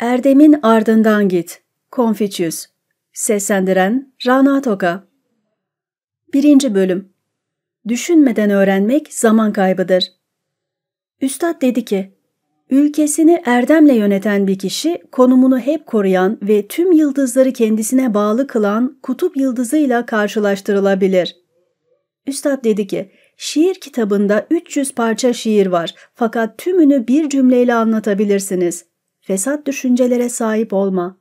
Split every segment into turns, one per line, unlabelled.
Erdem'in ardından git. Confucius. Seslendiren Rana Toka. 1. Bölüm Düşünmeden öğrenmek zaman kaybıdır. Üstad dedi ki, ülkesini erdemle yöneten bir kişi konumunu hep koruyan ve tüm yıldızları kendisine bağlı kılan kutup yıldızıyla karşılaştırılabilir. Üstad dedi ki, şiir kitabında 300 parça şiir var fakat tümünü bir cümleyle anlatabilirsiniz. Fesat düşüncelere sahip olma.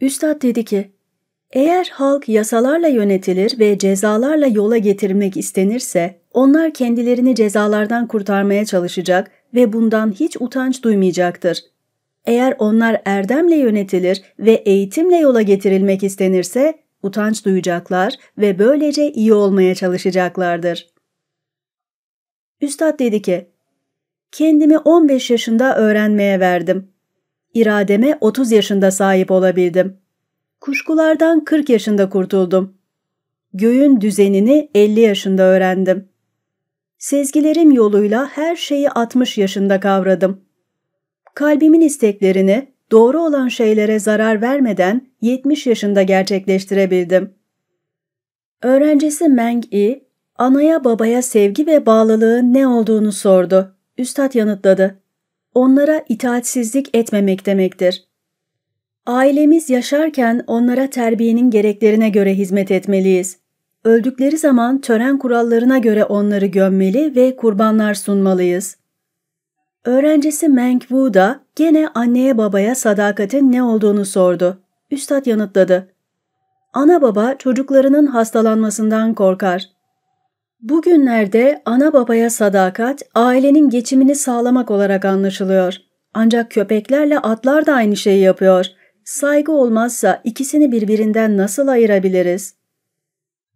Üstad dedi ki, eğer halk yasalarla yönetilir ve cezalarla yola getirmek istenirse, onlar kendilerini cezalardan kurtarmaya çalışacak ve bundan hiç utanç duymayacaktır. Eğer onlar erdemle yönetilir ve eğitimle yola getirilmek istenirse, utanç duyacaklar ve böylece iyi olmaya çalışacaklardır. Üstad dedi ki, kendimi 15 yaşında öğrenmeye verdim. İrademe 30 yaşında sahip olabildim. Kuşkulardan 40 yaşında kurtuldum. Göğün düzenini 50 yaşında öğrendim. Sezgilerim yoluyla her şeyi 60 yaşında kavradım. Kalbimin isteklerini doğru olan şeylere zarar vermeden 70 yaşında gerçekleştirebildim. Öğrencisi Meng Yi, anaya babaya sevgi ve bağlılığın ne olduğunu sordu. Üstad yanıtladı. Onlara itaatsizlik etmemek demektir. Ailemiz yaşarken onlara terbiyenin gereklerine göre hizmet etmeliyiz. Öldükleri zaman tören kurallarına göre onları gömmeli ve kurbanlar sunmalıyız. Öğrencisi Meng Wu da gene anneye babaya sadakatin ne olduğunu sordu. Üstad yanıtladı. Ana baba çocuklarının hastalanmasından korkar. Bugünlerde ana babaya sadakat ailenin geçimini sağlamak olarak anlaşılıyor. Ancak köpeklerle atlar da aynı şeyi yapıyor. Saygı olmazsa ikisini birbirinden nasıl ayırabiliriz?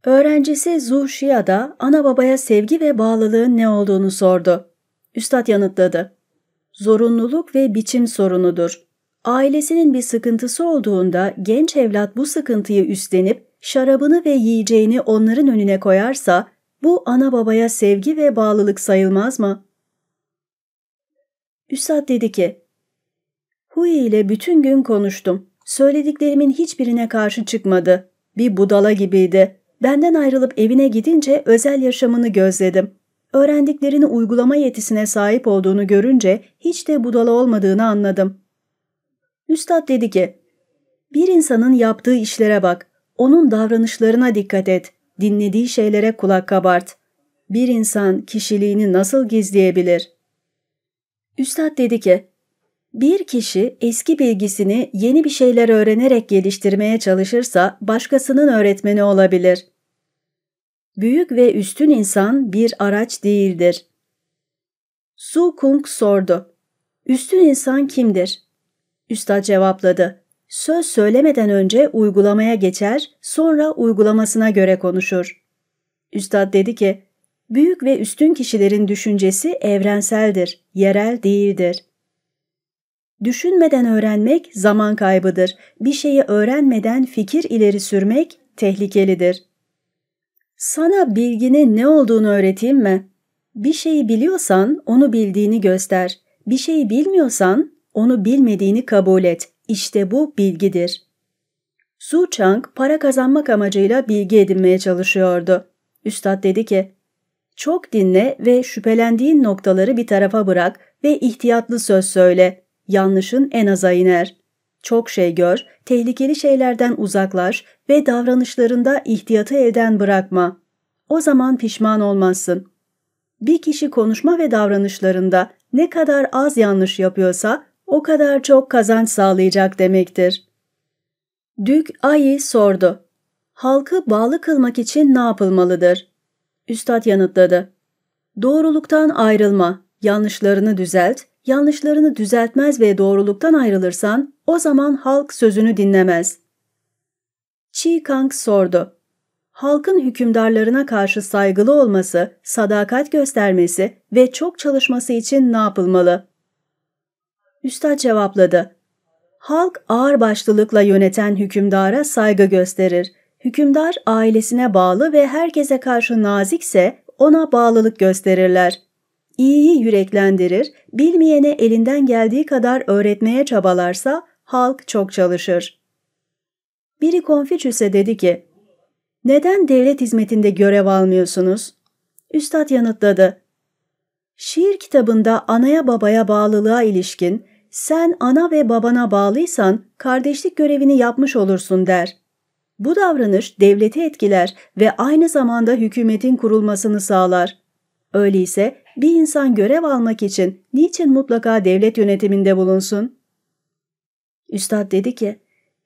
Öğrencisi Zhu Xia da ana babaya sevgi ve bağlılığın ne olduğunu sordu. Üstad yanıtladı. Zorunluluk ve biçim sorunudur. Ailesinin bir sıkıntısı olduğunda genç evlat bu sıkıntıyı üstlenip şarabını ve yiyeceğini onların önüne koyarsa bu ana babaya sevgi ve bağlılık sayılmaz mı? Üstad dedi ki, Hui ile bütün gün konuştum. Söylediklerimin hiçbirine karşı çıkmadı. Bir budala gibiydi. Benden ayrılıp evine gidince özel yaşamını gözledim. Öğrendiklerini uygulama yetisine sahip olduğunu görünce hiç de budala olmadığını anladım. Üstad dedi ki, bir insanın yaptığı işlere bak, onun davranışlarına dikkat et, dinlediği şeylere kulak kabart. Bir insan kişiliğini nasıl gizleyebilir? Üstad dedi ki, bir kişi eski bilgisini yeni bir şeyler öğrenerek geliştirmeye çalışırsa başkasının öğretmeni olabilir. Büyük ve üstün insan bir araç değildir. Su Kung sordu. Üstün insan kimdir? Üstad cevapladı. Söz söylemeden önce uygulamaya geçer, sonra uygulamasına göre konuşur. Üstad dedi ki, büyük ve üstün kişilerin düşüncesi evrenseldir, yerel değildir. Düşünmeden öğrenmek zaman kaybıdır. Bir şeyi öğrenmeden fikir ileri sürmek tehlikelidir. Sana bilginin ne olduğunu öğreteyim mi? Bir şeyi biliyorsan onu bildiğini göster. Bir şeyi bilmiyorsan onu bilmediğini kabul et. İşte bu bilgidir. Su Chang para kazanmak amacıyla bilgi edinmeye çalışıyordu. Üstad dedi ki, çok dinle ve şüphelendiğin noktaları bir tarafa bırak ve ihtiyatlı söz söyle. Yanlışın en aza iner. Çok şey gör, tehlikeli şeylerden uzaklaş ve davranışlarında ihtiyatı elden bırakma. O zaman pişman olmazsın. Bir kişi konuşma ve davranışlarında ne kadar az yanlış yapıyorsa o kadar çok kazanç sağlayacak demektir. Dük Ayi sordu. Halkı bağlı kılmak için ne yapılmalıdır? Üstad yanıtladı. Doğruluktan ayrılma, yanlışlarını düzelt, yanlışlarını düzeltmez ve doğruluktan ayrılırsan o zaman halk sözünü dinlemez. Chi Kang sordu. Halkın hükümdarlarına karşı saygılı olması, sadakat göstermesi ve çok çalışması için ne yapılmalı? Üstad cevapladı. Halk ağır başlılıkla yöneten hükümdara saygı gösterir. Hükümdar ailesine bağlı ve herkese karşı nazikse ona bağlılık gösterirler. iyiyi yüreklendirir, bilmeyene elinden geldiği kadar öğretmeye çabalarsa halk çok çalışır. Biri Konfüçyüs'e dedi ki, neden devlet hizmetinde görev almıyorsunuz? Üstad yanıtladı, Şiir kitabında anaya babaya bağlılığa ilişkin sen ana ve babana bağlıysan kardeşlik görevini yapmış olursun der. Bu davranış devleti etkiler ve aynı zamanda hükümetin kurulmasını sağlar. Öyleyse bir insan görev almak için niçin mutlaka devlet yönetiminde bulunsun? Üstad dedi ki,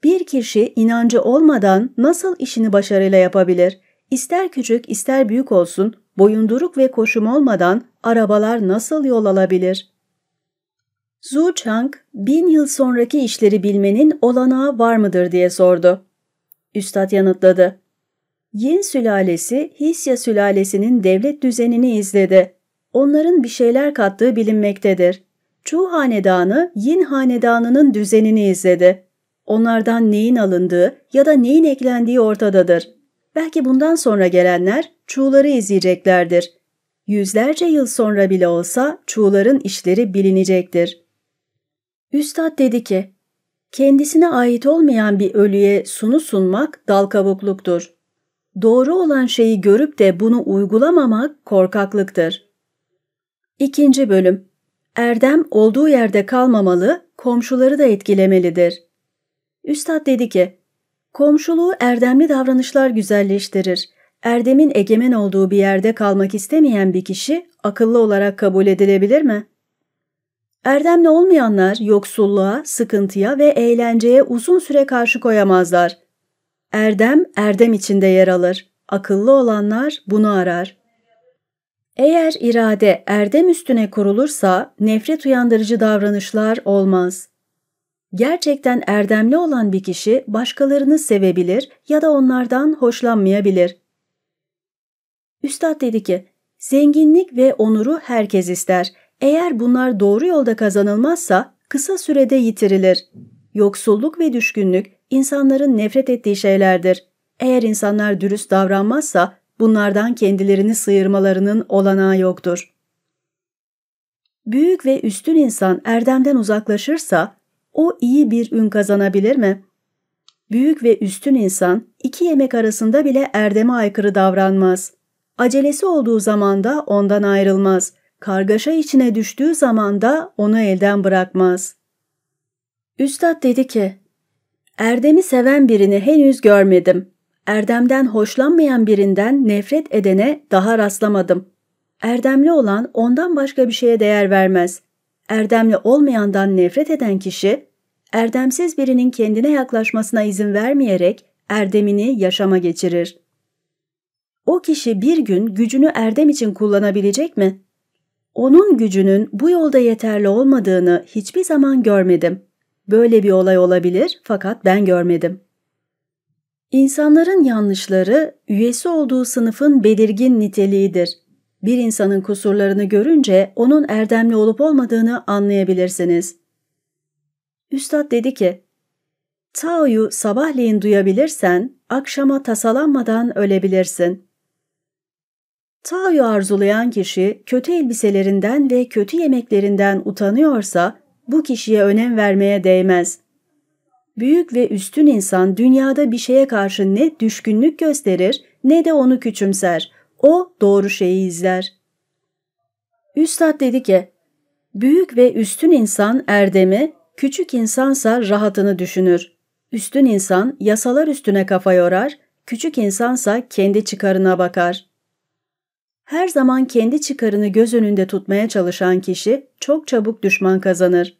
bir kişi inancı olmadan nasıl işini başarıyla yapabilir? İster küçük ister büyük olsun, boyunduruk ve koşum olmadan arabalar nasıl yol alabilir? Zhu Chang, bin yıl sonraki işleri bilmenin olanağı var mıdır diye sordu. Üstad yanıtladı. Yin sülalesi Hisya sülalesinin devlet düzenini izledi. Onların bir şeyler kattığı bilinmektedir. Chu hanedanı Yin hanedanının düzenini izledi. Onlardan neyin alındığı ya da neyin eklendiği ortadadır. Belki bundan sonra gelenler Chu'ları izleyeceklerdir. Yüzlerce yıl sonra bile olsa Chu'ların işleri bilinecektir. Üstad dedi ki, kendisine ait olmayan bir ölüye sunu sunmak dal kavukluktur. Doğru olan şeyi görüp de bunu uygulamamak korkaklıktır. İkinci bölüm Erdem olduğu yerde kalmamalı, komşuları da etkilemelidir. Üstad dedi ki, komşuluğu erdemli davranışlar güzelleştirir. Erdemin egemen olduğu bir yerde kalmak istemeyen bir kişi akıllı olarak kabul edilebilir mi? Erdemli olmayanlar yoksulluğa, sıkıntıya ve eğlenceye uzun süre karşı koyamazlar. Erdem, erdem içinde yer alır. Akıllı olanlar bunu arar. Eğer irade erdem üstüne kurulursa nefret uyandırıcı davranışlar olmaz. Gerçekten erdemli olan bir kişi başkalarını sevebilir ya da onlardan hoşlanmayabilir. Üstad dedi ki, zenginlik ve onuru herkes ister. Eğer bunlar doğru yolda kazanılmazsa kısa sürede yitirilir. Yoksulluk ve düşkünlük insanların nefret ettiği şeylerdir. Eğer insanlar dürüst davranmazsa bunlardan kendilerini sıyırmalarının olanağı yoktur. Büyük ve üstün insan erdemden uzaklaşırsa o iyi bir ün kazanabilir mi? Büyük ve üstün insan iki yemek arasında bile erdeme aykırı davranmaz. Acelesi olduğu zaman da ondan ayrılmaz. Kargaşa içine düştüğü zaman da onu elden bırakmaz. Üstad dedi ki, Erdem'i seven birini henüz görmedim. Erdem'den hoşlanmayan birinden nefret edene daha rastlamadım. Erdemli olan ondan başka bir şeye değer vermez. Erdemli olmayandan nefret eden kişi, erdemsiz birinin kendine yaklaşmasına izin vermeyerek erdemini yaşama geçirir. O kişi bir gün gücünü erdem için kullanabilecek mi? Onun gücünün bu yolda yeterli olmadığını hiçbir zaman görmedim. Böyle bir olay olabilir fakat ben görmedim. İnsanların yanlışları üyesi olduğu sınıfın belirgin niteliğidir. Bir insanın kusurlarını görünce onun erdemli olup olmadığını anlayabilirsiniz. Üstad dedi ki, Tao'yu sabahleyin duyabilirsen, akşama tasalanmadan ölebilirsin. Tao'yu arzulayan kişi kötü elbiselerinden ve kötü yemeklerinden utanıyorsa bu kişiye önem vermeye değmez. Büyük ve üstün insan dünyada bir şeye karşı ne düşkünlük gösterir ne de onu küçümser. O doğru şeyi izler. Üstad dedi ki, büyük ve üstün insan erdemi, küçük insansa rahatını düşünür. Üstün insan yasalar üstüne kafa yorar, küçük insansa kendi çıkarına bakar. Her zaman kendi çıkarını göz önünde tutmaya çalışan kişi çok çabuk düşman kazanır.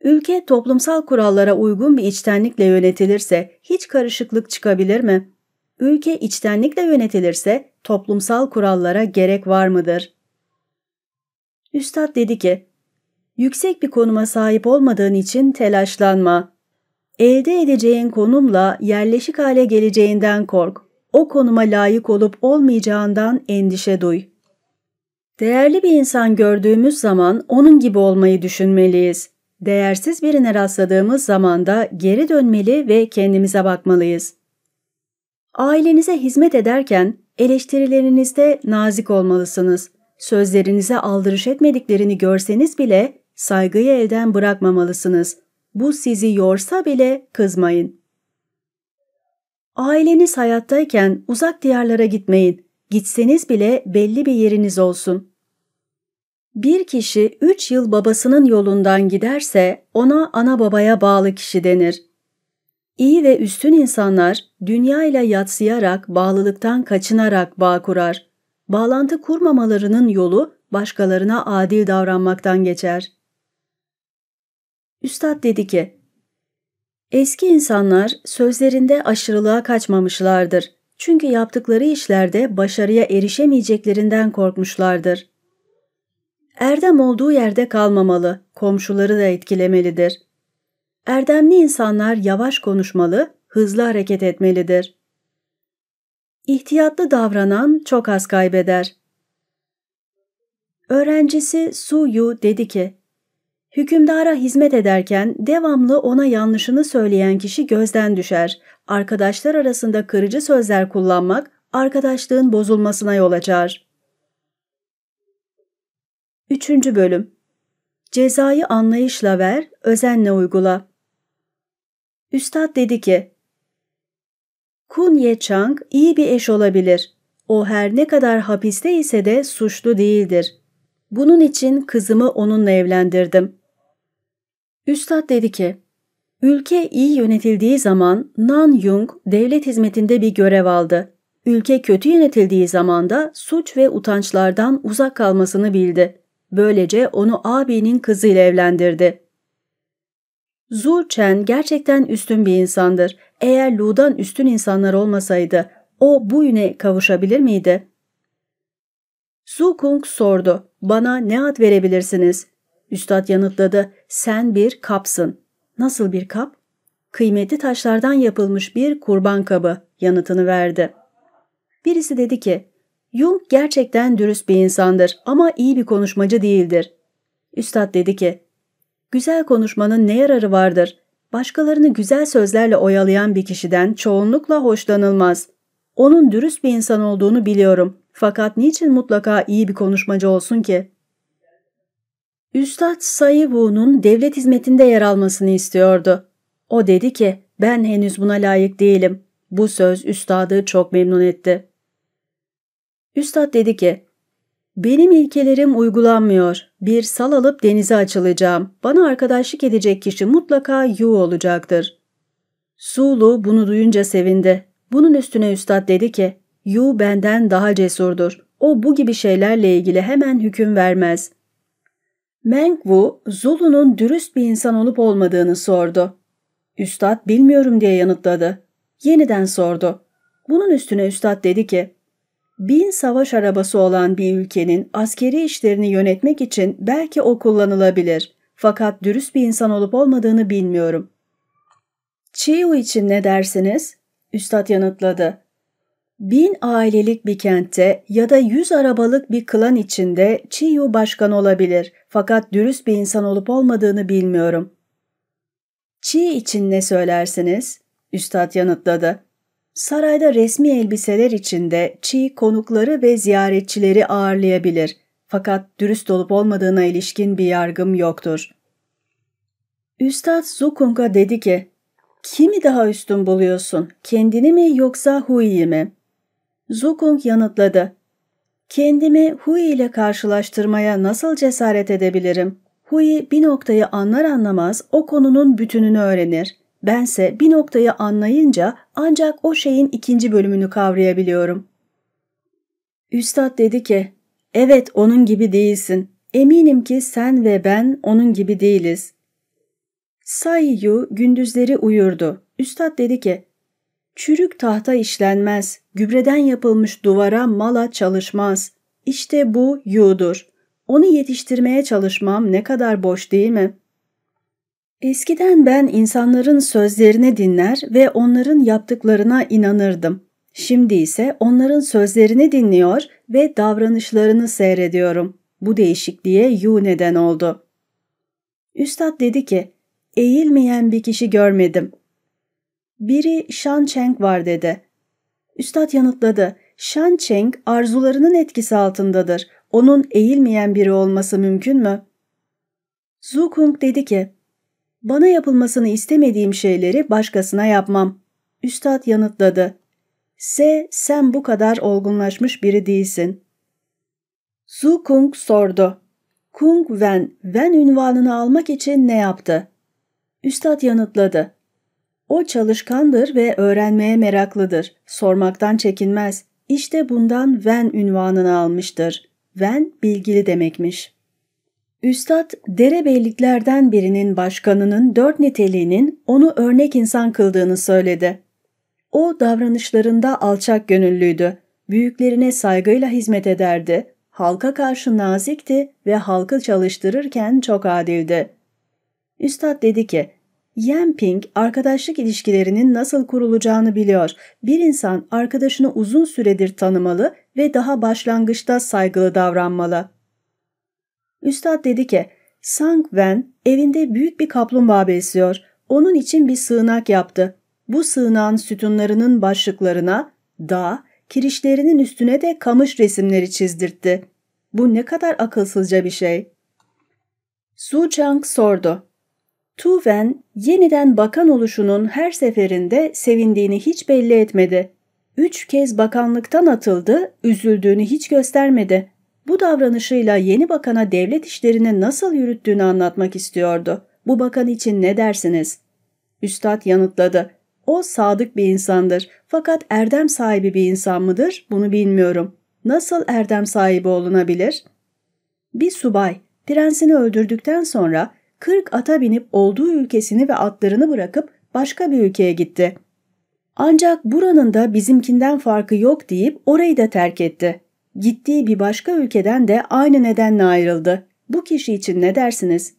Ülke toplumsal kurallara uygun bir içtenlikle yönetilirse hiç karışıklık çıkabilir mi? Ülke içtenlikle yönetilirse toplumsal kurallara gerek var mıdır? Üstad dedi ki, yüksek bir konuma sahip olmadığın için telaşlanma. Elde edeceğin konumla yerleşik hale geleceğinden kork. O konuma layık olup olmayacağından endişe duy. Değerli bir insan gördüğümüz zaman onun gibi olmayı düşünmeliyiz. Değersiz birine rastladığımız zaman da geri dönmeli ve kendimize bakmalıyız. Ailenize hizmet ederken eleştirilerinizde nazik olmalısınız. Sözlerinize aldırış etmediklerini görseniz bile saygıyı elden bırakmamalısınız. Bu sizi yorsa bile kızmayın. Aileniz hayattayken uzak diyarlara gitmeyin. Gitseniz bile belli bir yeriniz olsun. Bir kişi üç yıl babasının yolundan giderse ona ana babaya bağlı kişi denir. İyi ve üstün insanlar dünya ile yatsıyarak, bağlılıktan kaçınarak bağ kurar. Bağlantı kurmamalarının yolu başkalarına adil davranmaktan geçer. Üstad dedi ki, Eski insanlar sözlerinde aşırılığa kaçmamışlardır. Çünkü yaptıkları işlerde başarıya erişemeyeceklerinden korkmuşlardır. Erdem olduğu yerde kalmamalı, komşuları da etkilemelidir. Erdemli insanlar yavaş konuşmalı, hızlı hareket etmelidir. İhtiyatlı davranan çok az kaybeder. Öğrencisi Su Yu dedi ki, Hükümdara hizmet ederken devamlı ona yanlışını söyleyen kişi gözden düşer. Arkadaşlar arasında kırıcı sözler kullanmak arkadaşlığın bozulmasına yol açar. 3. Bölüm Cezayı anlayışla ver, özenle uygula. Üstad dedi ki, Kun Ye Chang iyi bir eş olabilir. O her ne kadar hapiste ise de suçlu değildir. Bunun için kızımı onunla evlendirdim. Üstad dedi ki, Ülke iyi yönetildiği zaman Nan Yung devlet hizmetinde bir görev aldı. Ülke kötü yönetildiği zaman da suç ve utançlardan uzak kalmasını bildi. Böylece onu abinin kızıyla evlendirdi. Zhu Chen gerçekten üstün bir insandır. Eğer Lu'dan üstün insanlar olmasaydı o bu yüne kavuşabilir miydi? Su Kung sordu. Bana ne ad verebilirsiniz? Üstad yanıtladı. Sen bir kapsın. Nasıl bir kap? Kıymetli taşlardan yapılmış bir kurban kabı yanıtını verdi. Birisi dedi ki, Jung gerçekten dürüst bir insandır ama iyi bir konuşmacı değildir. Üstad dedi ki, güzel konuşmanın ne yararı vardır? Başkalarını güzel sözlerle oyalayan bir kişiden çoğunlukla hoşlanılmaz. Onun dürüst bir insan olduğunu biliyorum. Fakat niçin mutlaka iyi bir konuşmacı olsun ki? Üstad Sayı Wu'nun devlet hizmetinde yer almasını istiyordu. O dedi ki, ben henüz buna layık değilim. Bu söz üstadı çok memnun etti. Üstad dedi ki, benim ilkelerim uygulanmıyor. Bir sal alıp denize açılacağım. Bana arkadaşlık edecek kişi mutlaka Yu olacaktır. Sulu bunu duyunca sevindi. Bunun üstüne üstad dedi ki, Yu benden daha cesurdur. O bu gibi şeylerle ilgili hemen hüküm vermez. Meng Wu, Zulu'nun dürüst bir insan olup olmadığını sordu. Üstad bilmiyorum diye yanıtladı. Yeniden sordu. Bunun üstüne üstad dedi ki, bin savaş arabası olan bir ülkenin askeri işlerini yönetmek için belki o kullanılabilir. Fakat dürüst bir insan olup olmadığını bilmiyorum. Chiu için ne dersiniz? Üstad yanıtladı. Bin ailelik bir kentte ya da yüz arabalık bir klan içinde Chiyu başkan olabilir fakat dürüst bir insan olup olmadığını bilmiyorum. Çi için ne söylersiniz? Üstad yanıtladı. Sarayda resmi elbiseler içinde Çi konukları ve ziyaretçileri ağırlayabilir fakat dürüst olup olmadığına ilişkin bir yargım yoktur. Üstad Zukung'a dedi ki, kimi daha üstün buluyorsun, kendini mi yoksa Hui'yi mi? Zukung yanıtladı. Kendimi Hui ile karşılaştırmaya nasıl cesaret edebilirim? Hui bir noktayı anlar anlamaz o konunun bütününü öğrenir. Bense bir noktayı anlayınca ancak o şeyin ikinci bölümünü kavrayabiliyorum. Üstad dedi ki, evet onun gibi değilsin. Eminim ki sen ve ben onun gibi değiliz. Sayyu gündüzleri uyurdu. Üstad dedi ki, Çürük tahta işlenmez, gübreden yapılmış duvara mala çalışmaz. İşte bu yu'dur. Onu yetiştirmeye çalışmam ne kadar boş değil mi? Eskiden ben insanların sözlerini dinler ve onların yaptıklarına inanırdım. Şimdi ise onların sözlerini dinliyor ve davranışlarını seyrediyorum. Bu değişikliğe yu neden oldu. Üstad dedi ki, eğilmeyen bir kişi görmedim. Biri Shan Cheng var dedi. Üstad yanıtladı. Shan Cheng arzularının etkisi altındadır. onun eğilmeyen biri olması mümkün mü? Zhu Kung dedi ki, bana yapılmasını istemediğim şeyleri başkasına yapmam. Üstad yanıtladı. Se, sen bu kadar olgunlaşmış biri değilsin. Zhu Kung sordu. Kung Wen, Wen ünvanını almak için ne yaptı? Üstad yanıtladı. O çalışkandır ve öğrenmeye meraklıdır. Sormaktan çekinmez. İşte bundan Wen ünvanını almıştır. Wen bilgili demekmiş. Üstad, derebeyliklerden birinin başkanının dört niteliğinin onu örnek insan kıldığını söyledi. O davranışlarında alçak gönüllüydü. Büyüklerine saygıyla hizmet ederdi. Halka karşı nazikti ve halkı çalıştırırken çok adildi. Üstad dedi ki, Yamping arkadaşlık ilişkilerinin nasıl kurulacağını biliyor. Bir insan arkadaşını uzun süredir tanımalı ve daha başlangıçta saygılı davranmalı. Üstad dedi ki, Sang Wen evinde büyük bir kaplumbağa besliyor. Onun için bir sığınak yaptı. Bu sığınağın sütunlarının başlıklarına dağ, kirişlerinin üstüne de kamış resimleri çizdirtti. Bu ne kadar akılsızca bir şey. Su Chang sordu. Tu Wen yeniden bakan oluşunun her seferinde sevindiğini hiç belli etmedi. Üç kez bakanlıktan atıldı, üzüldüğünü hiç göstermedi. Bu davranışıyla yeni bakana devlet işlerini nasıl yürüttüğünü anlatmak istiyordu. Bu bakan için ne dersiniz? Üstad yanıtladı. O sadık bir insandır fakat erdem sahibi bir insan mıdır bunu bilmiyorum. Nasıl erdem sahibi olunabilir? Bir subay prensini öldürdükten sonra 40 ata binip olduğu ülkesini ve atlarını bırakıp başka bir ülkeye gitti. Ancak buranın da bizimkinden farkı yok deyip orayı da terk etti. Gittiği bir başka ülkeden de aynı nedenle ayrıldı. Bu kişi için ne dersiniz?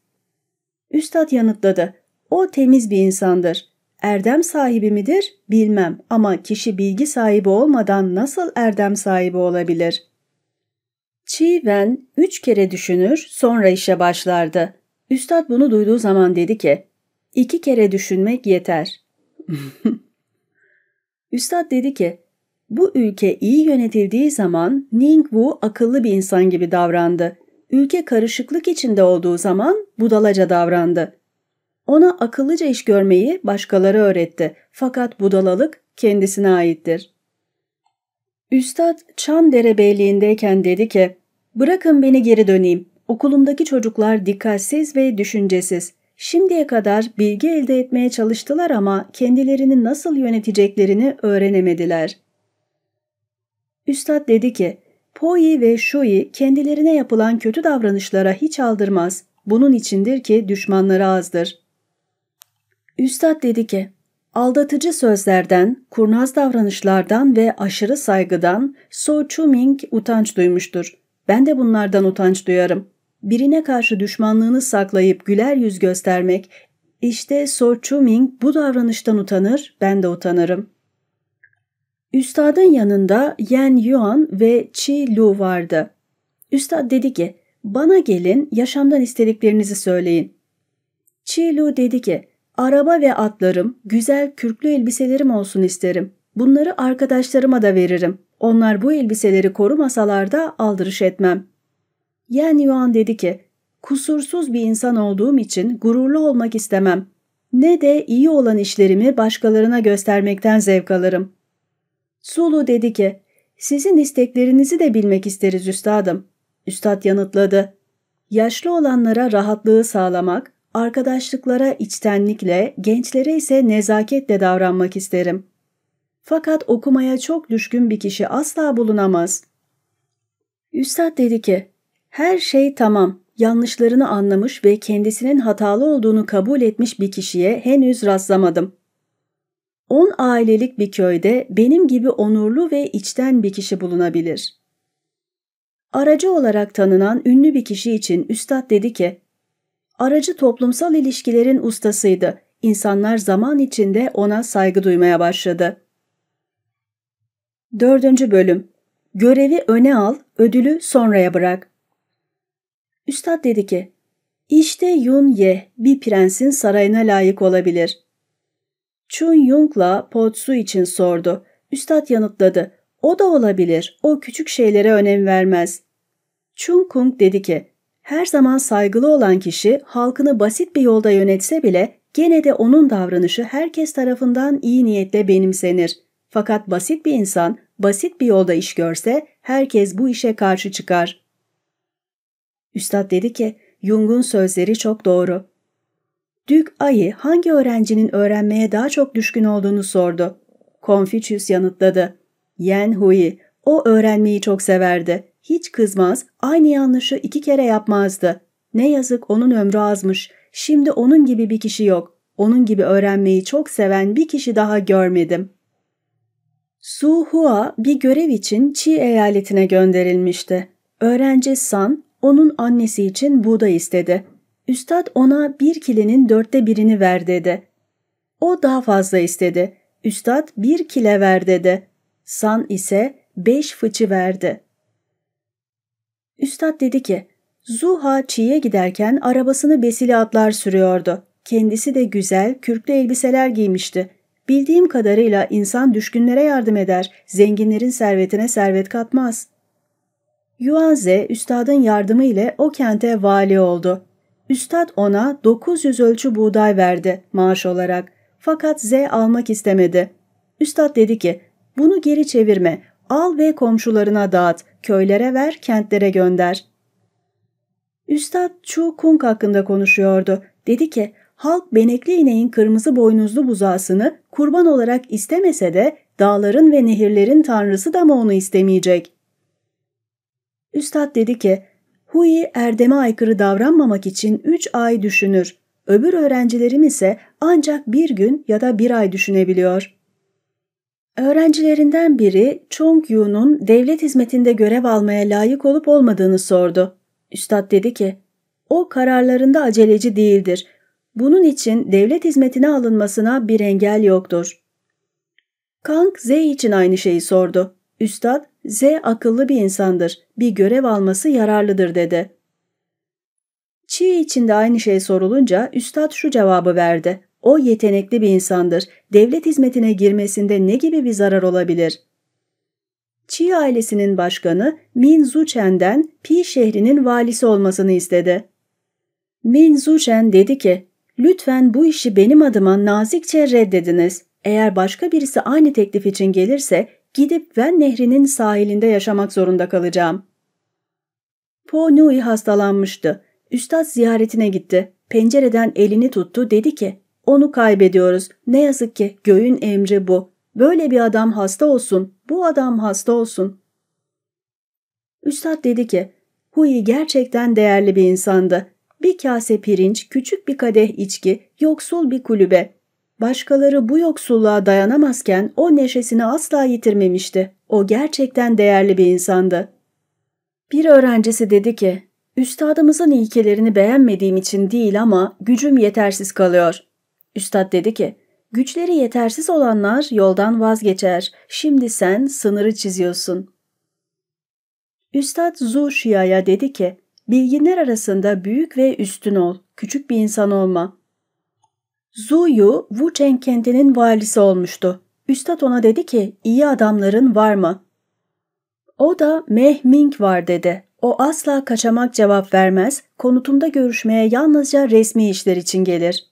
Üstad yanıtladı. O temiz bir insandır. Erdem sahibi midir? Bilmem ama kişi bilgi sahibi olmadan nasıl erdem sahibi olabilir? Chi üç kere düşünür sonra işe başlardı. Üstad bunu duyduğu zaman dedi ki, iki kere düşünmek yeter. Üstad dedi ki, bu ülke iyi yönetildiği zaman Ning Wu akıllı bir insan gibi davrandı. Ülke karışıklık içinde olduğu zaman budalaca davrandı. Ona akıllıca iş görmeyi başkaları öğretti. Fakat budalalık kendisine aittir. Üstad Çandere Beyliğindeyken dedi ki, bırakın beni geri döneyim. Okulumdaki çocuklar dikkatsiz ve düşüncesiz. Şimdiye kadar bilgi elde etmeye çalıştılar ama kendilerini nasıl yöneteceklerini öğrenemediler. Üstad dedi ki, Poi ve Shui kendilerine yapılan kötü davranışlara hiç aldırmaz. Bunun içindir ki düşmanları azdır. Üstad dedi ki, aldatıcı sözlerden, kurnaz davranışlardan ve aşırı saygıdan So Chuming utanç duymuştur. Ben de bunlardan utanç duyarım. Birine karşı düşmanlığını saklayıp güler yüz göstermek, işte So Chuming bu davranıştan utanır, ben de utanırım. Üstadın yanında Yan Yuan ve Chi Lu vardı. Üstad dedi ki, bana gelin yaşamdan istediklerinizi söyleyin. Chi Lu dedi ki, araba ve atlarım, güzel kürklü elbiselerim olsun isterim. Bunları arkadaşlarıma da veririm. Onlar bu elbiseleri korumasalar da aldırış etmem. Yan Yuan dedi ki, kusursuz bir insan olduğum için gururlu olmak istemem. Ne de iyi olan işlerimi başkalarına göstermekten zevk alırım. Sulu dedi ki, sizin isteklerinizi de bilmek isteriz üstadım. Üstad yanıtladı. Yaşlı olanlara rahatlığı sağlamak, arkadaşlıklara içtenlikle, gençlere ise nezaketle davranmak isterim. Fakat okumaya çok düşkün bir kişi asla bulunamaz. Üstad dedi ki, her şey tamam, yanlışlarını anlamış ve kendisinin hatalı olduğunu kabul etmiş bir kişiye henüz rastlamadım. On ailelik bir köyde benim gibi onurlu ve içten bir kişi bulunabilir. Aracı olarak tanınan ünlü bir kişi için üstad dedi ki, aracı toplumsal ilişkilerin ustasıydı. İnsanlar zaman içinde ona saygı duymaya başladı. Dördüncü bölüm Görevi öne al, ödülü sonraya bırak. Üstad dedi ki, işte Yun Ye bir prensin sarayına layık olabilir. Chun Yung'la Potsu için sordu. Üstad yanıtladı. O da olabilir. O küçük şeylere önem vermez. Chung Kung dedi ki, her zaman saygılı olan kişi halkını basit bir yolda yönetse bile gene de onun davranışı herkes tarafından iyi niyetle benimsenir. Fakat basit bir insan basit bir yolda iş görse herkes bu işe karşı çıkar. Üstad dedi ki, Jung'un sözleri çok doğru. Dük Ayı hangi öğrencinin öğrenmeye daha çok düşkün olduğunu sordu. Confucius yanıtladı. Yen Hui, o öğrenmeyi çok severdi. Hiç kızmaz, aynı yanlışı iki kere yapmazdı. Ne yazık onun ömrü azmış. Şimdi onun gibi bir kişi yok. Onun gibi öğrenmeyi çok seven bir kişi daha görmedim. Su Hua bir görev için Çi eyaletine gönderilmişti. Öğrenci San, onun annesi için buğday istedi. Üstad ona bir kilenin dörtte birini ver dedi. O daha fazla istedi. Üstad bir kile ver dedi. San ise beş fıçı verdi. Üstad dedi ki, Zuha Çi'ye giderken arabasını besili atlar sürüyordu. Kendisi de güzel, kürklü elbiseler giymişti. Bildiğim kadarıyla insan düşkünlere yardım eder, zenginlerin servetine servet katmaz. Yuanze, üstadın yardımı ile o kente vali oldu. Üstad ona 900 ölçü buğday verdi maaş olarak. Fakat Z almak istemedi. Üstad dedi ki, bunu geri çevirme, al ve komşularına dağıt, köylere ver, kentlere gönder. Üstad Chu Kung hakkında konuşuyordu. Dedi ki, halk benekli ineğin kırmızı boynuzlu buzağısını kurban olarak istemese de dağların ve nehirlerin tanrısı da mı onu istemeyecek? Üstad dedi ki, Hui erdeme aykırı davranmamak için üç ay düşünür. Öbür öğrencilerim ise ancak bir gün ya da bir ay düşünebiliyor. Öğrencilerinden biri Chong Yu'nun devlet hizmetinde görev almaya layık olup olmadığını sordu. Üstad dedi ki, o kararlarında aceleci değildir. Bunun için devlet hizmetine alınmasına bir engel yoktur. Kang Z için aynı şeyi sordu. Üstad, Z akıllı bir insandır, bir görev alması yararlıdır dedi. Çi için de aynı şey sorulunca Üstad şu cevabı verdi. O yetenekli bir insandır. Devlet hizmetine girmesinde ne gibi bir zarar olabilir? Çi ailesinin başkanı Min Zuchen'den Pi şehrinin valisi olmasını istedi. Min Zuchen dedi ki, lütfen bu işi benim adıma nazikçe reddediniz. Eğer başka birisi aynı teklif için gelirse gidip Ven Nehri'nin sahilinde yaşamak zorunda kalacağım. Po Nui hastalanmıştı. Üstad ziyaretine gitti. Pencereden elini tuttu dedi ki onu kaybediyoruz. Ne yazık ki göğün emri bu. Böyle bir adam hasta olsun. Bu adam hasta olsun. Üstad dedi ki Hui gerçekten değerli bir insandı. Bir kase pirinç, küçük bir kadeh içki, yoksul bir kulübe. Başkaları bu yoksulluğa dayanamazken o neşesini asla yitirmemişti. O gerçekten değerli bir insandı. Bir öğrencisi dedi ki, Üstadımızın ilkelerini beğenmediğim için değil ama gücüm yetersiz kalıyor. Üstad dedi ki, güçleri yetersiz olanlar yoldan vazgeçer. Şimdi sen sınırı çiziyorsun. Üstad Zu Şia'ya dedi ki, bilginler arasında büyük ve üstün ol, küçük bir insan olma. Zuyu, Wucheng kentinin valisi olmuştu. Üstad ona dedi ki, iyi adamların var mı? O da Meh Ming var dedi. O asla kaçamak cevap vermez, konutumda görüşmeye yalnızca resmi işler için gelir.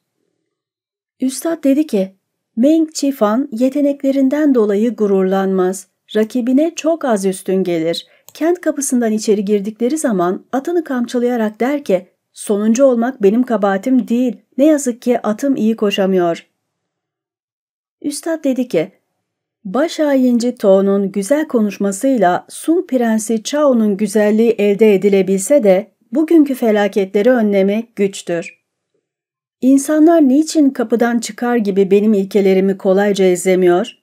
Üstad dedi ki, Meng Chifan yeteneklerinden dolayı gururlanmaz. Rakibine çok az üstün gelir. Kent kapısından içeri girdikleri zaman atını kamçılayarak der ki, sonuncu olmak benim kabahatim değil, ne yazık ki atım iyi koşamıyor. Üstad dedi ki, Baş ayinci To'nun güzel konuşmasıyla Sung Prensi Chao'nun güzelliği elde edilebilse de bugünkü felaketleri önlemek güçtür. İnsanlar niçin kapıdan çıkar gibi benim ilkelerimi kolayca izlemiyor?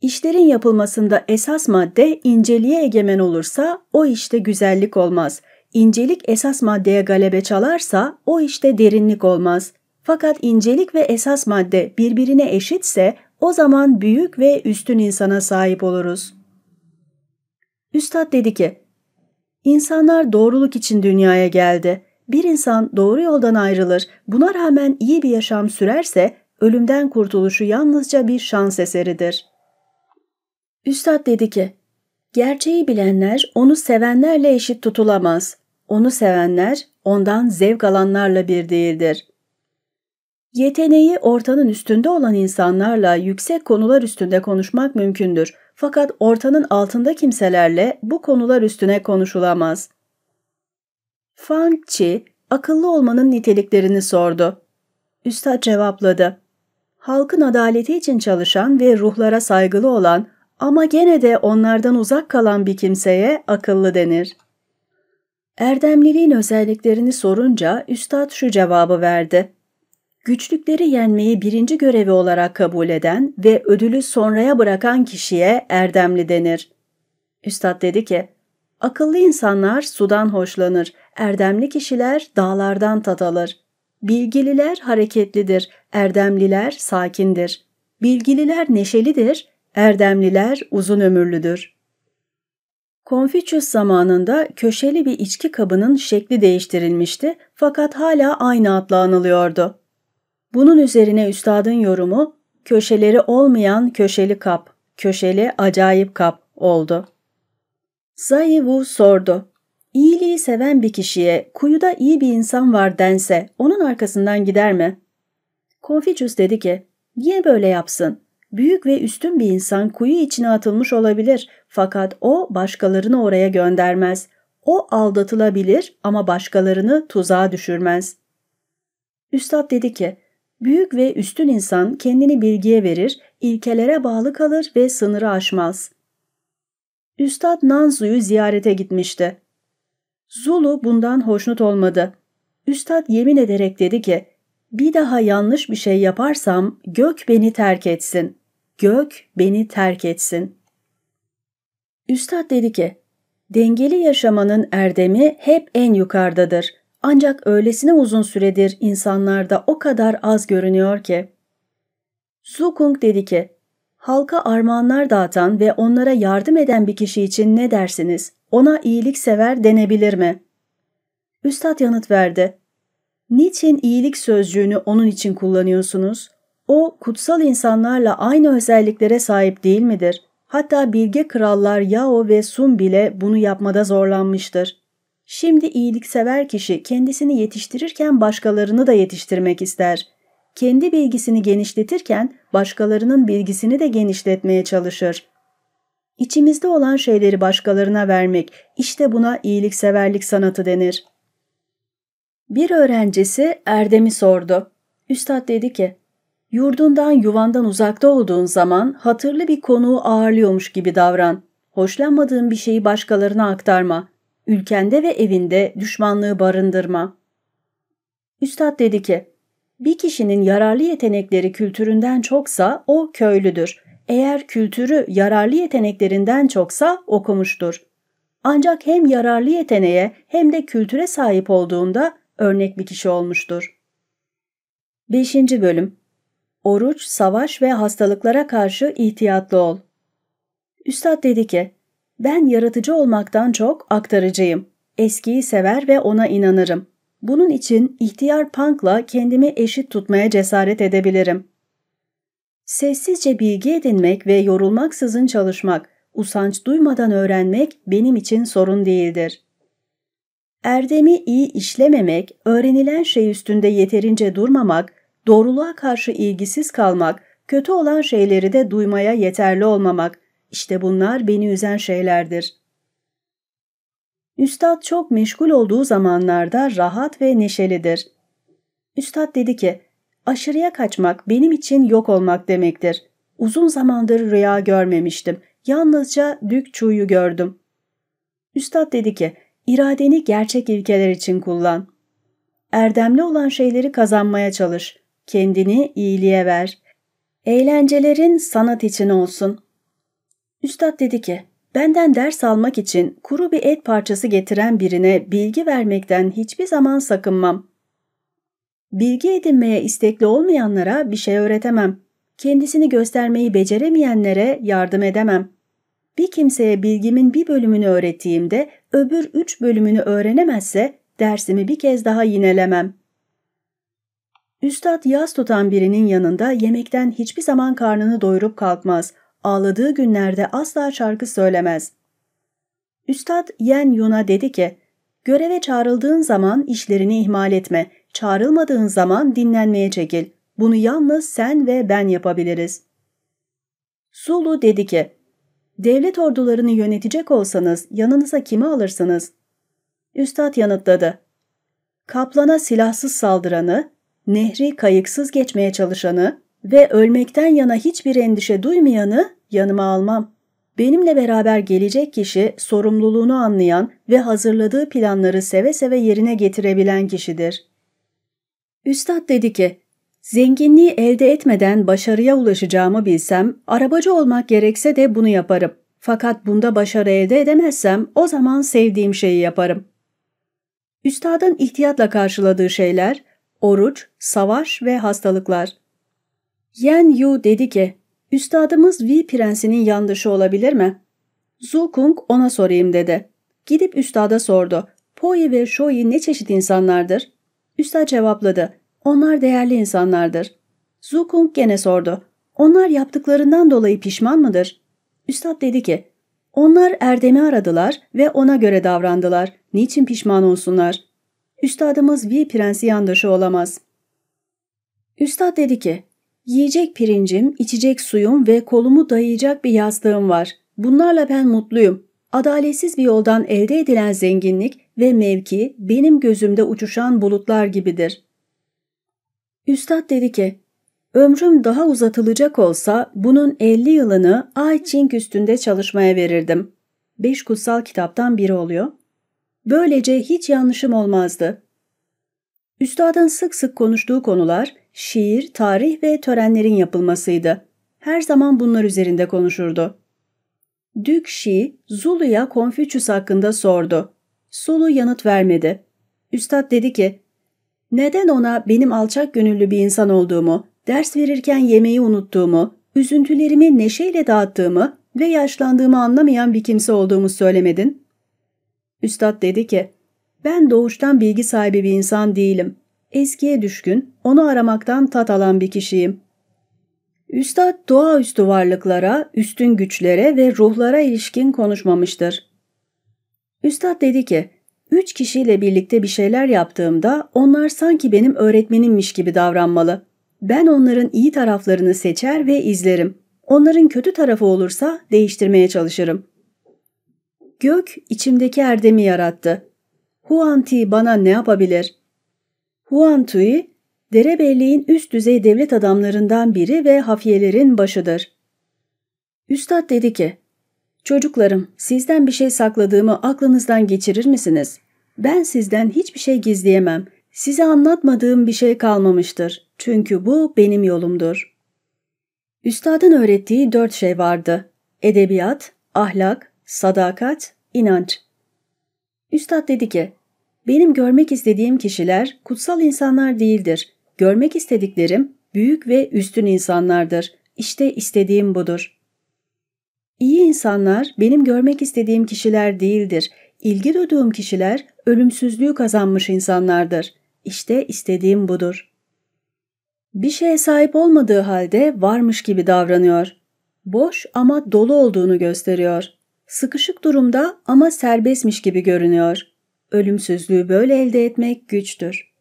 İşlerin yapılmasında esas madde inceliğe egemen olursa o işte güzellik olmaz. İncelik esas maddeye galebe çalarsa o işte derinlik olmaz. Fakat incelik ve esas madde birbirine eşitse o zaman büyük ve üstün insana sahip oluruz. Üstad dedi ki, İnsanlar doğruluk için dünyaya geldi. Bir insan doğru yoldan ayrılır, buna rağmen iyi bir yaşam sürerse ölümden kurtuluşu yalnızca bir şans eseridir. Üstad dedi ki, Gerçeği bilenler onu sevenlerle eşit tutulamaz. Onu sevenler ondan zevk alanlarla bir değildir. Yeteneği ortanın üstünde olan insanlarla yüksek konular üstünde konuşmak mümkündür. Fakat ortanın altında kimselerle bu konular üstüne konuşulamaz. Fang Chi, akıllı olmanın niteliklerini sordu. Üstad cevapladı. Halkın adaleti için çalışan ve ruhlara saygılı olan ama gene de onlardan uzak kalan bir kimseye akıllı denir. Erdemliliğin özelliklerini sorunca Üstad şu cevabı verdi. Güçlükleri yenmeyi birinci görevi olarak kabul eden ve ödülü sonraya bırakan kişiye erdemli denir. Üstad dedi ki, akıllı insanlar sudan hoşlanır, erdemli kişiler dağlardan tat alır. Bilgililer hareketlidir, erdemliler sakindir. Bilgililer neşelidir, erdemliler uzun ömürlüdür. Konfüçyüs zamanında köşeli bir içki kabının şekli değiştirilmişti fakat hala aynı adla anılıyordu. Bunun üzerine üstadın yorumu köşeleri olmayan köşeli kap, köşeli acayip kap oldu. Zai Wu sordu. İyiliği seven bir kişiye kuyuda iyi bir insan var dense onun arkasından gider mi? Konfüçyüs dedi ki, niye böyle yapsın? Büyük ve üstün bir insan kuyu içine atılmış olabilir fakat o başkalarını oraya göndermez. O aldatılabilir ama başkalarını tuzağa düşürmez. Üstad dedi ki, büyük ve üstün insan kendini bilgiye verir, ilkelere bağlı kalır ve sınırı aşmaz. Üstad Nanzu'yu ziyarete gitmişti. Zulu bundan hoşnut olmadı. Üstad yemin ederek dedi ki, bir daha yanlış bir şey yaparsam gök beni terk etsin. Gök beni terk etsin. Üstad dedi ki, dengeli yaşamanın erdemi hep en yukarıdadır. Ancak öylesine uzun süredir insanlarda o kadar az görünüyor ki. Zukung dedi ki, halka armağanlar dağıtan ve onlara yardım eden bir kişi için ne dersiniz? Ona iyilik sever denebilir mi? Üstad yanıt verdi. Niçin iyilik sözcüğünü onun için kullanıyorsunuz? O kutsal insanlarla aynı özelliklere sahip değil midir? Hatta bilge krallar Yao ve Sun bile bunu yapmada zorlanmıştır. Şimdi iyiliksever kişi kendisini yetiştirirken başkalarını da yetiştirmek ister. Kendi bilgisini genişletirken başkalarının bilgisini de genişletmeye çalışır. İçimizde olan şeyleri başkalarına vermek, işte buna iyilikseverlik sanatı denir. Bir öğrencisi Erdem'i sordu. Üstad dedi ki, Yurdundan yuvandan uzakta olduğun zaman hatırlı bir konuğu ağırlıyormuş gibi davran. Hoşlanmadığın bir şeyi başkalarına aktarma. Ülkende ve evinde düşmanlığı barındırma. Üstad dedi ki, bir kişinin yararlı yetenekleri kültüründen çoksa o köylüdür. Eğer kültürü yararlı yeteneklerinden çoksa okumuştur. Ancak hem yararlı yeteneğe hem de kültüre sahip olduğunda örnek bir kişi olmuştur. 5. Bölüm Oruç, savaş ve hastalıklara karşı ihtiyatlı ol. Üstad dedi ki, ben yaratıcı olmaktan çok aktarıcıyım. Eskiyi sever ve ona inanırım. Bunun için ihtiyar Punk'la kendimi eşit tutmaya cesaret edebilirim. Sessizce bilgi edinmek ve yorulmaksızın çalışmak, usanç duymadan öğrenmek benim için sorun değildir. Erdemi iyi işlememek, öğrenilen şey üstünde yeterince durmamak, doğruluğa karşı ilgisiz kalmak, kötü olan şeyleri de duymaya yeterli olmamak, işte bunlar beni üzen şeylerdir. Üstad çok meşgul olduğu zamanlarda rahat ve neşelidir. Üstad dedi ki, aşırıya kaçmak benim için yok olmak demektir. Uzun zamandır rüya görmemiştim. Yalnızca Dük Çu'yu gördüm. Üstad dedi ki, iradeni gerçek ilkeler için kullan. Erdemli olan şeyleri kazanmaya çalış. Kendini iyiliğe ver. Eğlencelerin sanat için olsun. Üstad dedi ki, benden ders almak için kuru bir et parçası getiren birine bilgi vermekten hiçbir zaman sakınmam. Bilgi edinmeye istekli olmayanlara bir şey öğretemem. Kendisini göstermeyi beceremeyenlere yardım edemem. Bir kimseye bilgimin bir bölümünü öğrettiğimde öbür üç bölümünü öğrenemezse dersimi bir kez daha yinelemem.'' Üstad yaz tutan birinin yanında yemekten hiçbir zaman karnını doyurup kalkmaz. Ağladığı günlerde asla şarkı söylemez. Üstad Yen Yun'a dedi ki, göreve çağrıldığın zaman işlerini ihmal etme, çağrılmadığın zaman dinlenmeye çekil. Bunu yalnız sen ve ben yapabiliriz. Zulu dedi ki, devlet ordularını yönetecek olsanız yanınıza kimi alırsınız? Üstad yanıtladı. Kaplana silahsız saldıranı, nehri kayıksız geçmeye çalışanı ve ölmekten yana hiçbir endişe duymayanı yanıma almam. Benimle beraber gelecek kişi sorumluluğunu anlayan ve hazırladığı planları seve seve yerine getirebilen kişidir. Üstad dedi ki, zenginliği elde etmeden başarıya ulaşacağımı bilsem, arabacı olmak gerekse de bunu yaparım. Fakat bunda başarı elde edemezsem o zaman sevdiğim şeyi yaparım. Üstadın ihtiyatla karşıladığı şeyler, oruç, savaş ve hastalıklar. Yen Yu dedi ki, Üstadımız Vi prensinin yandaşı olabilir mi? Zhu Kung ona sorayım dedi. Gidip üstada sordu. Poi ve Shoi ne çeşit insanlardır? Üstad cevapladı. Onlar değerli insanlardır. Zhu Kung gene sordu. Onlar yaptıklarından dolayı pişman mıdır? Üstad dedi ki, onlar Erdem'i aradılar ve ona göre davrandılar. Niçin pişman olsunlar? Üstadımız Vi prensi yandaşı olamaz. Üstad dedi ki, Yiyecek pirincim, içecek suyum ve kolumu dayayacak bir yastığım var. Bunlarla ben mutluyum. Adaletsiz bir yoldan elde edilen zenginlik ve mevki benim gözümde uçuşan bulutlar gibidir. Üstad dedi ki, ömrüm daha uzatılacak olsa bunun 50 yılını Ay Ching üstünde çalışmaya verirdim. Beş kutsal kitaptan biri oluyor. Böylece hiç yanlışım olmazdı. Üstadın sık sık konuştuğu konular şiir, tarih ve törenlerin yapılmasıydı. Her zaman bunlar üzerinde konuşurdu. Dük Shi, Zulu'ya Konfüçyüs hakkında sordu. Zulu yanıt vermedi. Üstad dedi ki, neden ona benim alçak gönüllü bir insan olduğumu, ders verirken yemeği unuttuğumu, üzüntülerimi neşeyle dağıttığımı ve yaşlandığımı anlamayan bir kimse olduğumu söylemedin? Üstad dedi ki, ben doğuştan bilgi sahibi bir insan değilim eskiye düşkün, onu aramaktan tat alan bir kişiyim. Üstad doğaüstü varlıklara, üstün güçlere ve ruhlara ilişkin konuşmamıştır. Üstad dedi ki, üç kişiyle birlikte bir şeyler yaptığımda onlar sanki benim öğretmenimmiş gibi davranmalı. Ben onların iyi taraflarını seçer ve izlerim. Onların kötü tarafı olursa değiştirmeye çalışırım. Gök içimdeki erdemi yarattı. Huanti bana ne yapabilir? Huan Tui, derebelliğin üst düzey devlet adamlarından biri ve hafiyelerin başıdır. Üstad dedi ki, Çocuklarım, sizden bir şey sakladığımı aklınızdan geçirir misiniz? Ben sizden hiçbir şey gizleyemem. Size anlatmadığım bir şey kalmamıştır. Çünkü bu benim yolumdur. Üstadın öğrettiği dört şey vardı. Edebiyat, ahlak, sadakat, inanç. Üstad dedi ki, benim görmek istediğim kişiler kutsal insanlar değildir. Görmek istediklerim büyük ve üstün insanlardır. İşte istediğim budur. İyi insanlar benim görmek istediğim kişiler değildir. İlgi duyduğum kişiler ölümsüzlüğü kazanmış insanlardır. İşte istediğim budur. Bir şeye sahip olmadığı halde varmış gibi davranıyor. Boş ama dolu olduğunu gösteriyor. Sıkışık durumda ama serbestmiş gibi görünüyor. Ölümsüzlüğü böyle elde etmek güçtür.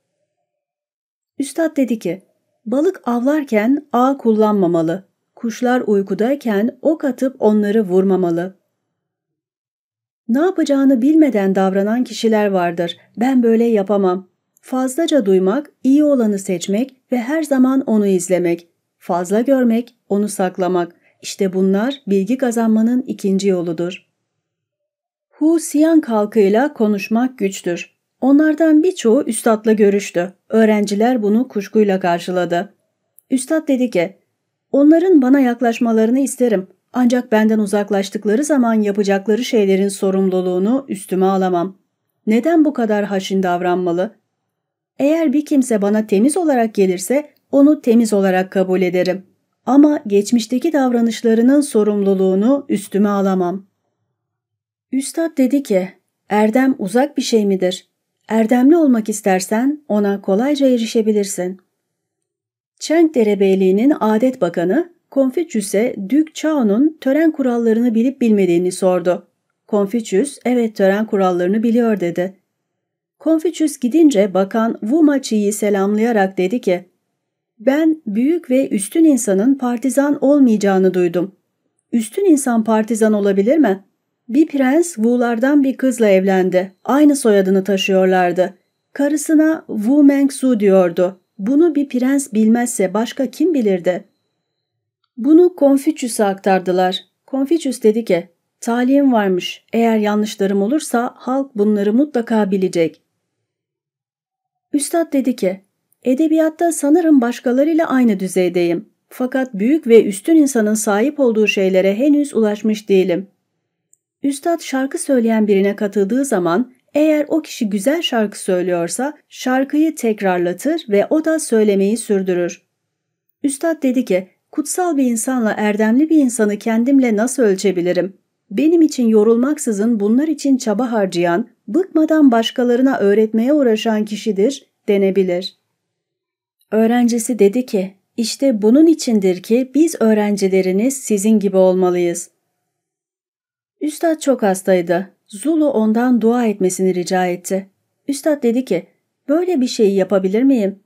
Üstad dedi ki, balık avlarken ağ kullanmamalı, kuşlar uykudayken ok atıp onları vurmamalı. Ne yapacağını bilmeden davranan kişiler vardır. Ben böyle yapamam. Fazlaca duymak, iyi olanı seçmek ve her zaman onu izlemek. Fazla görmek, onu saklamak. İşte bunlar bilgi kazanmanın ikinci yoludur. Hu Siyan halkıyla konuşmak güçtür. Onlardan birçoğu üstadla görüştü. Öğrenciler bunu kuşkuyla karşıladı. Üstad dedi ki, onların bana yaklaşmalarını isterim. Ancak benden uzaklaştıkları zaman yapacakları şeylerin sorumluluğunu üstüme alamam. Neden bu kadar haşin davranmalı? Eğer bir kimse bana temiz olarak gelirse onu temiz olarak kabul ederim. Ama geçmişteki davranışlarının sorumluluğunu üstüme alamam.'' Üstad dedi ki, erdem uzak bir şey midir? Erdemli olmak istersen ona kolayca erişebilirsin. Cheng Derebeyliği'nin adet bakanı Konfüçyüs'e Dük Chao'nun tören kurallarını bilip bilmediğini sordu. Konfüçyüs, evet tören kurallarını biliyor dedi. Konfüçyüs gidince bakan Wu Machi'yi selamlayarak dedi ki, ben büyük ve üstün insanın partizan olmayacağını duydum. Üstün insan partizan olabilir mi? Bir prens Wu'lardan bir kızla evlendi. Aynı soyadını taşıyorlardı. Karısına Wu Mengsu diyordu. Bunu bir prens bilmezse başka kim bilirdi? Bunu Konfüçyüs'e aktardılar. Konfüçyüs dedi ki, talihim varmış. Eğer yanlışlarım olursa halk bunları mutlaka bilecek. Üstad dedi ki, edebiyatta sanırım başkalarıyla aynı düzeydeyim. Fakat büyük ve üstün insanın sahip olduğu şeylere henüz ulaşmış değilim. Üstad şarkı söyleyen birine katıldığı zaman eğer o kişi güzel şarkı söylüyorsa şarkıyı tekrarlatır ve o da söylemeyi sürdürür. Üstad dedi ki, kutsal bir insanla erdemli bir insanı kendimle nasıl ölçebilirim? Benim için yorulmaksızın bunlar için çaba harcayan, bıkmadan başkalarına öğretmeye uğraşan kişidir denebilir. Öğrencisi dedi ki, işte bunun içindir ki biz öğrencileriniz sizin gibi olmalıyız. Üstad çok hastaydı. Zulu ondan dua etmesini rica etti. Üstad dedi ki, böyle bir şeyi yapabilir miyim?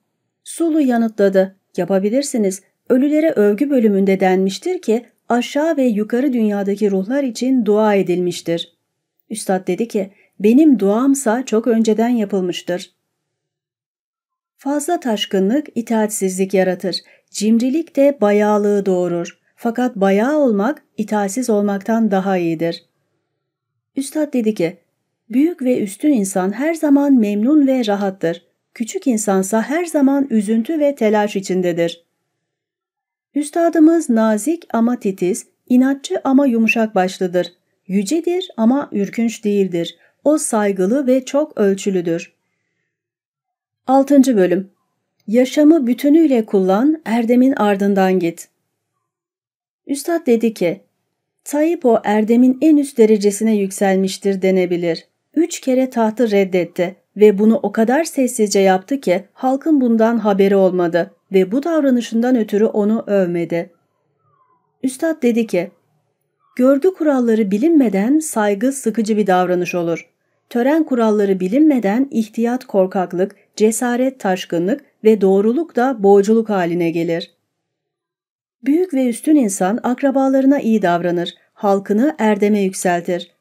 Zulu yanıtladı, yapabilirsiniz. Ölülere övgü bölümünde denmiştir ki, aşağı ve yukarı dünyadaki ruhlar için dua edilmiştir. Üstad dedi ki, benim duamsa çok önceden yapılmıştır. Fazla taşkınlık itaatsizlik yaratır. Cimrilik de bayağılığı doğurur. Fakat bayağı olmak itaatsiz olmaktan daha iyidir. Üstad dedi ki, büyük ve üstün insan her zaman memnun ve rahattır. Küçük insansa her zaman üzüntü ve telaş içindedir. Üstadımız nazik ama titiz, inatçı ama yumuşak başlıdır. Yücedir ama ürkünç değildir. O saygılı ve çok ölçülüdür. 6. Bölüm Yaşamı bütünüyle kullan, erdemin ardından git. Üstad dedi ki, Taipo erdemin en üst derecesine yükselmiştir denebilir. Üç kere tahtı reddetti ve bunu o kadar sessizce yaptı ki halkın bundan haberi olmadı ve bu davranışından ötürü onu övmedi. Üstad dedi ki, Görgü kuralları bilinmeden saygı sıkıcı bir davranış olur. Tören kuralları bilinmeden ihtiyat korkaklık, cesaret taşkınlık ve doğruluk da boğculuk haline gelir. Büyük ve üstün insan akrabalarına iyi davranır, halkını erdeme yükseltir.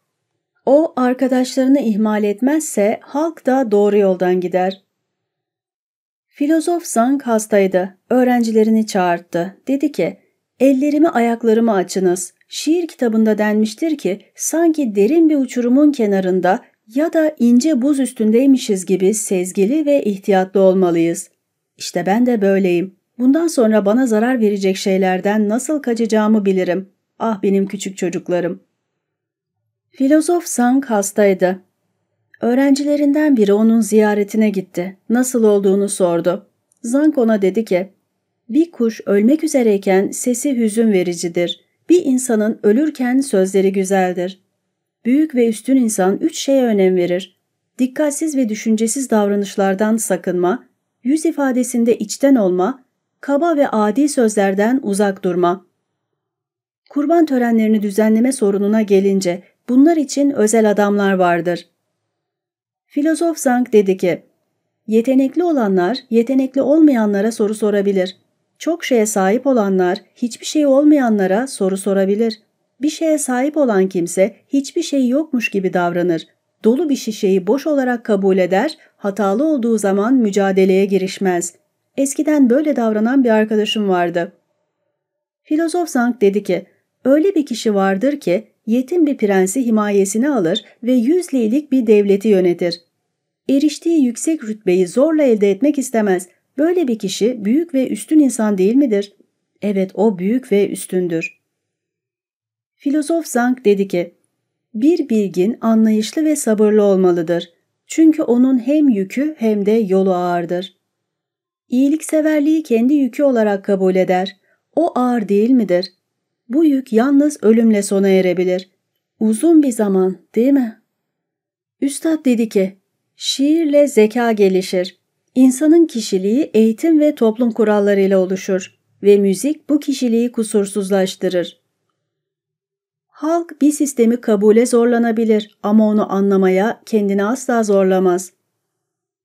O arkadaşlarını ihmal etmezse halk da doğru yoldan gider. Filozof Zhang hastaydı. Öğrencilerini çağırttı. Dedi ki, ellerimi ayaklarımı açınız. Şiir kitabında denmiştir ki sanki derin bir uçurumun kenarında ya da ince buz üstündeymişiz gibi sezgili ve ihtiyatlı olmalıyız. İşte ben de böyleyim. Bundan sonra bana zarar verecek şeylerden nasıl kaçacağımı bilirim. Ah benim küçük çocuklarım. Filozof Sang hastaydı. Öğrencilerinden biri onun ziyaretine gitti. Nasıl olduğunu sordu. Zang ona dedi ki, bir kuş ölmek üzereyken sesi hüzün vericidir. Bir insanın ölürken sözleri güzeldir. Büyük ve üstün insan üç şeye önem verir. Dikkatsiz ve düşüncesiz davranışlardan sakınma, yüz ifadesinde içten olma, kaba ve adi sözlerden uzak durma. Kurban törenlerini düzenleme sorununa gelince bunlar için özel adamlar vardır. Filozof Zhang dedi ki, yetenekli olanlar yetenekli olmayanlara soru sorabilir. Çok şeye sahip olanlar hiçbir şey olmayanlara soru sorabilir. Bir şeye sahip olan kimse hiçbir şey yokmuş gibi davranır. Dolu bir şişeyi boş olarak kabul eder, hatalı olduğu zaman mücadeleye girişmez. Eskiden böyle davranan bir arkadaşım vardı. Filozof Zhang dedi ki, öyle bir kişi vardır ki yetim bir prensi himayesine alır ve yüzleylik bir devleti yönetir. Eriştiği yüksek rütbeyi zorla elde etmek istemez. Böyle bir kişi büyük ve üstün insan değil midir? Evet o büyük ve üstündür. Filozof Zhang dedi ki, bir bilgin anlayışlı ve sabırlı olmalıdır. Çünkü onun hem yükü hem de yolu ağırdır. İyilikseverliği kendi yükü olarak kabul eder. O ağır değil midir? Bu yük yalnız ölümle sona erebilir. Uzun bir zaman, değil mi? Üstad dedi ki, şiirle zeka gelişir. İnsanın kişiliği eğitim ve toplum kurallarıyla oluşur ve müzik bu kişiliği kusursuzlaştırır. Halk bir sistemi kabule zorlanabilir ama onu anlamaya kendini asla zorlamaz.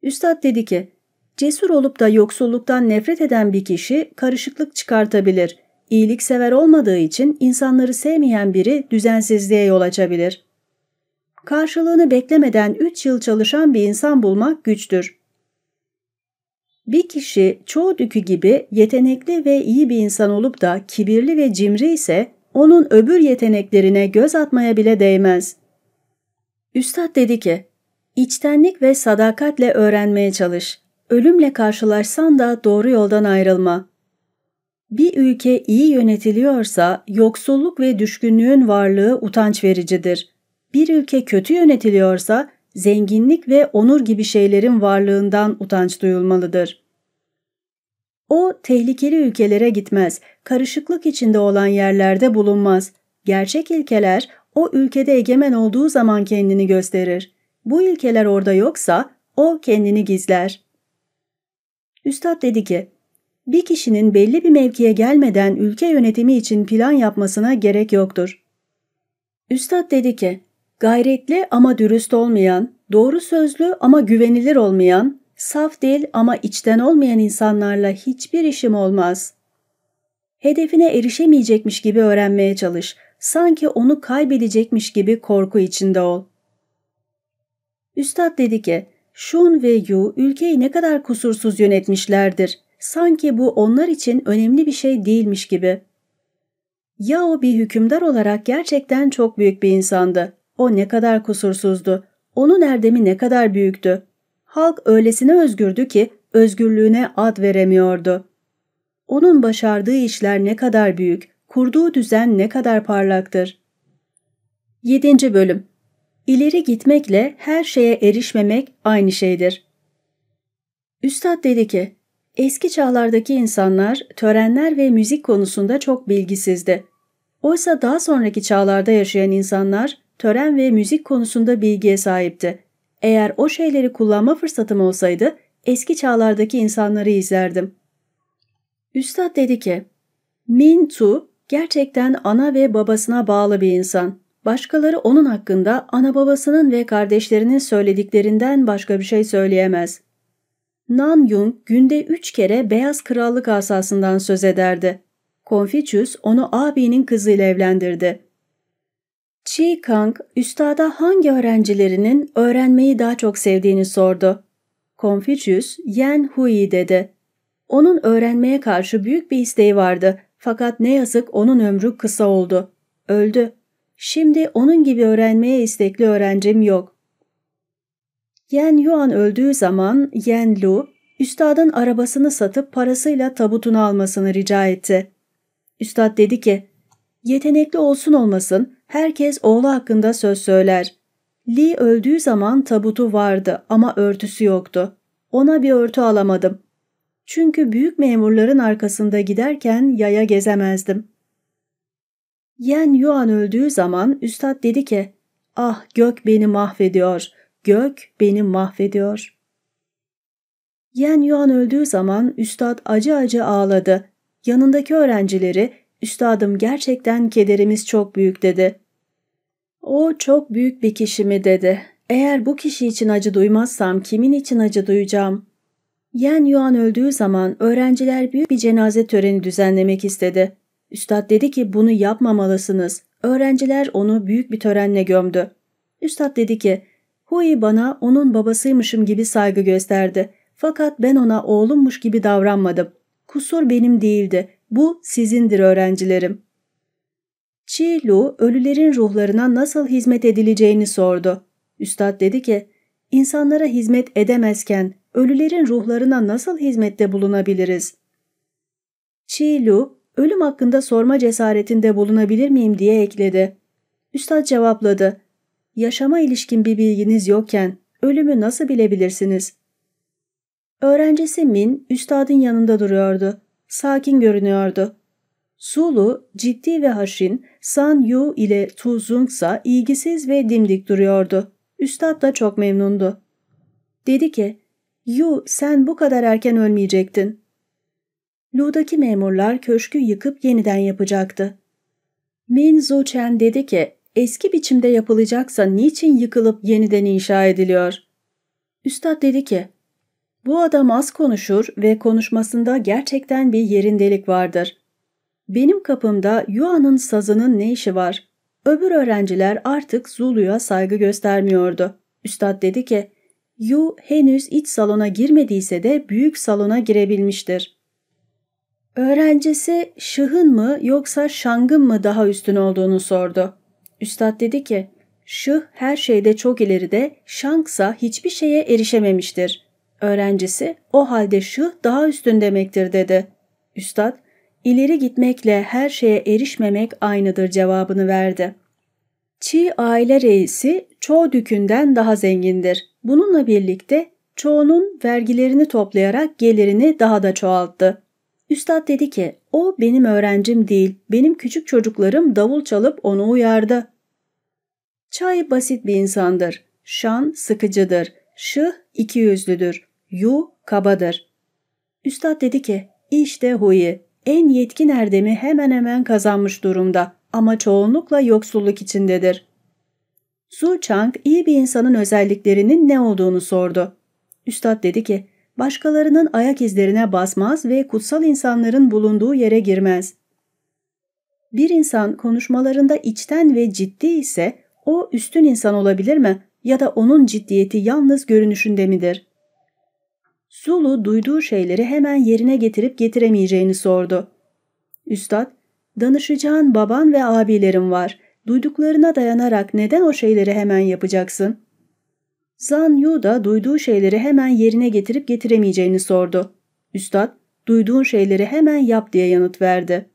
Üstad dedi ki, cesur olup da yoksulluktan nefret eden bir kişi karışıklık çıkartabilir. İyiliksever olmadığı için insanları sevmeyen biri düzensizliğe yol açabilir. Karşılığını beklemeden 3 yıl çalışan bir insan bulmak güçtür. Bir kişi çoğu dükü gibi yetenekli ve iyi bir insan olup da kibirli ve cimri ise onun öbür yeteneklerine göz atmaya bile değmez. Üstad dedi ki, içtenlik ve sadakatle öğrenmeye çalış. Ölümle karşılaşsan da doğru yoldan ayrılma. Bir ülke iyi yönetiliyorsa yoksulluk ve düşkünlüğün varlığı utanç vericidir. Bir ülke kötü yönetiliyorsa zenginlik ve onur gibi şeylerin varlığından utanç duyulmalıdır. O tehlikeli ülkelere gitmez, karışıklık içinde olan yerlerde bulunmaz. Gerçek ilkeler o ülkede egemen olduğu zaman kendini gösterir. Bu ilkeler orada yoksa o kendini gizler. Üstad dedi ki, bir kişinin belli bir mevkiye gelmeden ülke yönetimi için plan yapmasına gerek yoktur. Üstad dedi ki, gayretli ama dürüst olmayan, doğru sözlü ama güvenilir olmayan, saf değil ama içten olmayan insanlarla hiçbir işim olmaz. Hedefine erişemeyecekmiş gibi öğrenmeye çalış. Sanki onu kaybedecekmiş gibi korku içinde ol. Üstad dedi ki, Shun ve Yu ülkeyi ne kadar kusursuz yönetmişlerdir. Sanki bu onlar için önemli bir şey değilmiş gibi. Yao bir hükümdar olarak gerçekten çok büyük bir insandı. O ne kadar kusursuzdu. Onun erdemi ne kadar büyüktü. Halk öylesine özgürdü ki özgürlüğüne ad veremiyordu. Onun başardığı işler ne kadar büyük, kurduğu düzen ne kadar parlaktır. 7. Bölüm İleri gitmekle her şeye erişmemek aynı şeydir. Üstad dedi ki, eski çağlardaki insanlar törenler ve müzik konusunda çok bilgisizdi. Oysa daha sonraki çağlarda yaşayan insanlar tören ve müzik konusunda bilgiye sahipti. Eğer o şeyleri kullanma fırsatım olsaydı eski çağlardaki insanları izlerdim. Üstad dedi ki, Min Tu gerçekten ana ve babasına bağlı bir insan. Başkaları onun hakkında ana babasının ve kardeşlerinin söylediklerinden başka bir şey söyleyemez. Nan Yung günde üç kere Beyaz Krallık asasından söz ederdi. Confucius onu abinin kızıyla evlendirdi. Chi Kang, üstada hangi öğrencilerinin öğrenmeyi daha çok sevdiğini sordu. Confucius, Yan Hui dedi. Onun öğrenmeye karşı büyük bir isteği vardı fakat ne yazık onun ömrü kısa oldu. Öldü. Şimdi onun gibi öğrenmeye istekli öğrencim yok. Yan Yuan öldüğü zaman Yan Lu, üstadın arabasını satıp parasıyla tabutunu almasını rica etti. Üstad dedi ki, yetenekli olsun olmasın herkes oğlu hakkında söz söyler. Li öldüğü zaman tabutu vardı ama örtüsü yoktu. Ona bir örtü alamadım. Çünkü büyük memurların arkasında giderken yaya gezemezdim. Yen Yuan öldüğü zaman üstad dedi ki, ah gök beni mahvediyor, gök beni mahvediyor. Yen Yuan öldüğü zaman üstad acı acı ağladı. Yanındaki öğrencileri, üstadım gerçekten kederimiz çok büyük dedi. O çok büyük bir kişi mi dedi. Eğer bu kişi için acı duymazsam kimin için acı duyacağım? Yen Yuan öldüğü zaman öğrenciler büyük bir cenaze töreni düzenlemek istedi. Üstad dedi ki bunu yapmamalısınız. Öğrenciler onu büyük bir törenle gömdü. Üstad dedi ki Hui bana onun babasıymışım gibi saygı gösterdi. Fakat ben ona oğlummuş gibi davranmadım. Kusur benim değildi. Bu sizindir öğrencilerim. Chi Lu ölülerin ruhlarına nasıl hizmet edileceğini sordu. Üstad dedi ki, insanlara hizmet edemezken ölülerin ruhlarına nasıl hizmette bulunabiliriz? Chi Lu, ölüm hakkında sorma cesaretinde bulunabilir miyim diye ekledi. Üstad cevapladı. Yaşama ilişkin bir bilginiz yokken ölümü nasıl bilebilirsiniz? Öğrencisi Min, üstadın yanında duruyordu. Sakin görünüyordu. Sulu, ciddi ve haşin, San Yu ile Tu Zung ise ilgisiz ve dimdik duruyordu. Üstad da çok memnundu. Dedi ki, Yu sen bu kadar erken ölmeyecektin. Lu'daki memurlar köşkü yıkıp yeniden yapacaktı. Min Zuchen dedi ki, eski biçimde yapılacaksa niçin yıkılıp yeniden inşa ediliyor? Üstad dedi ki, bu adam az konuşur ve konuşmasında gerçekten bir yerindelik vardır. Benim kapımda Yuan'ın sazının ne işi var? Öbür öğrenciler artık Zulu'ya saygı göstermiyordu. Üstad dedi ki, Yu henüz iç salona girmediyse de büyük salona girebilmiştir. Öğrencisi Şıh'ın mı yoksa Şang'ın mı daha üstün olduğunu sordu. Üstad dedi ki, Şıh her şeyde çok ileride, Şangsa hiçbir şeye erişememiştir. Öğrencisi o halde Şıh daha üstün demektir dedi. Üstad, ileri gitmekle her şeye erişmemek aynıdır cevabını verdi. Çi aile reisi çoğu dükünden daha zengindir. Bununla birlikte çoğunun vergilerini toplayarak gelirini daha da çoğalttı. Üstad dedi ki, o benim öğrencim değil, benim küçük çocuklarım davul çalıp onu uyardı. Çay basit bir insandır. Şan sıkıcıdır. Şıh ikiyüzlüdür. Yu kabadır. Üstad dedi ki, işte Hui, en yetkin erdemi hemen hemen kazanmış durumda ama çoğunlukla yoksulluk içindedir. Su Chang iyi bir insanın özelliklerinin ne olduğunu sordu. Üstad dedi ki, başkalarının ayak izlerine basmaz ve kutsal insanların bulunduğu yere girmez. Bir insan konuşmalarında içten ve ciddi ise o üstün insan olabilir mi ya da onun ciddiyeti yalnız görünüşünde midir? Zulu duyduğu şeyleri hemen yerine getirip getiremeyeceğini sordu. Üstad, danışacağın baban ve abilerin var. Duyduklarına dayanarak neden o şeyleri hemen yapacaksın? Zan Yu da duyduğu şeyleri hemen yerine getirip getiremeyeceğini sordu. Üstad, duyduğun şeyleri hemen yap diye yanıt verdi.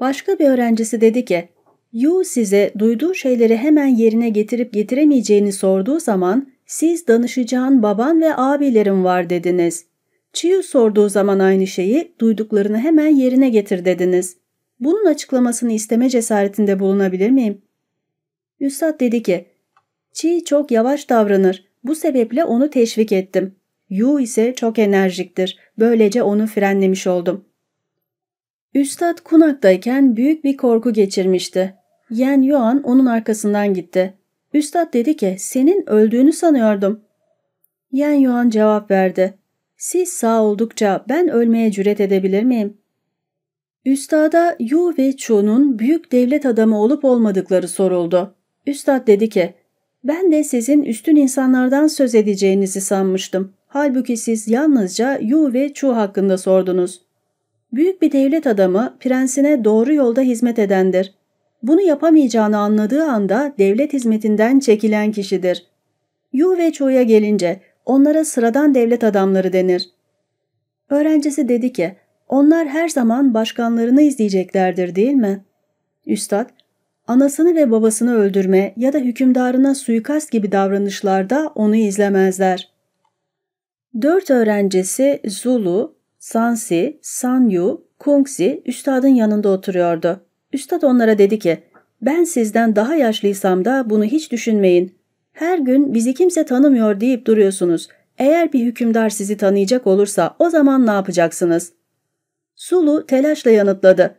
Başka bir öğrencisi dedi ki, Yu size duyduğu şeyleri hemen yerine getirip getiremeyeceğini sorduğu zaman siz danışacağın baban ve abilerin var dediniz. Chiyu sorduğu zaman aynı şeyi duyduklarını hemen yerine getir dediniz. Bunun açıklamasını isteme cesaretinde bulunabilir miyim? Üstad dedi ki, Chi çok yavaş davranır. Bu sebeple onu teşvik ettim. Yu ise çok enerjiktir. Böylece onu frenlemiş oldum. Üstad Kunak'tayken büyük bir korku geçirmişti. Yen Yuan onun arkasından gitti. Üstad dedi ki senin öldüğünü sanıyordum. Yen Yuan cevap verdi. Siz sağ oldukça ben ölmeye cüret edebilir miyim? Üstada Yu ve Chu'nun büyük devlet adamı olup olmadıkları soruldu. Üstad dedi ki, ben de sizin üstün insanlardan söz edeceğinizi sanmıştım. Halbuki siz yalnızca Yu ve Chu hakkında sordunuz. Büyük bir devlet adamı prensine doğru yolda hizmet edendir. Bunu yapamayacağını anladığı anda devlet hizmetinden çekilen kişidir. Yu ve Chu'ya gelince onlara sıradan devlet adamları denir. Öğrencisi dedi ki, onlar her zaman başkanlarını izleyeceklerdir değil mi? Üstad, anasını ve babasını öldürme ya da hükümdarına suikast gibi davranışlarda onu izlemezler. Dört öğrencisi Zulu, Sansi, Sanyu, Kungsi üstadın yanında oturuyordu. Üstad onlara dedi ki, ben sizden daha yaşlıysam da bunu hiç düşünmeyin. Her gün bizi kimse tanımıyor deyip duruyorsunuz. Eğer bir hükümdar sizi tanıyacak olursa o zaman ne yapacaksınız? Sulu telaşla yanıtladı.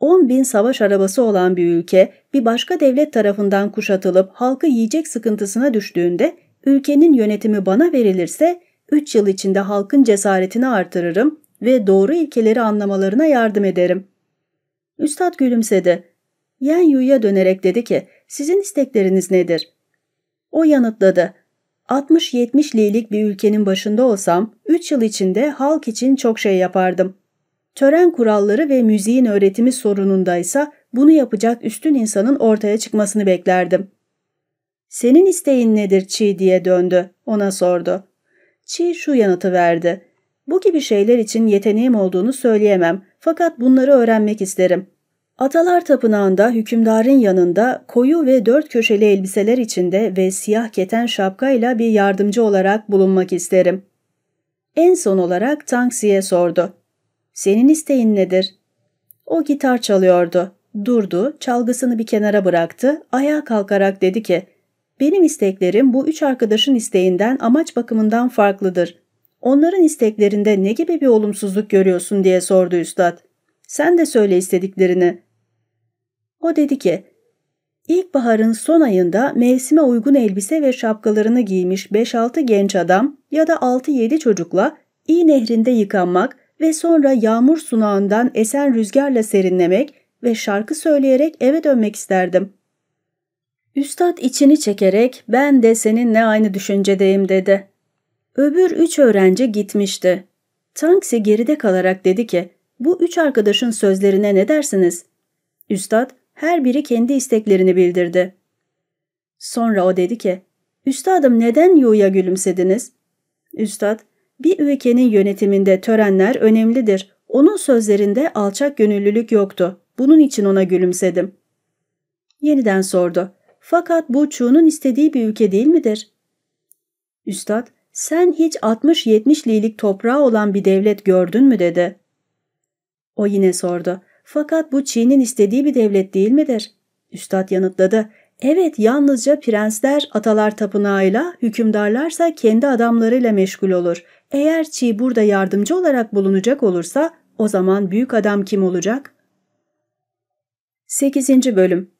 10 bin savaş arabası olan bir ülke bir başka devlet tarafından kuşatılıp halkı yiyecek sıkıntısına düştüğünde ülkenin yönetimi bana verilirse 3 yıl içinde halkın cesaretini artırırım ve doğru ilkeleri anlamalarına yardım ederim. Üstad gülümsedi. Yen Yu'ya dönerek dedi ki, sizin istekleriniz nedir? O yanıtladı. 60-70 lilik bir ülkenin başında olsam 3 yıl içinde halk için çok şey yapardım. Tören kuralları ve müziğin öğretimi sorunundaysa bunu yapacak üstün insanın ortaya çıkmasını beklerdim. Senin isteğin nedir Çi diye döndü. Ona sordu. Çi şu yanıtı verdi. Bu gibi şeyler için yeteneğim olduğunu söyleyemem fakat bunları öğrenmek isterim. Atalar Tapınağı'nda hükümdarın yanında koyu ve dört köşeli elbiseler içinde ve siyah keten şapkayla bir yardımcı olarak bulunmak isterim. En son olarak Tangxi'ye sordu. Senin isteğin nedir? O gitar çalıyordu. Durdu, çalgısını bir kenara bıraktı, ayağa kalkarak dedi ki, benim isteklerim bu üç arkadaşın isteğinden amaç bakımından farklıdır. Onların isteklerinde ne gibi bir olumsuzluk görüyorsun diye sordu üstad. Sen de söyle istediklerini. O dedi ki, İlkbaharın son ayında mevsime uygun elbise ve şapkalarını giymiş 5-6 genç adam ya da 6-7 çocukla İyi Nehri'nde yıkanmak ve sonra yağmur sunağından esen rüzgarla serinlemek ve şarkı söyleyerek eve dönmek isterdim. Üstad içini çekerek ben de seninle aynı düşüncedeyim dedi. Öbür üç öğrenci gitmişti. Tanksi geride kalarak dedi ki, bu üç arkadaşın sözlerine ne dersiniz? Üstad, her biri kendi isteklerini bildirdi. Sonra o dedi ki, Üstadım neden Yu'ya gülümsediniz? Üstad, bir ülkenin yönetiminde törenler önemlidir. Onun sözlerinde alçak gönüllülük yoktu. Bunun için ona gülümsedim. Yeniden sordu. Fakat bu Chu'nun istediği bir ülke değil midir? Üstad, sen hiç 60-70 lilik toprağı olan bir devlet gördün mü dedi. O yine sordu. Fakat bu Çin'in istediği bir devlet değil midir? Üstad yanıtladı. Evet yalnızca prensler atalar tapınağıyla, hükümdarlarsa kendi adamlarıyla meşgul olur. Eğer Çi burada yardımcı olarak bulunacak olursa o zaman büyük adam kim olacak? 8. Bölüm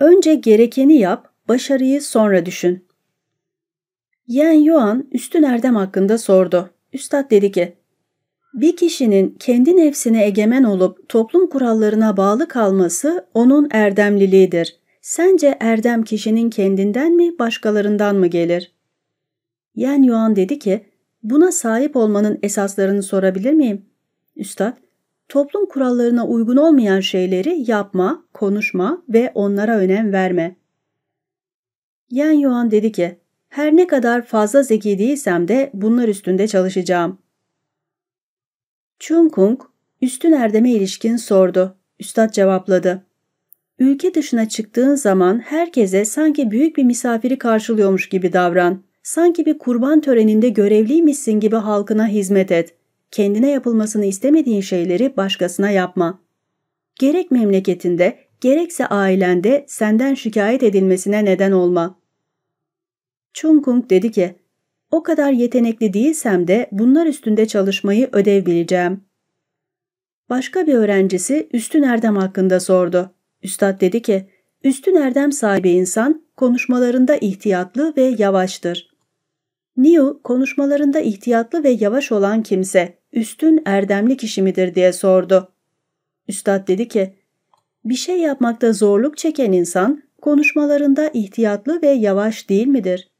Önce gerekeni yap, başarıyı sonra düşün. Yen Yuan üstün erdem hakkında sordu. Üstad dedi ki, bir kişinin kendi nefsine egemen olup toplum kurallarına bağlı kalması onun erdemliliğidir. Sence erdem kişinin kendinden mi başkalarından mı gelir? Yen Yuan dedi ki, buna sahip olmanın esaslarını sorabilir miyim? Üstad, toplum kurallarına uygun olmayan şeyleri yapma, konuşma ve onlara önem verme. Yen Yuan dedi ki, her ne kadar fazla zeki değilsem de bunlar üstünde çalışacağım. Chung Kung, üstün erdeme ilişkin sordu. Üstad cevapladı. Ülke dışına çıktığın zaman herkese sanki büyük bir misafiri karşılıyormuş gibi davran. Sanki bir kurban töreninde görevliymişsin gibi halkına hizmet et. Kendine yapılmasını istemediğin şeyleri başkasına yapma. Gerek memleketinde, gerekse ailende senden şikayet edilmesine neden olma. Chung Kung dedi ki, o kadar yetenekli değilsem de bunlar üstünde çalışmayı ödev bileceğim. Başka bir öğrencisi üstün erdem hakkında sordu. Üstad dedi ki, üstün erdem sahibi insan konuşmalarında ihtiyatlı ve yavaştır. Niu konuşmalarında ihtiyatlı ve yavaş olan kimse üstün erdemli kişi midir diye sordu. Üstad dedi ki, bir şey yapmakta zorluk çeken insan konuşmalarında ihtiyatlı ve yavaş değil midir?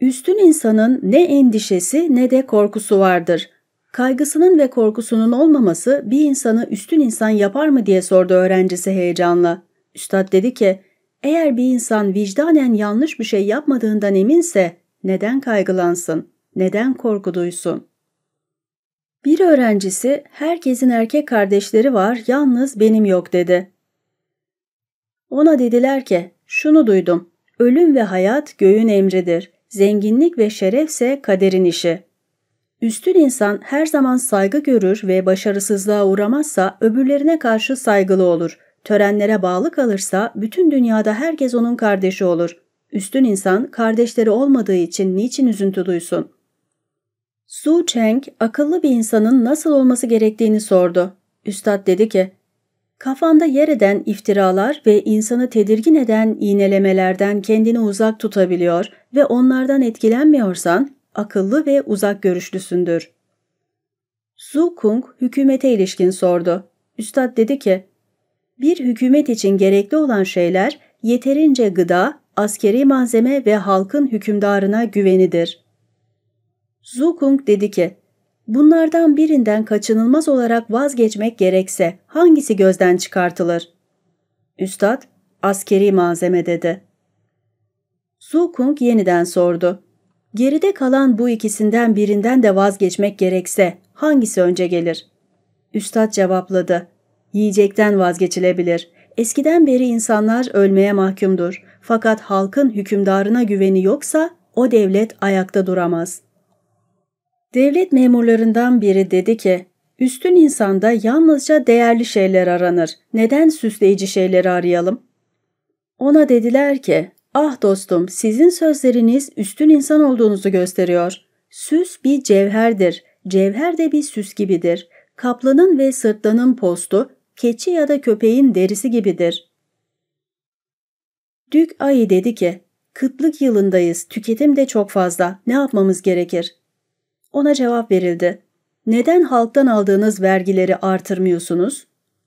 Üstün insanın ne endişesi ne de korkusu vardır. Kaygısının ve korkusunun olmaması bir insanı üstün insan yapar mı diye sordu öğrencisi heyecanla. Üstad dedi ki, eğer bir insan vicdanen yanlış bir şey yapmadığından eminse neden kaygılansın, neden korku duysun? Bir öğrencisi, herkesin erkek kardeşleri var, yalnız benim yok dedi. Ona dediler ki, şunu duydum, ölüm ve hayat göğün emridir. Zenginlik ve şerefse kaderin işi. Üstün insan her zaman saygı görür ve başarısızlığa uğramazsa öbürlerine karşı saygılı olur. Törenlere bağlı kalırsa bütün dünyada herkes onun kardeşi olur. Üstün insan kardeşleri olmadığı için niçin üzüntü duysun? Su Cheng akıllı bir insanın nasıl olması gerektiğini sordu. Üstad dedi ki, Kafanda yer eden iftiralar ve insanı tedirgin eden iğnelemelerden kendini uzak tutabiliyor ve onlardan etkilenmiyorsan akıllı ve uzak görüşlüsündür. Su Kung hükümete ilişkin sordu. Üstad dedi ki, bir hükümet için gerekli olan şeyler yeterince gıda, askeri malzeme ve halkın hükümdarına güvenidir. Zhu Kung dedi ki, Bunlardan birinden kaçınılmaz olarak vazgeçmek gerekse hangisi gözden çıkartılır? Üstad, askeri malzeme dedi. Su Kung yeniden sordu. Geride kalan bu ikisinden birinden de vazgeçmek gerekse hangisi önce gelir? Üstad cevapladı. Yiyecekten vazgeçilebilir. Eskiden beri insanlar ölmeye mahkumdur. Fakat halkın hükümdarına güveni yoksa o devlet ayakta duramaz.'' Devlet memurlarından biri dedi ki, üstün insanda yalnızca değerli şeyler aranır. Neden süsleyici şeyleri arayalım? Ona dediler ki, ah dostum sizin sözleriniz üstün insan olduğunuzu gösteriyor. Süs bir cevherdir. Cevher de bir süs gibidir. Kaplanın ve sırtlanın postu, keçi ya da köpeğin derisi gibidir. Dük Ayı dedi ki, kıtlık yılındayız, tüketim de çok fazla, ne yapmamız gerekir? Ona cevap verildi. Neden halktan aldığınız vergileri artırmıyorsunuz?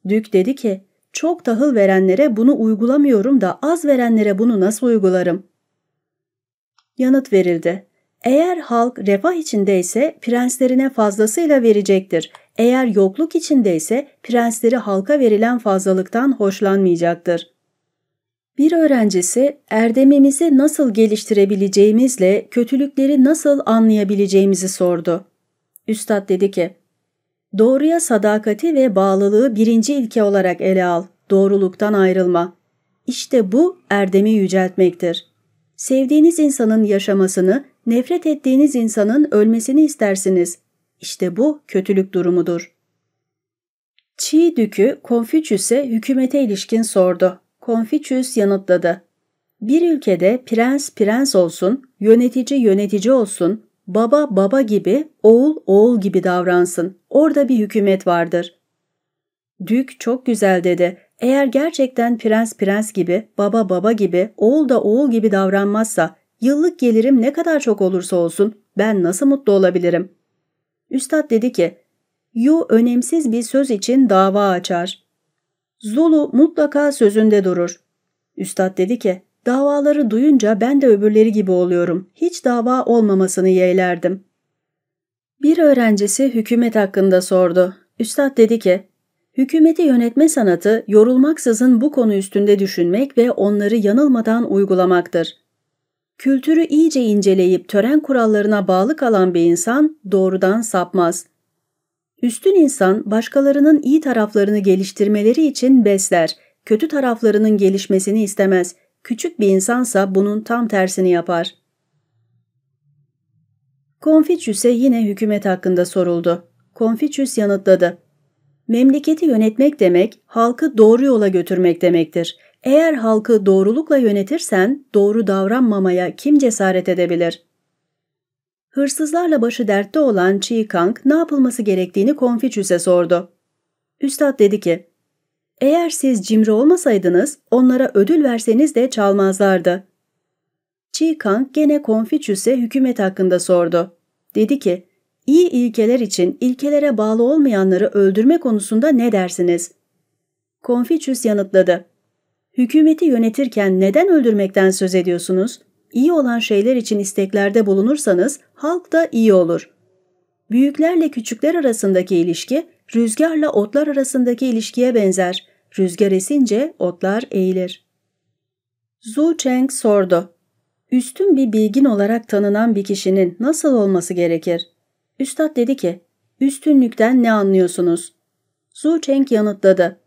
Dük dedi ki, çok tahıl verenlere bunu uygulamıyorum da az verenlere bunu nasıl uygularım? Yanıt verildi. Eğer halk refah içindeyse prenslerine fazlasıyla verecektir. Eğer yokluk içindeyse prensleri halka verilen fazlalıktan hoşlanmayacaktır. Bir öğrencisi erdemimizi nasıl geliştirebileceğimizle kötülükleri nasıl anlayabileceğimizi sordu. Üstad dedi ki, Doğruya sadakati ve bağlılığı birinci ilke olarak ele al, doğruluktan ayrılma. İşte bu erdemi yüceltmektir. Sevdiğiniz insanın yaşamasını, nefret ettiğiniz insanın ölmesini istersiniz. İşte bu kötülük durumudur. Çiğ Dükü Konfüçyüs'e hükümete ilişkin sordu. Konfüçyüs yanıtladı. Bir ülkede prens prens olsun, yönetici yönetici olsun, baba baba gibi, oğul oğul gibi davransın. Orada bir hükümet vardır. Dük çok güzel dedi. Eğer gerçekten prens prens gibi, baba baba gibi, oğul da oğul gibi davranmazsa, yıllık gelirim ne kadar çok olursa olsun ben nasıl mutlu olabilirim? Üstad dedi ki, Yu önemsiz bir söz için dava açar. Zulu mutlaka sözünde durur. Üstad dedi ki, davaları duyunca ben de öbürleri gibi oluyorum. Hiç dava olmamasını yeğlerdim. Bir öğrencisi hükümet hakkında sordu. Üstad dedi ki, hükümeti yönetme sanatı yorulmaksızın bu konu üstünde düşünmek ve onları yanılmadan uygulamaktır. Kültürü iyice inceleyip tören kurallarına bağlı kalan bir insan doğrudan sapmaz. Üstün insan başkalarının iyi taraflarını geliştirmeleri için besler, kötü taraflarının gelişmesini istemez. Küçük bir insansa bunun tam tersini yapar. Konfüçyüs'e yine hükümet hakkında soruldu. Konfüçyüs yanıtladı. Memleketi yönetmek demek, halkı doğru yola götürmek demektir. Eğer halkı doğrulukla yönetirsen, doğru davranmamaya kim cesaret edebilir? Hırsızlarla başı dertte olan Chi Kang ne yapılması gerektiğini Konfüçyüs'e sordu. Üstad dedi ki, eğer siz cimri olmasaydınız onlara ödül verseniz de çalmazlardı. Chi Kang gene Konfüçyüs'e hükümet hakkında sordu. Dedi ki, iyi ilkeler için ilkelere bağlı olmayanları öldürme konusunda ne dersiniz? Konfüçyüs yanıtladı. Hükümeti yönetirken neden öldürmekten söz ediyorsunuz? İyi olan şeyler için isteklerde bulunursanız halk da iyi olur. Büyüklerle küçükler arasındaki ilişki rüzgarla otlar arasındaki ilişkiye benzer. Rüzgar esince otlar eğilir. Zhu Cheng sordu. Üstün bir bilgin olarak tanınan bir kişinin nasıl olması gerekir? Üstad dedi ki, üstünlükten ne anlıyorsunuz? Zhu Cheng yanıtladı.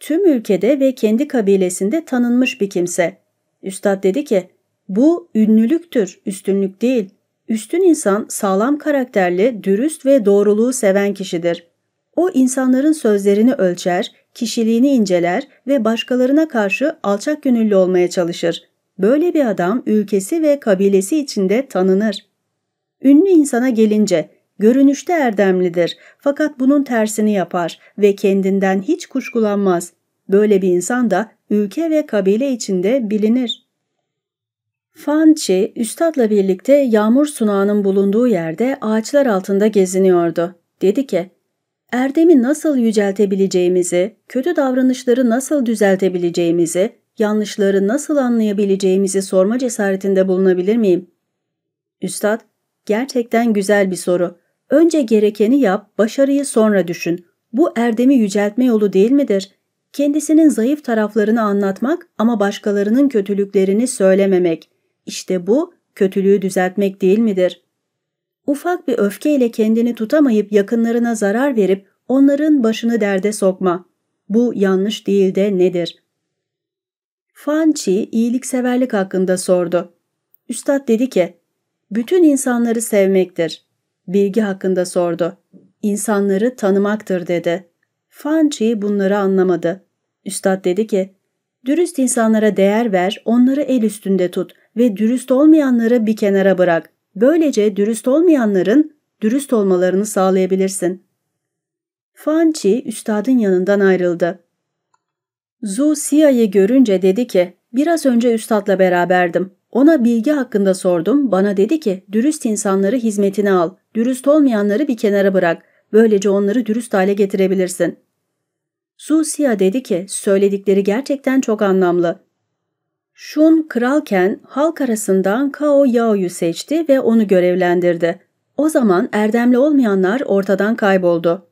Tüm ülkede ve kendi kabilesinde tanınmış bir kimse. Üstad dedi ki, bu ünlülüktür, üstünlük değil. Üstün insan sağlam karakterli, dürüst ve doğruluğu seven kişidir. O insanların sözlerini ölçer, kişiliğini inceler ve başkalarına karşı alçak gönüllü olmaya çalışır. Böyle bir adam ülkesi ve kabilesi içinde tanınır. Ünlü insana gelince görünüşte erdemlidir fakat bunun tersini yapar ve kendinden hiç kuşkulanmaz. Böyle bir insan da ülke ve kabile içinde bilinir. Fanchi, üstadla birlikte yağmur sunağının bulunduğu yerde ağaçlar altında geziniyordu. Dedi ki, Erdemi nasıl yüceltebileceğimizi, kötü davranışları nasıl düzeltebileceğimizi, yanlışları nasıl anlayabileceğimizi sorma cesaretinde bulunabilir miyim? Üstad, gerçekten güzel bir soru. Önce gerekeni yap, başarıyı sonra düşün. Bu erdemi yüceltme yolu değil midir? Kendisinin zayıf taraflarını anlatmak ama başkalarının kötülüklerini söylememek. İşte bu kötülüğü düzeltmek değil midir? Ufak bir öfkeyle kendini tutamayıp yakınlarına zarar verip onların başını derde sokma. Bu yanlış değil de nedir? Fanchi iyilikseverlik hakkında sordu. Üstad dedi ki, bütün insanları sevmektir. Bilgi hakkında sordu. İnsanları tanımaktır dedi. Fanchi bunları anlamadı. Üstad dedi ki, dürüst insanlara değer ver, onları el üstünde tut ve dürüst olmayanları bir kenara bırak. Böylece dürüst olmayanların dürüst olmalarını sağlayabilirsin. Fanchi üstadın yanından ayrıldı. Zhu Sia'yı görünce dedi ki, Biraz önce üstadla beraberdim. Ona bilgi hakkında sordum. Bana dedi ki dürüst insanları hizmetine al. Dürüst olmayanları bir kenara bırak. Böylece onları dürüst hale getirebilirsin. Su Sia dedi ki söyledikleri gerçekten çok anlamlı. Shun kralken halk arasından Kao Yao'yu seçti ve onu görevlendirdi. O zaman erdemli olmayanlar ortadan kayboldu.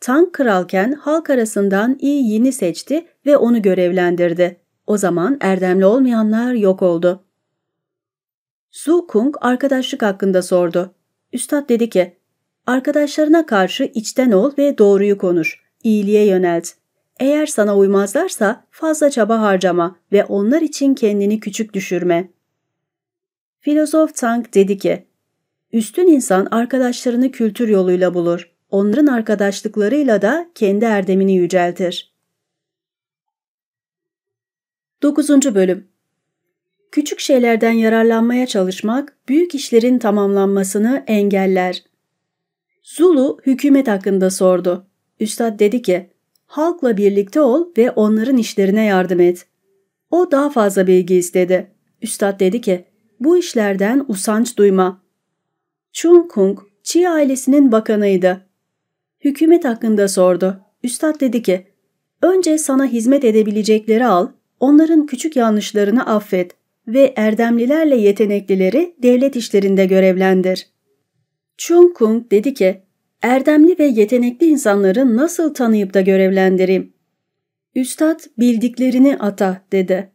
Tang kralken halk arasından İyi Yin'i seçti ve onu görevlendirdi. O zaman erdemli olmayanlar yok oldu. Su Kung arkadaşlık hakkında sordu. Üstad dedi ki, arkadaşlarına karşı içten ol ve doğruyu konuş, iyiliğe yönelt. Eğer sana uymazlarsa fazla çaba harcama ve onlar için kendini küçük düşürme. Filozof Tang dedi ki, Üstün insan arkadaşlarını kültür yoluyla bulur. Onların arkadaşlıklarıyla da kendi erdemini yüceltir. 9. Bölüm Küçük şeylerden yararlanmaya çalışmak, büyük işlerin tamamlanmasını engeller. Zulu hükümet hakkında sordu. Üstad dedi ki, halkla birlikte ol ve onların işlerine yardım et. O daha fazla bilgi istedi. Üstad dedi ki, bu işlerden usanç duyma. Chung Kung, Çi ailesinin bakanıydı. Hükümet hakkında sordu. Üstad dedi ki, önce sana hizmet edebilecekleri al, onların küçük yanlışlarını affet ve erdemlilerle yeteneklileri devlet işlerinde görevlendir. Chung Kung dedi ki, erdemli ve yetenekli insanları nasıl tanıyıp da görevlendireyim? Üstad bildiklerini ata dedi.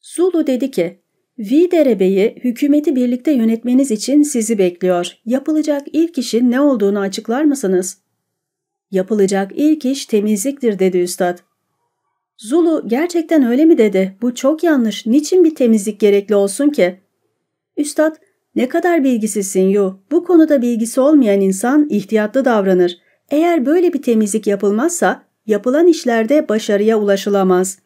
Zulu dedi ki, V derebeyi hükümeti birlikte yönetmeniz için sizi bekliyor. Yapılacak ilk işin ne olduğunu açıklar mısınız? Yapılacak ilk iş temizliktir dedi üstad. Zulu gerçekten öyle mi dedi? Bu çok yanlış. Niçin bir temizlik gerekli olsun ki? Üstad ne kadar bilgisizsin Yu. Bu konuda bilgisi olmayan insan ihtiyatlı davranır. Eğer böyle bir temizlik yapılmazsa yapılan işlerde başarıya ulaşılamaz.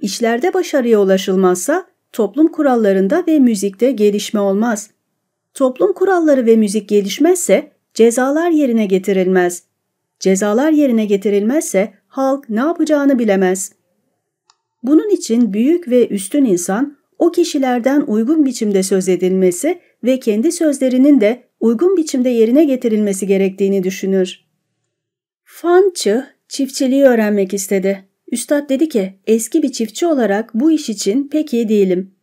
İşlerde başarıya ulaşılmazsa toplum kurallarında ve müzikte gelişme olmaz. Toplum kuralları ve müzik gelişmezse cezalar yerine getirilmez. Cezalar yerine getirilmezse halk ne yapacağını bilemez. Bunun için büyük ve üstün insan o kişilerden uygun biçimde söz edilmesi ve kendi sözlerinin de uygun biçimde yerine getirilmesi gerektiğini düşünür. Fan Çı çiftçiliği öğrenmek istedi. Üstad dedi ki eski bir çiftçi olarak bu iş için pek iyi değilim.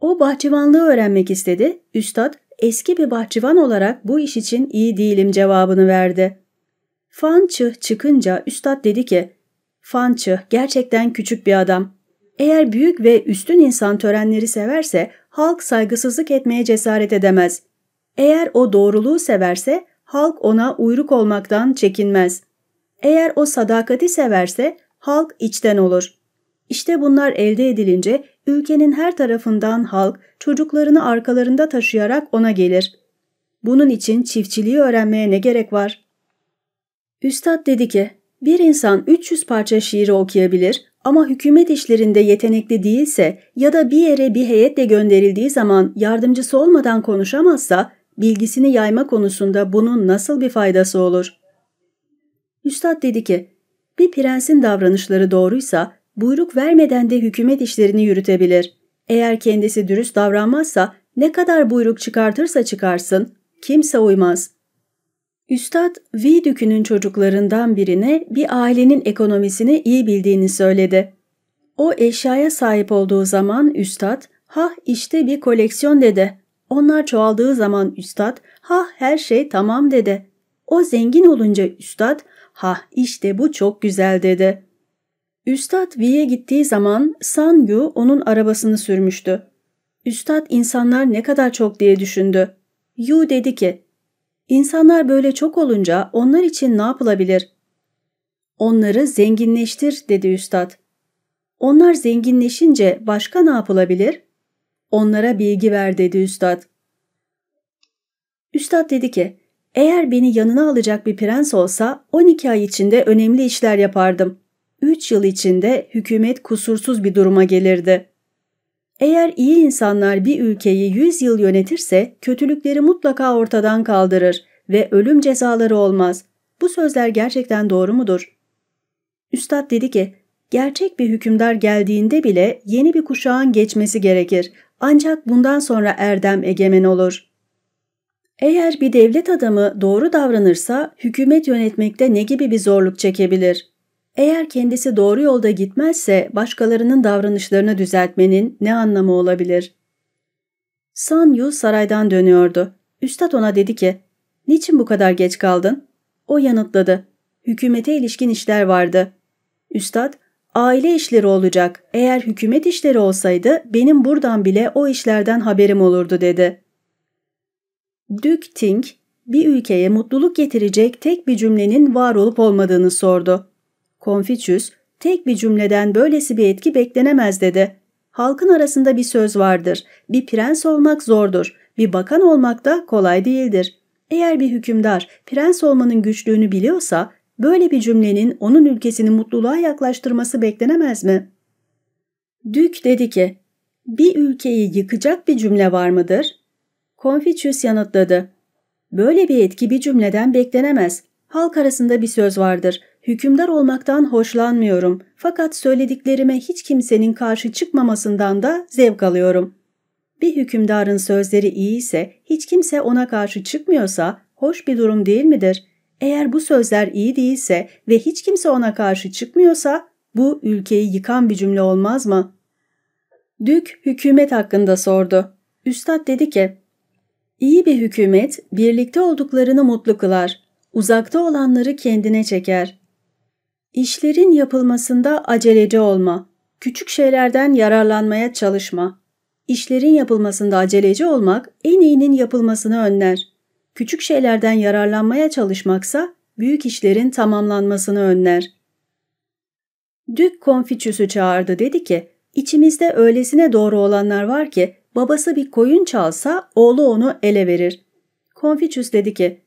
O bahçıvanlığı öğrenmek istedi. Üstad eski bir bahçıvan olarak bu iş için iyi değilim cevabını verdi. Fançı çıkınca üstad dedi ki Fançı gerçekten küçük bir adam. Eğer büyük ve üstün insan törenleri severse halk saygısızlık etmeye cesaret edemez. Eğer o doğruluğu severse halk ona uyruk olmaktan çekinmez. Eğer o sadakati severse halk içten olur. İşte bunlar elde edilince ülkenin her tarafından halk çocuklarını arkalarında taşıyarak ona gelir. Bunun için çiftçiliği öğrenmeye ne gerek var? Üstad dedi ki, bir insan 300 parça şiiri okuyabilir ama hükümet işlerinde yetenekli değilse ya da bir yere bir heyetle gönderildiği zaman yardımcısı olmadan konuşamazsa bilgisini yayma konusunda bunun nasıl bir faydası olur? Üstad dedi ki, bir prensin davranışları doğruysa buyruk vermeden de hükümet işlerini yürütebilir. Eğer kendisi dürüst davranmazsa ne kadar buyruk çıkartırsa çıkarsın kimse uymaz. Üstad Vidükü'nün çocuklarından birine bir ailenin ekonomisini iyi bildiğini söyledi. O eşyaya sahip olduğu zaman üstad, ha işte bir koleksiyon dedi. Onlar çoğaldığı zaman üstad, ha her şey tamam dedi. O zengin olunca üstad, ha işte bu çok güzel dedi. Üstad Vi'ye gittiği zaman San Yu onun arabasını sürmüştü. Üstad insanlar ne kadar çok diye düşündü. Yu dedi ki, İnsanlar böyle çok olunca onlar için ne yapılabilir? Onları zenginleştir dedi üstad. Onlar zenginleşince başka ne yapılabilir? Onlara bilgi ver dedi üstad. Üstad dedi ki, eğer beni yanına alacak bir prens olsa 12 ay içinde önemli işler yapardım. 3 yıl içinde hükümet kusursuz bir duruma gelirdi. Eğer iyi insanlar bir ülkeyi 100 yıl yönetirse kötülükleri mutlaka ortadan kaldırır ve ölüm cezaları olmaz. Bu sözler gerçekten doğru mudur? Üstad dedi ki, Gerçek bir hükümdar geldiğinde bile yeni bir kuşağın geçmesi gerekir. Ancak bundan sonra erdem egemen olur. Eğer bir devlet adamı doğru davranırsa hükümet yönetmekte ne gibi bir zorluk çekebilir? Eğer kendisi doğru yolda gitmezse başkalarının davranışlarını düzeltmenin ne anlamı olabilir? San Yu saraydan dönüyordu. Üstad ona dedi ki, ''Niçin bu kadar geç kaldın?'' O yanıtladı. Hükümete ilişkin işler vardı. Üstad, aile işleri olacak. Eğer hükümet işleri olsaydı benim buradan bile o işlerden haberim olurdu dedi. Dük Ting, bir ülkeye mutluluk getirecek tek bir cümlenin var olup olmadığını sordu. Konfüçyüs, tek bir cümleden böylesi bir etki beklenemez dedi. Halkın arasında bir söz vardır. Bir prens olmak zordur. Bir bakan olmak da kolay değildir. Eğer bir hükümdar prens olmanın güçlüğünü biliyorsa böyle bir cümlenin onun ülkesini mutluluğa yaklaştırması beklenemez mi? Dük dedi ki, bir ülkeyi yıkacak bir cümle var mıdır? Konfüçyüs yanıtladı. Böyle bir etki bir cümleden beklenemez. Halk arasında bir söz vardır. Hükümdar olmaktan hoşlanmıyorum fakat söylediklerime hiç kimsenin karşı çıkmamasından da zevk alıyorum. Bir hükümdarın sözleri iyi ise, hiç kimse ona karşı çıkmıyorsa hoş bir durum değil midir? Eğer bu sözler iyi değilse ve hiç kimse ona karşı çıkmıyorsa bu ülkeyi yıkan bir cümle olmaz mı? Dük hükümet hakkında sordu. Üstad dedi ki, İyi bir hükümet birlikte olduklarını mutlu kılar, uzakta olanları kendine çeker. İşlerin yapılmasında aceleci olma, küçük şeylerden yararlanmaya çalışma. İşlerin yapılmasında aceleci olmak en iyinin yapılmasını önler. Küçük şeylerden yararlanmaya çalışmaksa büyük işlerin tamamlanmasını önler. Dük Konfüçyüs'ü çağırdı dedi ki, içimizde öylesine doğru olanlar var ki babası bir koyun çalsa oğlu onu ele verir. Konfüçyüs dedi ki,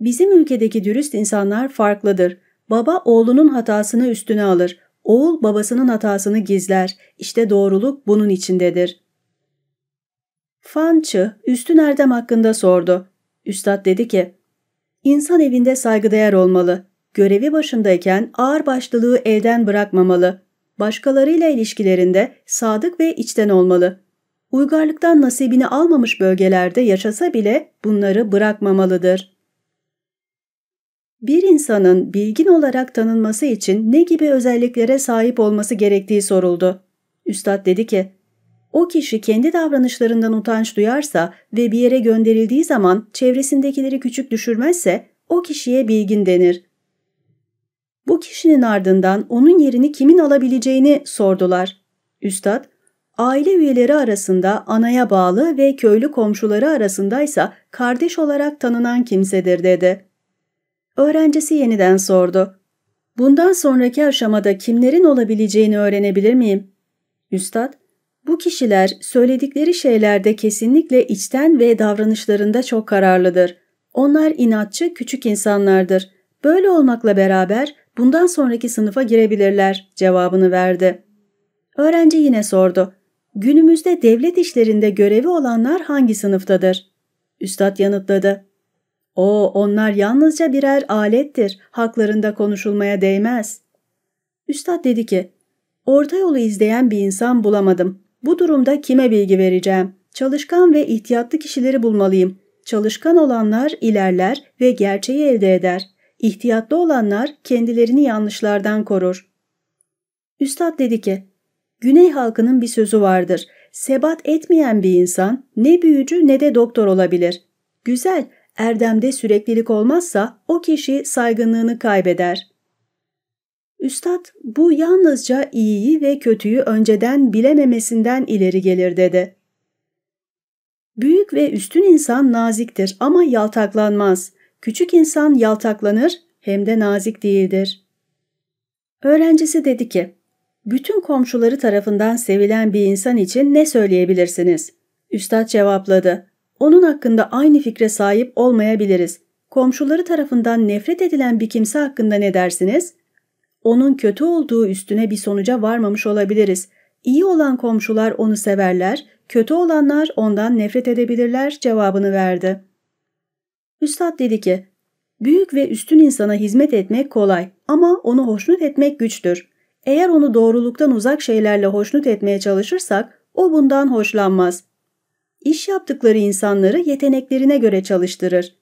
bizim ülkedeki dürüst insanlar farklıdır. Baba oğlunun hatasını üstüne alır. Oğul babasının hatasını gizler. İşte doğruluk bunun içindedir. Fançı üstün erdem hakkında sordu. Üstad dedi ki, İnsan evinde saygıdeğer olmalı. Görevi başındayken ağır başlılığı elden bırakmamalı. Başkalarıyla ilişkilerinde sadık ve içten olmalı. Uygarlıktan nasibini almamış bölgelerde yaşasa bile bunları bırakmamalıdır. Bir insanın bilgin olarak tanınması için ne gibi özelliklere sahip olması gerektiği soruldu. Üstad dedi ki, o kişi kendi davranışlarından utanç duyarsa ve bir yere gönderildiği zaman çevresindekileri küçük düşürmezse o kişiye bilgin denir. Bu kişinin ardından onun yerini kimin alabileceğini sordular. Üstad, aile üyeleri arasında anaya bağlı ve köylü komşuları arasındaysa kardeş olarak tanınan kimsedir dedi. Öğrencisi yeniden sordu. Bundan sonraki aşamada kimlerin olabileceğini öğrenebilir miyim? Üstad, bu kişiler söyledikleri şeylerde kesinlikle içten ve davranışlarında çok kararlıdır. Onlar inatçı, küçük insanlardır. Böyle olmakla beraber bundan sonraki sınıfa girebilirler cevabını verdi. Öğrenci yine sordu. Günümüzde devlet işlerinde görevi olanlar hangi sınıftadır? Üstad yanıtladı. O, onlar yalnızca birer alettir, haklarında konuşulmaya değmez. Üstad dedi ki, orta yolu izleyen bir insan bulamadım. Bu durumda kime bilgi vereceğim? Çalışkan ve ihtiyatlı kişileri bulmalıyım. Çalışkan olanlar ilerler ve gerçeği elde eder. İhtiyatlı olanlar kendilerini yanlışlardan korur. Üstad dedi ki, Güney halkının bir sözü vardır. Sebat etmeyen bir insan ne büyücü ne de doktor olabilir. Güzel, erdemde süreklilik olmazsa o kişi saygınlığını kaybeder. Üstad bu yalnızca iyiyi ve kötüyü önceden bilememesinden ileri gelir dedi. Büyük ve üstün insan naziktir ama yaltaklanmaz. Küçük insan yaltaklanır hem de nazik değildir. Öğrencisi dedi ki, bütün komşuları tarafından sevilen bir insan için ne söyleyebilirsiniz? Üstad cevapladı. Onun hakkında aynı fikre sahip olmayabiliriz. Komşuları tarafından nefret edilen bir kimse hakkında ne dersiniz? Onun kötü olduğu üstüne bir sonuca varmamış olabiliriz. İyi olan komşular onu severler, kötü olanlar ondan nefret edebilirler cevabını verdi. Üstad dedi ki, büyük ve üstün insana hizmet etmek kolay ama onu hoşnut etmek güçtür. Eğer onu doğruluktan uzak şeylerle hoşnut etmeye çalışırsak o bundan hoşlanmaz. İş yaptıkları insanları yeteneklerine göre çalıştırır.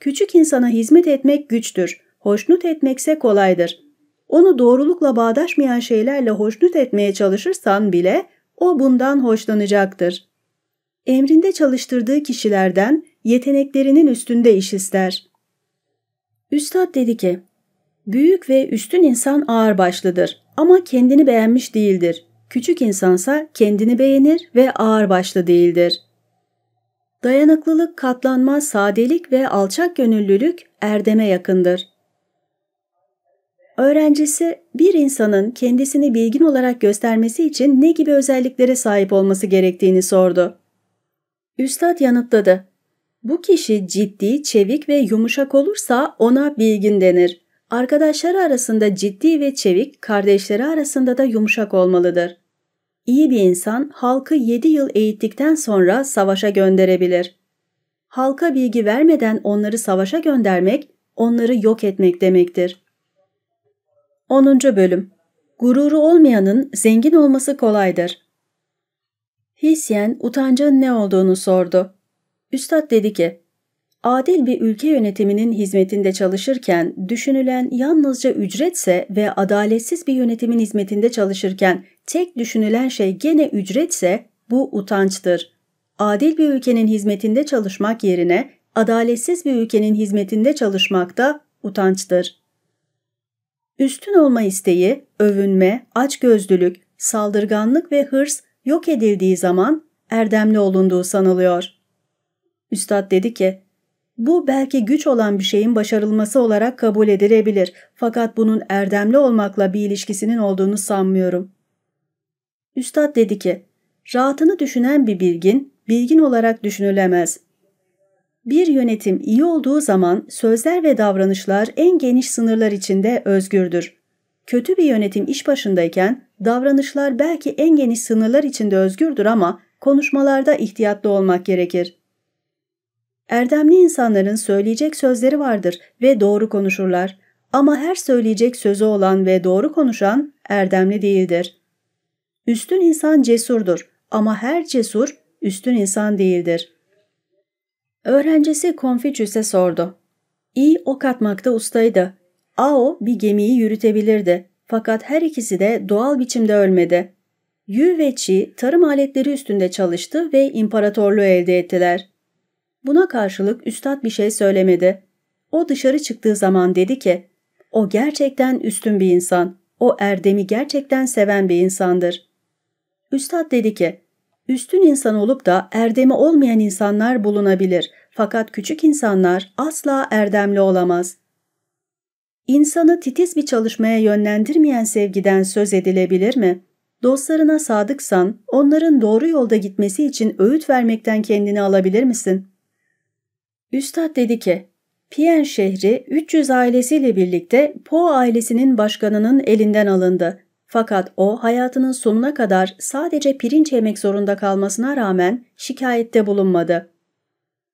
Küçük insana hizmet etmek güçtür, hoşnut etmekse kolaydır. Onu doğrulukla bağdaşmayan şeylerle hoşnut etmeye çalışırsan bile o bundan hoşlanacaktır. Emrinde çalıştırdığı kişilerden yeteneklerinin üstünde iş ister. Üstad dedi ki, Büyük ve üstün insan ağırbaşlıdır ama kendini beğenmiş değildir. Küçük insansa kendini beğenir ve ağırbaşlı değildir. Dayanıklılık, katlanma, sadelik ve alçak gönüllülük erdeme yakındır. Öğrencisi bir insanın kendisini bilgin olarak göstermesi için ne gibi özelliklere sahip olması gerektiğini sordu. Üstad yanıtladı. Bu kişi ciddi, çevik ve yumuşak olursa ona bilgin denir. Arkadaşları arasında ciddi ve çevik, kardeşleri arasında da yumuşak olmalıdır. İyi bir insan halkı 7 yıl eğittikten sonra savaşa gönderebilir. Halka bilgi vermeden onları savaşa göndermek, onları yok etmek demektir. 10. Bölüm Gururu olmayanın zengin olması kolaydır. Hisyen utancın ne olduğunu sordu. Üstad dedi ki, Adil bir ülke yönetiminin hizmetinde çalışırken düşünülen yalnızca ücretse ve adaletsiz bir yönetimin hizmetinde çalışırken tek düşünülen şey gene ücretse bu utançtır. Adil bir ülkenin hizmetinde çalışmak yerine adaletsiz bir ülkenin hizmetinde çalışmak da utançtır. Üstün olma isteği, övünme, açgözlülük, saldırganlık ve hırs yok edildiği zaman erdemli olunduğu sanılıyor. Üstad dedi ki, bu belki güç olan bir şeyin başarılması olarak kabul edilebilir fakat bunun erdemli olmakla bir ilişkisinin olduğunu sanmıyorum. Üstad dedi ki, rahatını düşünen bir bilgin, bilgin olarak düşünülemez. Bir yönetim iyi olduğu zaman sözler ve davranışlar en geniş sınırlar içinde özgürdür. Kötü bir yönetim iş başındayken davranışlar belki en geniş sınırlar içinde özgürdür ama konuşmalarda ihtiyatlı olmak gerekir. Erdemli insanların söyleyecek sözleri vardır ve doğru konuşurlar. Ama her söyleyecek sözü olan ve doğru konuşan erdemli değildir. Üstün insan cesurdur ama her cesur üstün insan değildir. Öğrencisi Konfüçyüs'e sordu. İyi ok atmakta ustaydı. Ao bir gemiyi yürütebilirdi. Fakat her ikisi de doğal biçimde ölmedi. Yu ve Chi tarım aletleri üstünde çalıştı ve imparatorluğu elde ettiler. Buna karşılık üstad bir şey söylemedi. O dışarı çıktığı zaman dedi ki, o gerçekten üstün bir insan, o erdemi gerçekten seven bir insandır. Üstad dedi ki, üstün insan olup da erdemi olmayan insanlar bulunabilir fakat küçük insanlar asla erdemli olamaz. İnsanı titiz bir çalışmaya yönlendirmeyen sevgiden söz edilebilir mi? Dostlarına sadıksan, onların doğru yolda gitmesi için öğüt vermekten kendini alabilir misin?'' Üstad dedi ki, Pien şehri 300 ailesiyle birlikte Po ailesinin başkanının elinden alındı. Fakat o hayatının sonuna kadar sadece pirinç yemek zorunda kalmasına rağmen şikayette bulunmadı.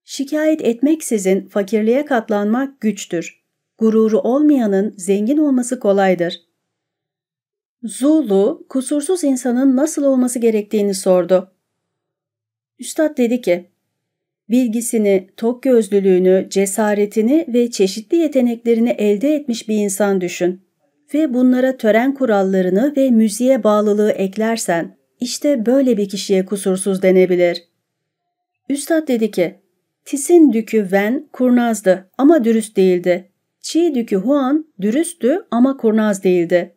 Şikayet etmeksizin fakirliğe katlanmak güçtür. Gururu olmayanın zengin olması kolaydır. Zulu, kusursuz insanın nasıl olması gerektiğini sordu. Üstad dedi ki, bilgisini, tok gözlülüğünü, cesaretini ve çeşitli yeteneklerini elde etmiş bir insan düşün. Ve bunlara tören kurallarını ve müziğe bağlılığı eklersen, işte böyle bir kişiye kusursuz denebilir. Üstad dedi ki, Tis'in dükü Wen kurnazdı ama dürüst değildi. Çi dükü Huan dürüsttü ama kurnaz değildi.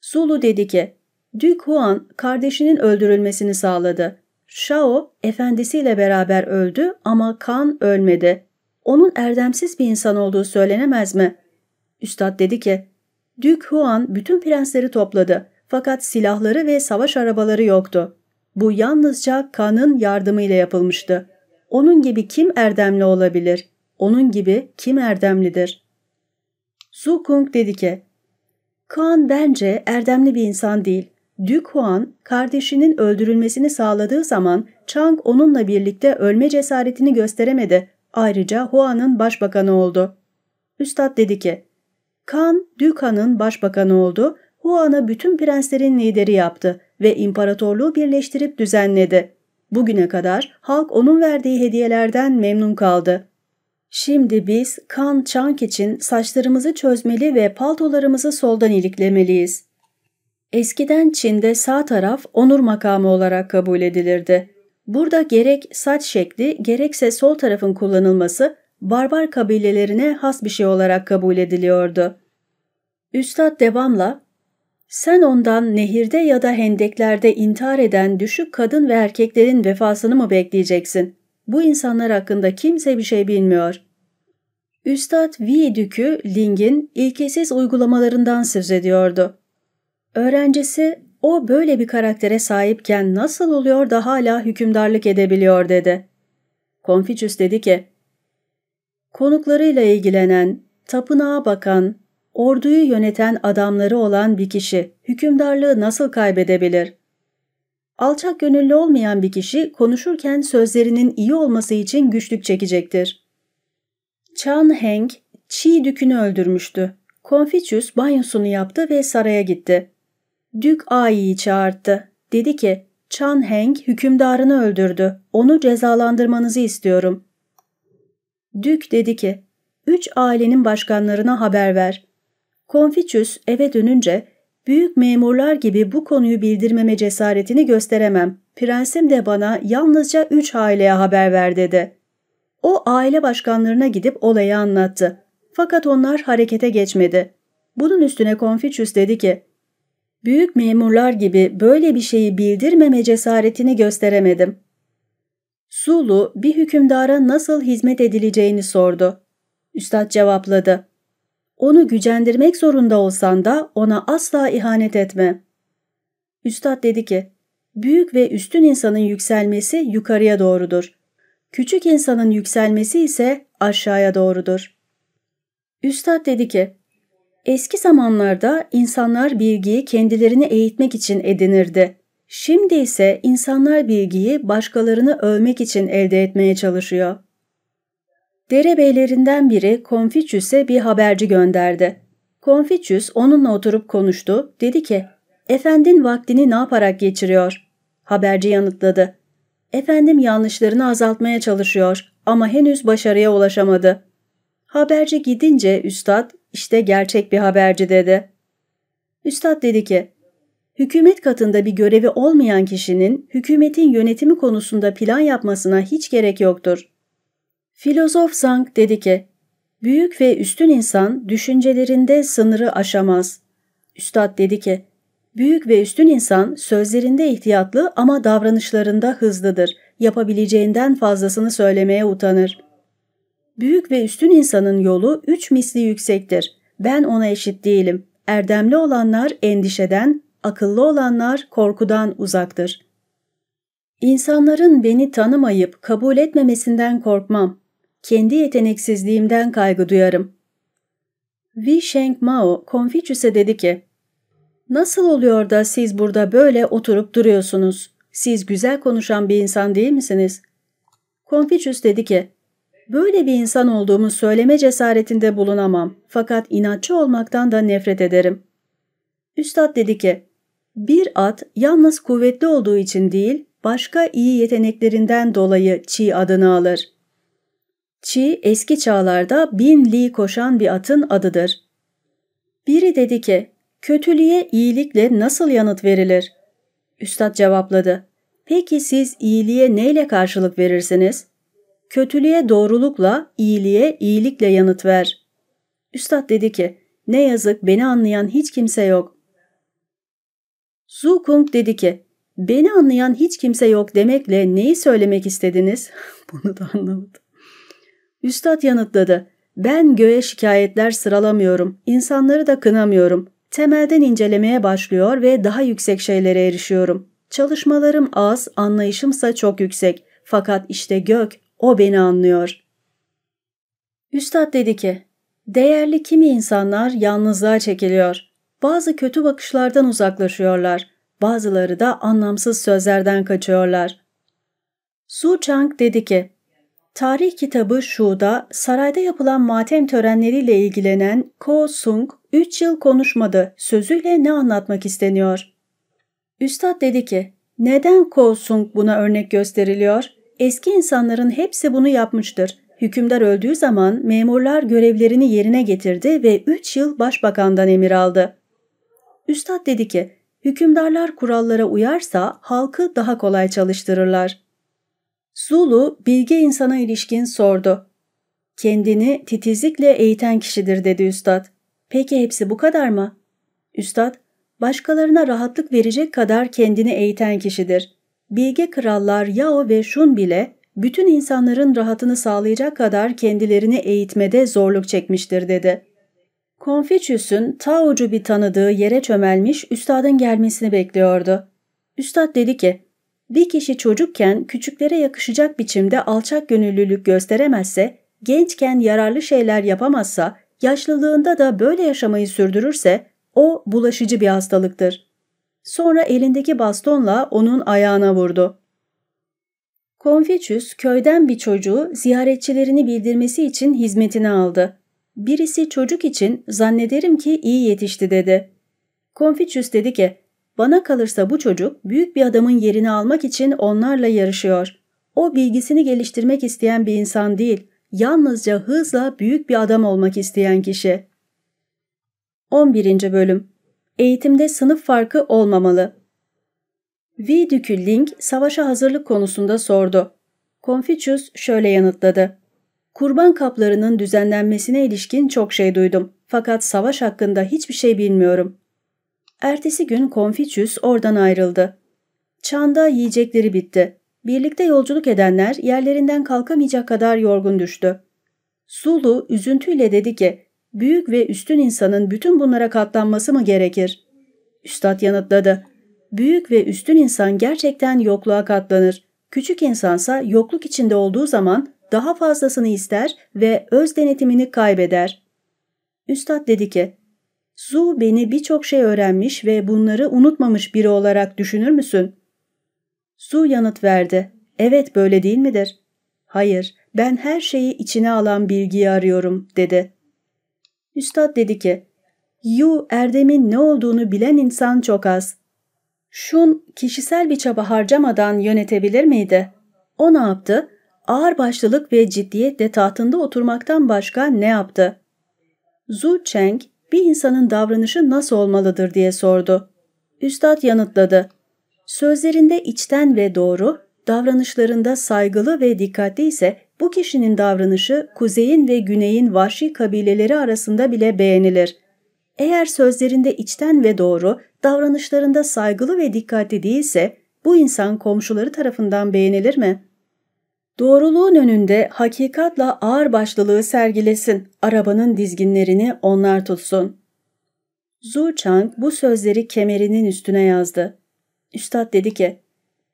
Zulu dedi ki, Dük Huan kardeşinin öldürülmesini sağladı Shao efendisiyle beraber öldü ama Kan ölmedi. Onun erdemsiz bir insan olduğu söylenemez mi? Üstad dedi ki, Dük Huan bütün prensleri topladı fakat silahları ve savaş arabaları yoktu. Bu yalnızca Kan'ın yardımıyla yapılmıştı. Onun gibi kim erdemli olabilir? Onun gibi kim erdemlidir? Zhu Kung dedi ki, Kan bence erdemli bir insan değil. Dük Huan kardeşinin öldürülmesini sağladığı zaman Chang onunla birlikte ölme cesaretini gösteremedi. Ayrıca Huan'ın başbakanı oldu. Üstad dedi ki, Kan Dük Han'ın başbakanı oldu, Huan'ı bütün prenslerin lideri yaptı ve imparatorluğu birleştirip düzenledi. Bugüne kadar halk onun verdiği hediyelerden memnun kaldı. Şimdi biz Kan Chang için saçlarımızı çözmeli ve paltolarımızı soldan iliklemeliyiz. Eskiden Çin'de sağ taraf onur makamı olarak kabul edilirdi. Burada gerek saç şekli gerekse sol tarafın kullanılması barbar kabilelerine has bir şey olarak kabul ediliyordu. Üstad devamla, sen ondan nehirde ya da hendeklerde intihar eden düşük kadın ve erkeklerin vefasını mı bekleyeceksin? Bu insanlar hakkında kimse bir şey bilmiyor. Üstad V. Dükü Ling'in ilkesiz uygulamalarından söz ediyordu. Öğrencisi o böyle bir karaktere sahipken nasıl oluyor da hala hükümdarlık edebiliyor dedi. Konfüçyüs dedi ki, konuklarıyla ilgilenen, tapınağa bakan, orduyu yöneten adamları olan bir kişi hükümdarlığı nasıl kaybedebilir? Alçak gönüllü olmayan bir kişi konuşurken sözlerinin iyi olması için güçlük çekecektir. Chan Heng, Çi Dük'ünü öldürmüştü. Konfüçyüs banyosunu yaptı ve saraya gitti. Dük Ai'yi çağırdı. Dedi ki, Chan Heng hükümdarını öldürdü. Onu cezalandırmanızı istiyorum. Dük dedi ki, üç ailenin başkanlarına haber ver. Konfüçyüs eve dönünce, büyük memurlar gibi bu konuyu bildirmeme cesaretini gösteremem. Prensim de bana yalnızca üç aileye haber ver dedi. O aile başkanlarına gidip olayı anlattı. Fakat onlar harekete geçmedi. Bunun üstüne Konfüçyüs dedi ki, Büyük memurlar gibi böyle bir şeyi bildirmeme cesaretini gösteremedim. Sulu bir hükümdara nasıl hizmet edileceğini sordu. Üstad cevapladı. Onu gücendirmek zorunda olsan da ona asla ihanet etme. Üstad dedi ki, büyük ve üstün insanın yükselmesi yukarıya doğrudur. Küçük insanın yükselmesi ise aşağıya doğrudur. Üstad dedi ki, eski zamanlarda insanlar bilgiyi kendilerini eğitmek için edinirdi. Şimdi ise insanlar bilgiyi başkalarını övmek için elde etmeye çalışıyor. Derebeylerinden biri Konfüçyüs'e bir haberci gönderdi. Konfüçyüs onunla oturup konuştu. Dedi ki, efendin vaktini ne yaparak geçiriyor? Haberci yanıtladı. Efendim yanlışlarını azaltmaya çalışıyor ama henüz başarıya ulaşamadı. Haberci gidince üstad işte gerçek bir haberci dedi. Üstad dedi ki, hükümet katında bir görevi olmayan kişinin hükümetin yönetimi konusunda plan yapmasına hiç gerek yoktur. Filozof Zhang dedi ki, büyük ve üstün insan düşüncelerinde sınırı aşamaz. Üstad dedi ki, büyük ve üstün insan sözlerinde ihtiyatlı ama davranışlarında hızlıdır. Yapabileceğinden fazlasını söylemeye utanır. Büyük ve üstün insanın yolu üç misli yüksektir. Ben ona eşit değilim. Erdemli olanlar endişeden, akıllı olanlar korkudan uzaktır. İnsanların beni tanımayıp kabul etmemesinden korkmam. Kendi yeteneksizliğimden kaygı duyarım. Wi Sheng Mao Konfüçyüs'e dedi ki, Nasıl oluyor da siz burada böyle oturup duruyorsunuz? Siz güzel konuşan bir insan değil misiniz? Konfüçyüs dedi ki, Böyle bir insan olduğumu söyleme cesaretinde bulunamam fakat inatçı olmaktan da nefret ederim. Üstad dedi ki, bir at yalnız kuvvetli olduğu için değil, başka iyi yeteneklerinden dolayı Çi adını alır. Çi eski çağlarda bin li koşan bir atın adıdır. Biri dedi ki, kötülüğe iyilikle nasıl yanıt verilir? Üstad cevapladı, peki siz iyiliğe neyle karşılık verirsiniz? Kötülüğe doğrulukla, iyiliğe iyilikle yanıt ver. Üstad dedi ki, ne yazık beni anlayan hiç kimse yok. Zhu Kung dedi ki, beni anlayan hiç kimse yok demekle neyi söylemek istediniz? Bunu da anlamadım. Üstad yanıtladı, ben göğe şikayetler sıralamıyorum, insanları da kınamıyorum. Temelden incelemeye başlıyor ve daha yüksek şeylere erişiyorum. Çalışmalarım az, anlayışımsa çok yüksek. Fakat işte gök, o beni anlıyor. Üstad dedi ki, değerli kimi insanlar yalnızlığa çekiliyor. Bazı kötü bakışlardan uzaklaşıyorlar. Bazıları da anlamsız sözlerden kaçıyorlar. Su Chang dedi ki, Tarih kitabı Shu'da sarayda yapılan matem törenleriyle ilgilenen Ko Sung Üç yıl konuşmadı, sözüyle ne anlatmak isteniyor? Üstad dedi ki, neden Kosung buna örnek gösteriliyor? Eski insanların hepsi bunu yapmıştır. Hükümdar öldüğü zaman memurlar görevlerini yerine getirdi ve üç yıl başbakandan emir aldı. Üstad dedi ki, hükümdarlar kurallara uyarsa halkı daha kolay çalıştırırlar. Zulu bilge insana ilişkin sordu. Kendini titizlikle eğiten kişidir dedi üstad. Peki hepsi bu kadar mı? Üstad, başkalarına rahatlık verecek kadar kendini eğiten kişidir. Bilge krallar Yao ve Shun bile bütün insanların rahatını sağlayacak kadar kendilerini eğitmede zorluk çekmiştir dedi. Konfüçyüs'ün Taocu bir tanıdığı yere çömelmiş üstadın gelmesini bekliyordu. Üstad dedi ki, bir kişi çocukken küçüklere yakışacak biçimde alçak gönüllülük gösteremezse, gençken yararlı şeyler yapamazsa, yaşlılığında da böyle yaşamayı sürdürürse o bulaşıcı bir hastalıktır. Sonra elindeki bastonla onun ayağına vurdu. Konfüçyüs köyden bir çocuğu ziyaretçilerini bildirmesi için hizmetine aldı. Birisi çocuk için zannederim ki iyi yetişti dedi. Konfüçyüs dedi ki, bana kalırsa bu çocuk büyük bir adamın yerini almak için onlarla yarışıyor. O bilgisini geliştirmek isteyen bir insan değil, yalnızca hızla büyük bir adam olmak isteyen kişi. 11. Bölüm Eğitimde sınıf farkı olmamalı. Vidükü savaşa hazırlık konusunda sordu. Confucius şöyle yanıtladı. Kurban kaplarının düzenlenmesine ilişkin çok şey duydum. Fakat savaş hakkında hiçbir şey bilmiyorum. Ertesi gün Confucius oradan ayrıldı. Çanda yiyecekleri bitti. Birlikte yolculuk edenler yerlerinden kalkamayacak kadar yorgun düştü. Zulu üzüntüyle dedi ki, büyük ve üstün insanın bütün bunlara katlanması mı gerekir? Üstad yanıtladı. Büyük ve üstün insan gerçekten yokluğa katlanır. Küçük insansa yokluk içinde olduğu zaman daha fazlasını ister ve öz denetimini kaybeder. Üstad dedi ki, Zu beni birçok şey öğrenmiş ve bunları unutmamış biri olarak düşünür müsün? Zu yanıt verdi. Evet böyle değil midir? Hayır, ben her şeyi içine alan bilgiyi arıyorum, dedi. Üstad dedi ki, Yu erdemin ne olduğunu bilen insan çok az. Şun kişisel bir çaba harcamadan yönetebilir miydi? O ne yaptı? Ağır başlılık ve ciddiyetle tahtında oturmaktan başka ne yaptı? Zhu Cheng bir insanın davranışı nasıl olmalıdır diye sordu. Üstad yanıtladı. Sözlerinde içten ve doğru, davranışlarında saygılı ve dikkatli ise bu kişinin davranışı kuzeyin ve güneyin vahşi kabileleri arasında bile beğenilir. Eğer sözlerinde içten ve doğru, davranışlarında saygılı ve dikkatli değilse bu insan komşuları tarafından beğenilir mi? Doğruluğun önünde hakikatla ağır başlılığı sergilesin, arabanın dizginlerini onlar tutsun. Zhu Chang bu sözleri kemerinin üstüne yazdı. Üstad dedi ki,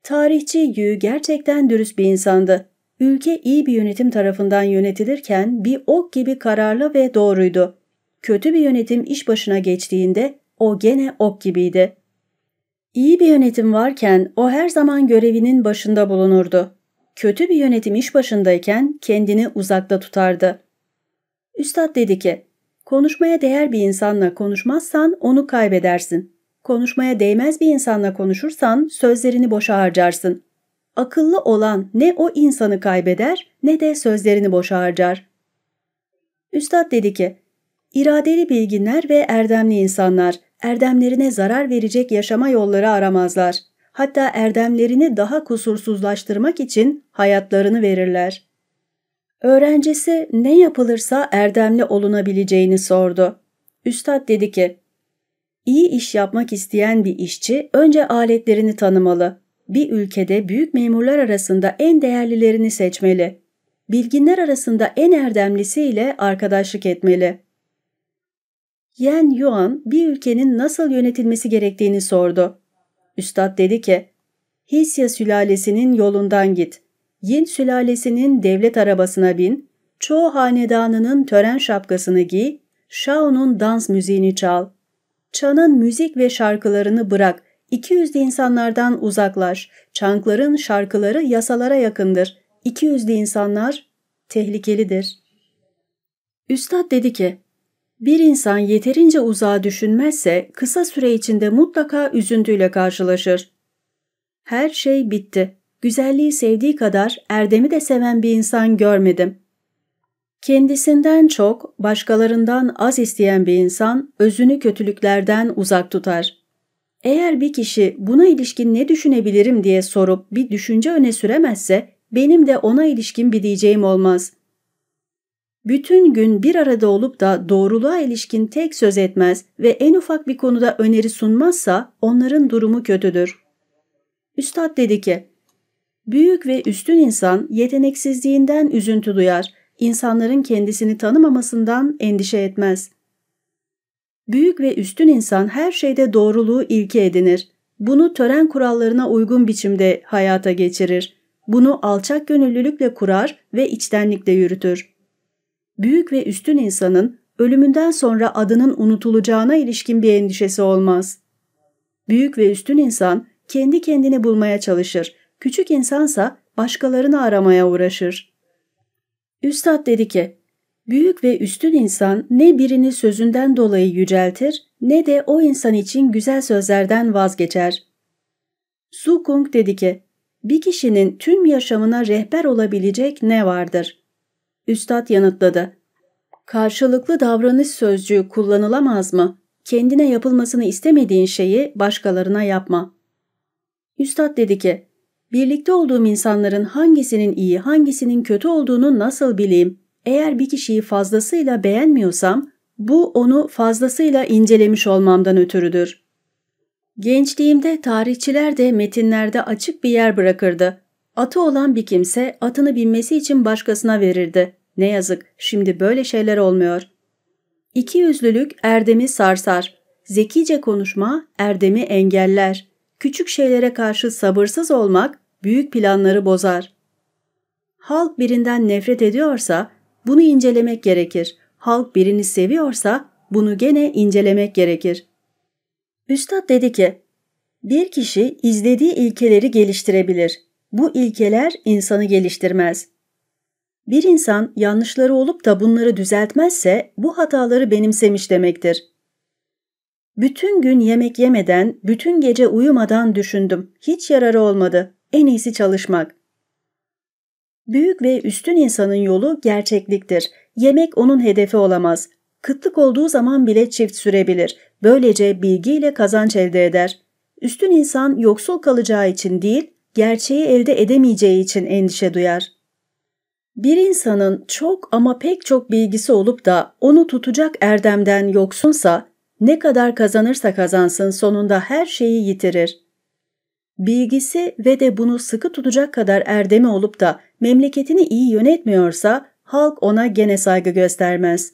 tarihçi Yu gerçekten dürüst bir insandı. Ülke iyi bir yönetim tarafından yönetilirken bir ok gibi kararlı ve doğruydu. Kötü bir yönetim iş başına geçtiğinde o gene ok gibiydi. İyi bir yönetim varken o her zaman görevinin başında bulunurdu. Kötü bir yönetim iş başındayken kendini uzakta tutardı. Üstad dedi ki, konuşmaya değer bir insanla konuşmazsan onu kaybedersin. Konuşmaya değmez bir insanla konuşursan sözlerini boşa harcarsın. Akıllı olan ne o insanı kaybeder ne de sözlerini boşa harcar. Üstad dedi ki, iradeli bilginler ve erdemli insanlar erdemlerine zarar verecek yaşama yolları aramazlar. Hatta erdemlerini daha kusursuzlaştırmak için hayatlarını verirler. Öğrencisi ne yapılırsa erdemli olunabileceğini sordu. Üstad dedi ki, İyi iş yapmak isteyen bir işçi önce aletlerini tanımalı. Bir ülkede büyük memurlar arasında en değerlilerini seçmeli. Bilginler arasında en erdemlisiyle arkadaşlık etmeli. Yen Yuan bir ülkenin nasıl yönetilmesi gerektiğini sordu. Üstad dedi ki, Hisya sülalesinin yolundan git. Yin sülalesinin devlet arabasına bin, çoğu hanedanının tören şapkasını giy, Shao'nun dans müziğini çal. Chan'ın müzik ve şarkılarını bırak, İki yüzlü insanlardan uzaklaş, çankların şarkıları yasalara yakındır. İki yüzlü insanlar tehlikelidir. Üstad dedi ki, Bir insan yeterince uzağa düşünmezse kısa süre içinde mutlaka üzüntüyle karşılaşır. Her şey bitti. Güzelliği sevdiği kadar erdemi de seven bir insan görmedim. Kendisinden çok, başkalarından az isteyen bir insan özünü kötülüklerden uzak tutar. Eğer bir kişi buna ilişkin ne düşünebilirim diye sorup bir düşünce öne süremezse benim de ona ilişkin bir diyeceğim olmaz. Bütün gün bir arada olup da doğruluğa ilişkin tek söz etmez ve en ufak bir konuda öneri sunmazsa onların durumu kötüdür. Üstad dedi ki, Büyük ve üstün insan yeteneksizliğinden üzüntü duyar, insanların kendisini tanımamasından endişe etmez. Büyük ve üstün insan her şeyde doğruluğu ilke edinir. Bunu tören kurallarına uygun biçimde hayata geçirir. Bunu alçak gönüllülükle kurar ve içtenlikle yürütür. Büyük ve üstün insanın ölümünden sonra adının unutulacağına ilişkin bir endişesi olmaz. Büyük ve üstün insan kendi kendini bulmaya çalışır. Küçük insansa başkalarını aramaya uğraşır. Üstad dedi ki, büyük ve üstün insan ne birini sözünden dolayı yüceltir ne de o insan için güzel sözlerden vazgeçer. Su Kung dedi ki, bir kişinin tüm yaşamına rehber olabilecek ne vardır? Üstad yanıtladı. Karşılıklı davranış sözcüğü kullanılamaz mı? Kendine yapılmasını istemediğin şeyi başkalarına yapma. Üstad dedi ki, birlikte olduğum insanların hangisinin iyi, hangisinin kötü olduğunu nasıl bileyim? Eğer bir kişiyi fazlasıyla beğenmiyorsam, bu onu fazlasıyla incelemiş olmamdan ötürüdür. Gençliğimde tarihçiler de metinlerde açık bir yer bırakırdı. Atı olan bir kimse atını binmesi için başkasına verirdi. Ne yazık şimdi böyle şeyler olmuyor. İki yüzlülük erdemi sarsar. Zekice konuşma erdemi engeller. Küçük şeylere karşı sabırsız olmak büyük planları bozar. Halk birinden nefret ediyorsa bunu incelemek gerekir. Halk birini seviyorsa bunu gene incelemek gerekir. Üstad dedi ki, bir kişi izlediği ilkeleri geliştirebilir. Bu ilkeler insanı geliştirmez. Bir insan yanlışları olup da bunları düzeltmezse bu hataları benimsemiş demektir. Bütün gün yemek yemeden, bütün gece uyumadan düşündüm. Hiç yararı olmadı. En iyisi çalışmak. Büyük ve üstün insanın yolu gerçekliktir. Yemek onun hedefi olamaz. Kıtlık olduğu zaman bile çift sürebilir. Böylece bilgiyle kazanç elde eder. Üstün insan yoksul kalacağı için değil, gerçeği elde edemeyeceği için endişe duyar. Bir insanın çok ama pek çok bilgisi olup da onu tutacak erdemden yoksunsa, ne kadar kazanırsa kazansın sonunda her şeyi yitirir. Bilgisi ve de bunu sıkı tutacak kadar erdemi olup da memleketini iyi yönetmiyorsa halk ona gene saygı göstermez.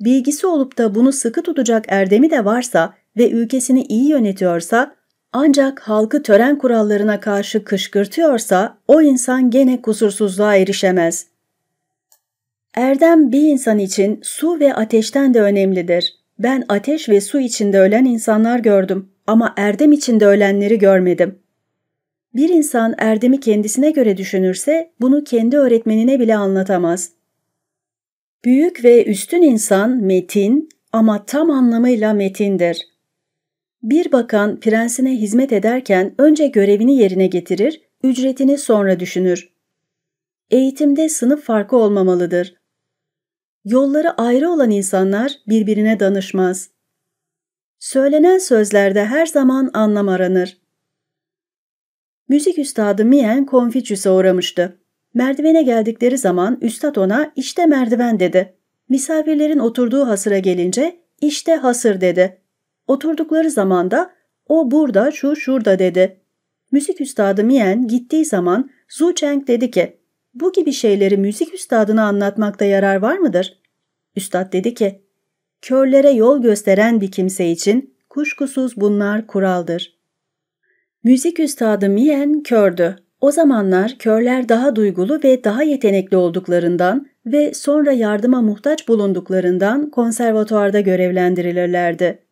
Bilgisi olup da bunu sıkı tutacak erdemi de varsa ve ülkesini iyi yönetiyorsa ancak halkı tören kurallarına karşı kışkırtıyorsa o insan gene kusursuzluğa erişemez. Erdem bir insan için su ve ateşten de önemlidir. Ben ateş ve su içinde ölen insanlar gördüm ama erdem içinde ölenleri görmedim. Bir insan erdemi kendisine göre düşünürse bunu kendi öğretmenine bile anlatamaz. Büyük ve üstün insan metin ama tam anlamıyla metindir. Bir bakan prensine hizmet ederken önce görevini yerine getirir, ücretini sonra düşünür. Eğitimde sınıf farkı olmamalıdır. Yolları ayrı olan insanlar birbirine danışmaz. Söylenen sözlerde her zaman anlam aranır. Müzik üstadı Mien Confucius'a uğramıştı. Merdivene geldikleri zaman üstad ona işte merdiven dedi. Misafirlerin oturduğu hasıra gelince işte hasır dedi. Oturdukları zaman da o burada şu şurada dedi. Müzik üstadı Mien gittiği zaman Zhu Cheng dedi ki bu gibi şeyleri müzik üstadına anlatmakta yarar var mıdır? Üstad dedi ki körlere yol gösteren bir kimse için kuşkusuz bunlar kuraldır. Müzik üstadı Mien kördü. O zamanlar körler daha duygulu ve daha yetenekli olduklarından ve sonra yardıma muhtaç bulunduklarından konservatuarda görevlendirilirlerdi.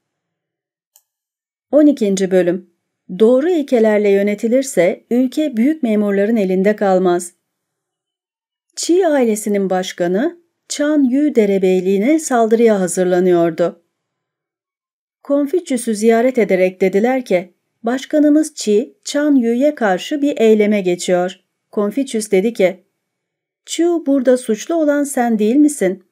12. Bölüm Doğru ilkelerle yönetilirse ülke büyük memurların elinde kalmaz. Çi ailesinin başkanı Çan Yu derebeyliğine saldırıya hazırlanıyordu. Konfüçyüs'ü ziyaret ederek dediler ki, Başkanımız Çi, Çan Yu'ya karşı bir eyleme geçiyor. Konfüçyüs dedi ki, Chu burada suçlu olan sen değil misin?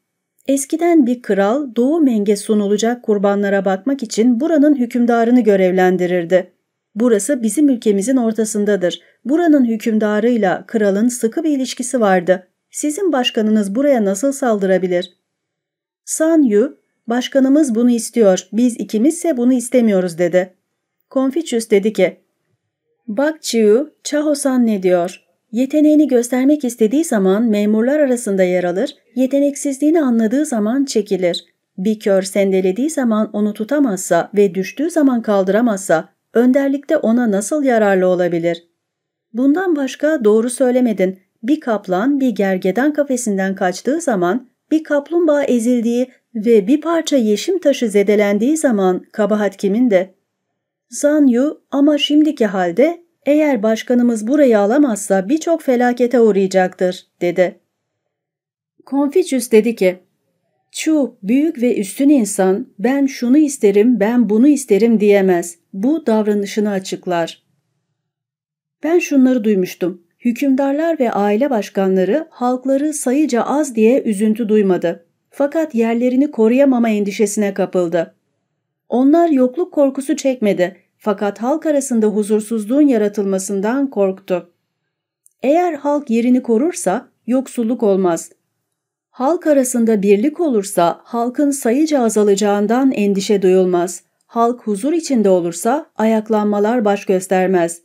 Eskiden bir kral Doğu Meng'e sunulacak kurbanlara bakmak için buranın hükümdarını görevlendirirdi. Burası bizim ülkemizin ortasındadır. Buranın hükümdarıyla kralın sıkı bir ilişkisi vardı. Sizin başkanınız buraya nasıl saldırabilir? San Yu, başkanımız bunu istiyor, biz ikimizse bunu istemiyoruz dedi. Konfüçyüs dedi ki, Bak Chiu, Chahosan ne diyor? Yeteneğini göstermek istediği zaman memurlar arasında yer alır, yeteneksizliğini anladığı zaman çekilir. Bir kör sendelediği zaman onu tutamazsa ve düştüğü zaman kaldıramazsa, önderlikte ona nasıl yararlı olabilir? Bundan başka doğru söylemedin. Bir kaplan bir gergedan kafesinden kaçtığı zaman, bir kaplumbağa ezildiği ve bir parça yeşim taşı zedelendiği zaman kabahat kimin de? Zanyu ama şimdiki halde eğer başkanımız burayı alamazsa birçok felakete uğrayacaktır, dedi. Konfüçyüs dedi ki, Chu, büyük ve üstün insan, ben şunu isterim, ben bunu isterim diyemez. Bu davranışını açıklar. Ben şunları duymuştum. Hükümdarlar ve aile başkanları halkları sayıca az diye üzüntü duymadı. Fakat yerlerini koruyamama endişesine kapıldı. Onlar yokluk korkusu çekmedi fakat halk arasında huzursuzluğun yaratılmasından korktu. Eğer halk yerini korursa yoksulluk olmaz. Halk arasında birlik olursa halkın sayıca azalacağından endişe duyulmaz. Halk huzur içinde olursa ayaklanmalar baş göstermez.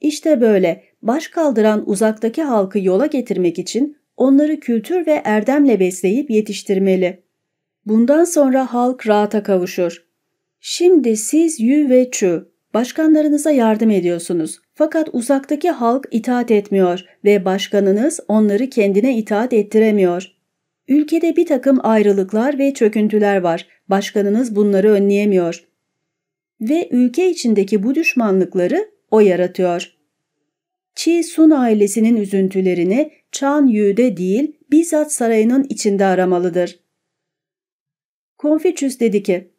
İşte böyle baş kaldıran uzaktaki halkı yola getirmek için onları kültür ve erdemle besleyip yetiştirmeli. Bundan sonra halk rahata kavuşur. Şimdi siz Yu ve Chu, başkanlarınıza yardım ediyorsunuz. Fakat uzaktaki halk itaat etmiyor ve başkanınız onları kendine itaat ettiremiyor. Ülkede bir takım ayrılıklar ve çöküntüler var. Başkanınız bunları önleyemiyor. Ve ülke içindeki bu düşmanlıkları o yaratıyor. Chi Sun ailesinin üzüntülerini Chan Yu'de değil bizzat sarayının içinde aramalıdır. Konfüçyüs dedi ki,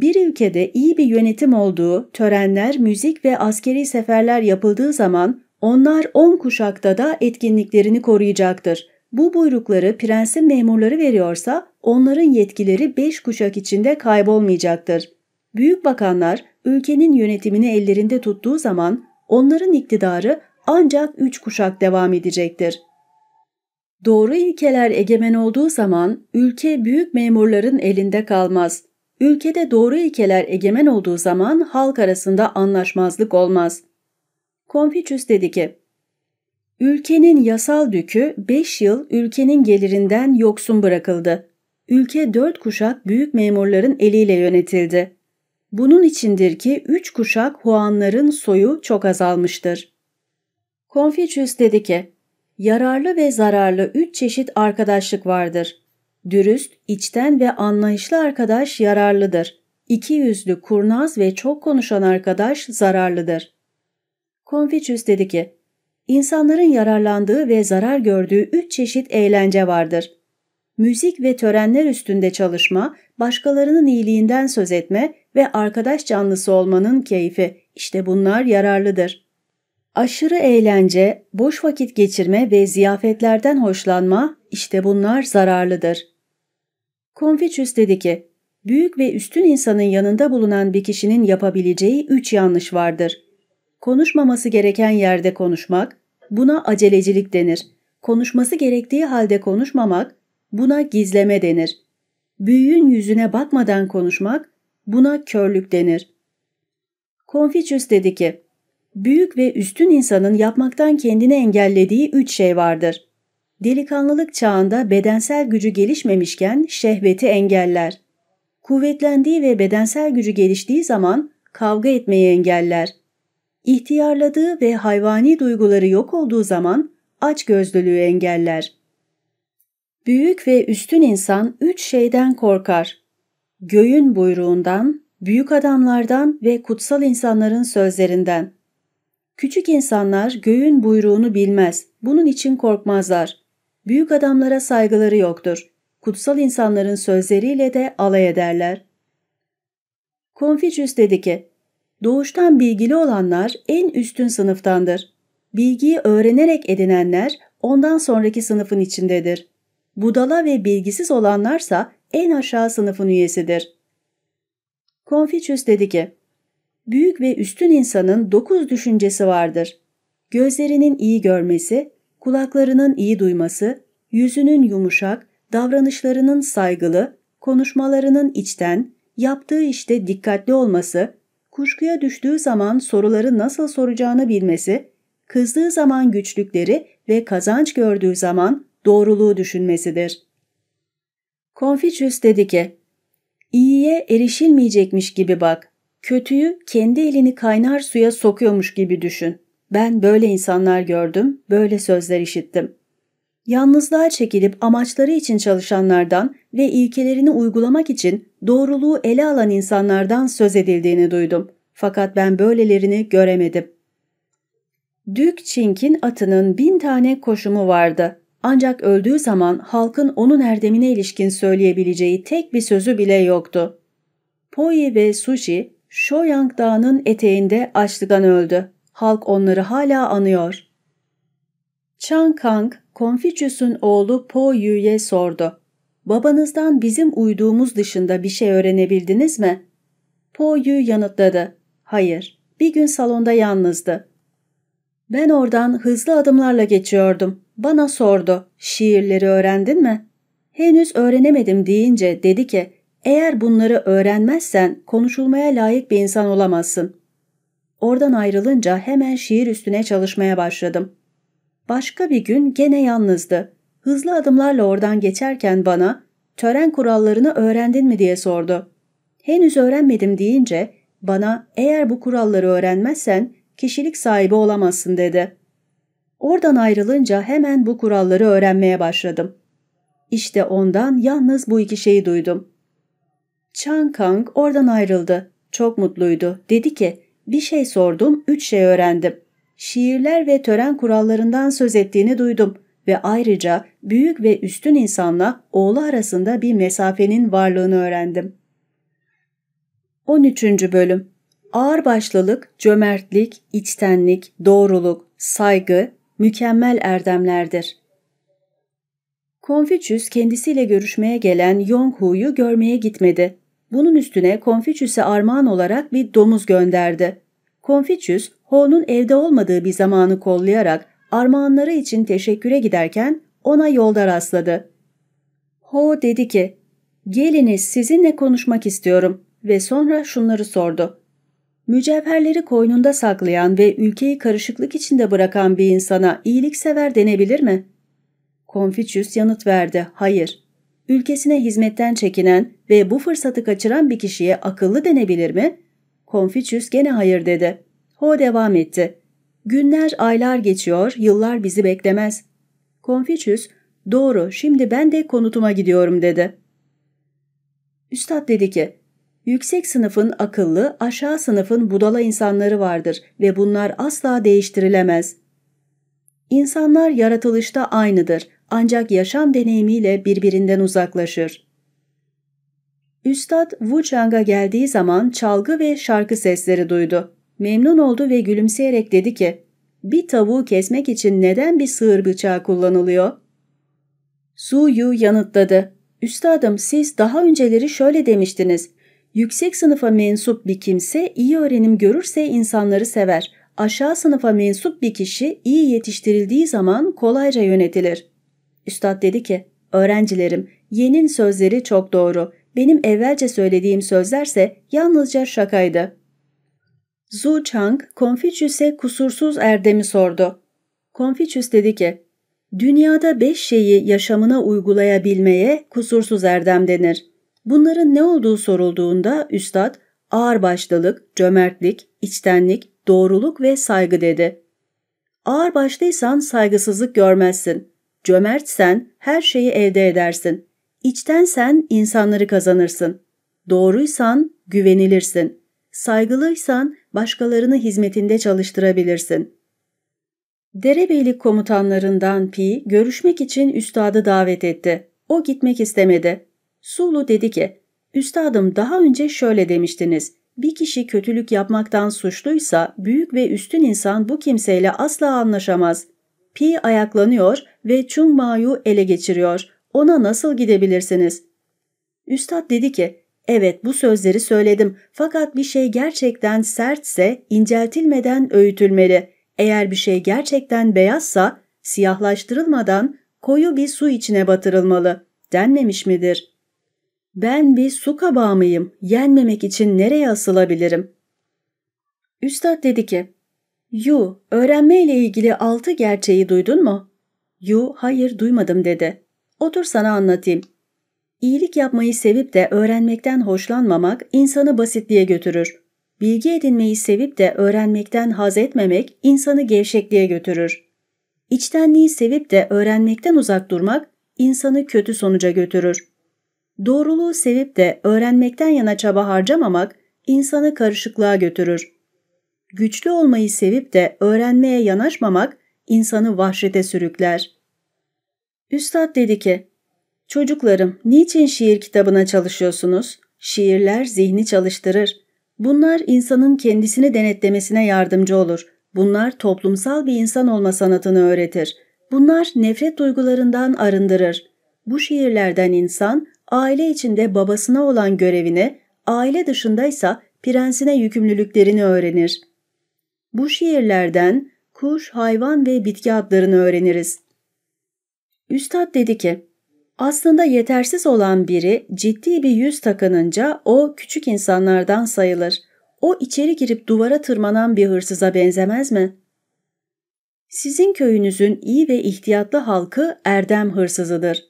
bir ülkede iyi bir yönetim olduğu, törenler, müzik ve askeri seferler yapıldığı zaman onlar on kuşakta da etkinliklerini koruyacaktır. Bu buyrukları prensin memurları veriyorsa onların yetkileri beş kuşak içinde kaybolmayacaktır. Büyük bakanlar ülkenin yönetimini ellerinde tuttuğu zaman onların iktidarı ancak üç kuşak devam edecektir. Doğru ilkeler egemen olduğu zaman ülke büyük memurların elinde kalmaz. Ülkede doğru ilkeler egemen olduğu zaman halk arasında anlaşmazlık olmaz. Konfüçyüs dedi ki, Ülkenin yasal dükü 5 yıl ülkenin gelirinden yoksun bırakıldı. Ülke 4 kuşak büyük memurların eliyle yönetildi. Bunun içindir ki 3 kuşak Huanların soyu çok azalmıştır. Konfüçyüs dedi ki, yararlı ve zararlı üç çeşit arkadaşlık vardır. Dürüst, içten ve anlayışlı arkadaş yararlıdır. İki yüzlü, kurnaz ve çok konuşan arkadaş zararlıdır. Konfüçyüs dedi ki, insanların yararlandığı ve zarar gördüğü üç çeşit eğlence vardır. Müzik ve törenler üstünde çalışma, başkalarının iyiliğinden söz etme ve arkadaş canlısı olmanın keyfi, işte bunlar yararlıdır. Aşırı eğlence, boş vakit geçirme ve ziyafetlerden hoşlanma, işte bunlar zararlıdır. Konfüçyüs dedi ki, büyük ve üstün insanın yanında bulunan bir kişinin yapabileceği üç yanlış vardır. Konuşmaması gereken yerde konuşmak, buna acelecilik denir. Konuşması gerektiği halde konuşmamak, buna gizleme denir. Büyüğün yüzüne bakmadan konuşmak, buna körlük denir. Konfüçyüs dedi ki, büyük ve üstün insanın yapmaktan kendini engellediği üç şey vardır. Delikanlılık çağında bedensel gücü gelişmemişken şehveti engeller. Kuvvetlendiği ve bedensel gücü geliştiği zaman kavga etmeyi engeller. İhtiyarladığı ve hayvani duyguları yok olduğu zaman açgözlülüğü engeller. Büyük ve üstün insan üç şeyden korkar. Göğün buyruğundan, büyük adamlardan ve kutsal insanların sözlerinden. Küçük insanlar göğün buyruğunu bilmez, bunun için korkmazlar. Büyük adamlara saygıları yoktur. kutsal insanların sözleriyle de alay ederler. Konfüçyüs dedi ki, doğuştan bilgili olanlar en üstün sınıftandır. Bilgiyi öğrenerek edinenler ondan sonraki sınıfın içindedir. Budala ve bilgisiz olanlarsa en aşağı sınıfın üyesidir. Konfüçyüs dedi ki, büyük ve üstün insanın dokuz düşüncesi vardır. Gözlerinin iyi görmesi, kulaklarının iyi duyması, yüzünün yumuşak, davranışlarının saygılı, konuşmalarının içten, yaptığı işte dikkatli olması, kuşkuya düştüğü zaman soruları nasıl soracağını bilmesi, kızdığı zaman güçlükleri ve kazanç gördüğü zaman doğruluğu düşünmesidir. Konfüçyüs dedi ki, İyiye erişilmeyecekmiş gibi bak, kötüyü kendi elini kaynar suya sokuyormuş gibi düşün. Ben böyle insanlar gördüm, böyle sözler işittim. Yalnızlığa çekilip amaçları için çalışanlardan ve ilkelerini uygulamak için doğruluğu ele alan insanlardan söz edildiğini duydum. Fakat ben böylelerini göremedim. Dük Çink'in atının bin tane koşumu vardı. Ancak öldüğü zaman halkın onun erdemine ilişkin söyleyebileceği tek bir sözü bile yoktu. Poi ve Sushi, Shoyang Dağı'nın eteğinde açlıktan öldü. Halk onları hala anıyor. Chang Kang, Konfüçyüs'ün oğlu Po Yu'ye sordu. Babanızdan bizim uyduğumuz dışında bir şey öğrenebildiniz mi? Po Yu yanıtladı. Hayır, bir gün salonda yalnızdı. Ben oradan hızlı adımlarla geçiyordum. Bana sordu, şiirleri öğrendin mi? Henüz öğrenemedim deyince dedi ki, eğer bunları öğrenmezsen konuşulmaya layık bir insan olamazsın. Oradan ayrılınca hemen şiir üstüne çalışmaya başladım. Başka bir gün gene yalnızdı. Hızlı adımlarla oradan geçerken bana, tören kurallarını öğrendin mi diye sordu. Henüz öğrenmedim deyince bana eğer bu kuralları öğrenmezsen kişilik sahibi olamazsın dedi. Oradan ayrılınca hemen bu kuralları öğrenmeye başladım. İşte ondan yalnız bu iki şeyi duydum. Chang Kang oradan ayrıldı. Çok mutluydu. Dedi ki, bir şey sordum, üç şey öğrendim. Şiirler ve tören kurallarından söz ettiğini duydum ve ayrıca büyük ve üstün insanla oğlu arasında bir mesafenin varlığını öğrendim. 13. Bölüm Ağırbaşlılık, cömertlik, içtenlik, doğruluk, saygı, mükemmel erdemlerdir. Konfüçyüs kendisiyle görüşmeye gelen Yonghu'yu görmeye gitmedi. Bunun üstüne Konfüçyüs'e armağan olarak bir domuz gönderdi. Konfüçyüs, Ho'nun evde olmadığı bir zamanı kollayarak armağanları için teşekküre giderken ona yolda rastladı. Ho dedi ki, geliniz sizinle konuşmak istiyorum ve sonra şunları sordu. Mücevherleri koynunda saklayan ve ülkeyi karışıklık içinde bırakan bir insana iyiliksever denebilir mi? Konfüçyüs yanıt verdi, hayır. Ülkesine hizmetten çekinen ve bu fırsatı kaçıran bir kişiye akıllı denebilir mi? Konfüçyüs gene hayır dedi. Ho devam etti. Günler, aylar geçiyor, yıllar bizi beklemez. Konfüçyüs, doğru, şimdi ben de konutuma gidiyorum dedi. Üstad dedi ki, Yüksek sınıfın akıllı, aşağı sınıfın budala insanları vardır ve bunlar asla değiştirilemez. İnsanlar yaratılışta aynıdır ancak yaşam deneyimiyle birbirinden uzaklaşır. Üstad Wu Chang'a geldiği zaman çalgı ve şarkı sesleri duydu. Memnun oldu ve gülümseyerek dedi ki, bir tavuğu kesmek için neden bir sığır bıçağı kullanılıyor? Su Yu yanıtladı. Üstadım siz daha önceleri şöyle demiştiniz. Yüksek sınıfa mensup bir kimse iyi öğrenim görürse insanları sever. Aşağı sınıfa mensup bir kişi iyi yetiştirildiği zaman kolayca yönetilir. Üstad dedi ki, öğrencilerim, Yen'in sözleri çok doğru. Benim evvelce söylediğim sözlerse yalnızca şakaydı. Zhu Chang, Konfüçyüs'e kusursuz erdemi sordu. Konfüçyüs dedi ki, Dünyada beş şeyi yaşamına uygulayabilmeye kusursuz erdem denir. Bunların ne olduğu sorulduğunda üstad ağırbaşlılık, cömertlik, içtenlik, doğruluk ve saygı dedi. Ağırbaşlıysan saygısızlık görmezsin. Cömertsen her şeyi elde edersin. İçtensen insanları kazanırsın. Doğruysan güvenilirsin. Saygılıysan başkalarını hizmetinde çalıştırabilirsin. Derebeylik komutanlarından Pi görüşmek için üstadı davet etti. O gitmek istemedi. Sulu dedi ki, Üstadım daha önce şöyle demiştiniz. Bir kişi kötülük yapmaktan suçluysa büyük ve üstün insan bu kimseyle asla anlaşamaz. Pi ayaklanıyor ve Chung Ma'yu ele geçiriyor. Ona nasıl gidebilirsiniz? Üstad dedi ki, evet bu sözleri söyledim fakat bir şey gerçekten sertse inceltilmeden öğütülmeli. Eğer bir şey gerçekten beyazsa siyahlaştırılmadan koyu bir su içine batırılmalı. Denmemiş midir? Ben bir su kabağı mıyım? Yenmemek için nereye asılabilirim? Üstad dedi ki, Yu, öğrenme ile ilgili altı gerçeği duydun mu? Yu, hayır duymadım dedi. Otur sana anlatayım. İyilik yapmayı sevip de öğrenmekten hoşlanmamak insanı basitliğe götürür. Bilgi edinmeyi sevip de öğrenmekten haz etmemek insanı gevşekliğe götürür. İçtenliği sevip de öğrenmekten uzak durmak insanı kötü sonuca götürür. Doğruluğu sevip de öğrenmekten yana çaba harcamamak insanı karışıklığa götürür. Güçlü olmayı sevip de öğrenmeye yanaşmamak insanı vahşete sürükler. Üstad dedi ki, Çocuklarım, niçin şiir kitabına çalışıyorsunuz? Şiirler zihni çalıştırır. Bunlar insanın kendisini denetlemesine yardımcı olur. Bunlar toplumsal bir insan olma sanatını öğretir. Bunlar nefret duygularından arındırır. Bu şiirlerden insan, aile içinde babasına olan görevini, aile dışındaysa prensine yükümlülüklerini öğrenir. Bu şiirlerden kuş, hayvan ve bitki adlarını öğreniriz. Üstad dedi ki, aslında yetersiz olan biri ciddi bir yüz takınınca o küçük insanlardan sayılır. O içeri girip duvara tırmanan bir hırsıza benzemez mi? Sizin köyünüzün iyi ve ihtiyatlı halkı erdem hırsızıdır.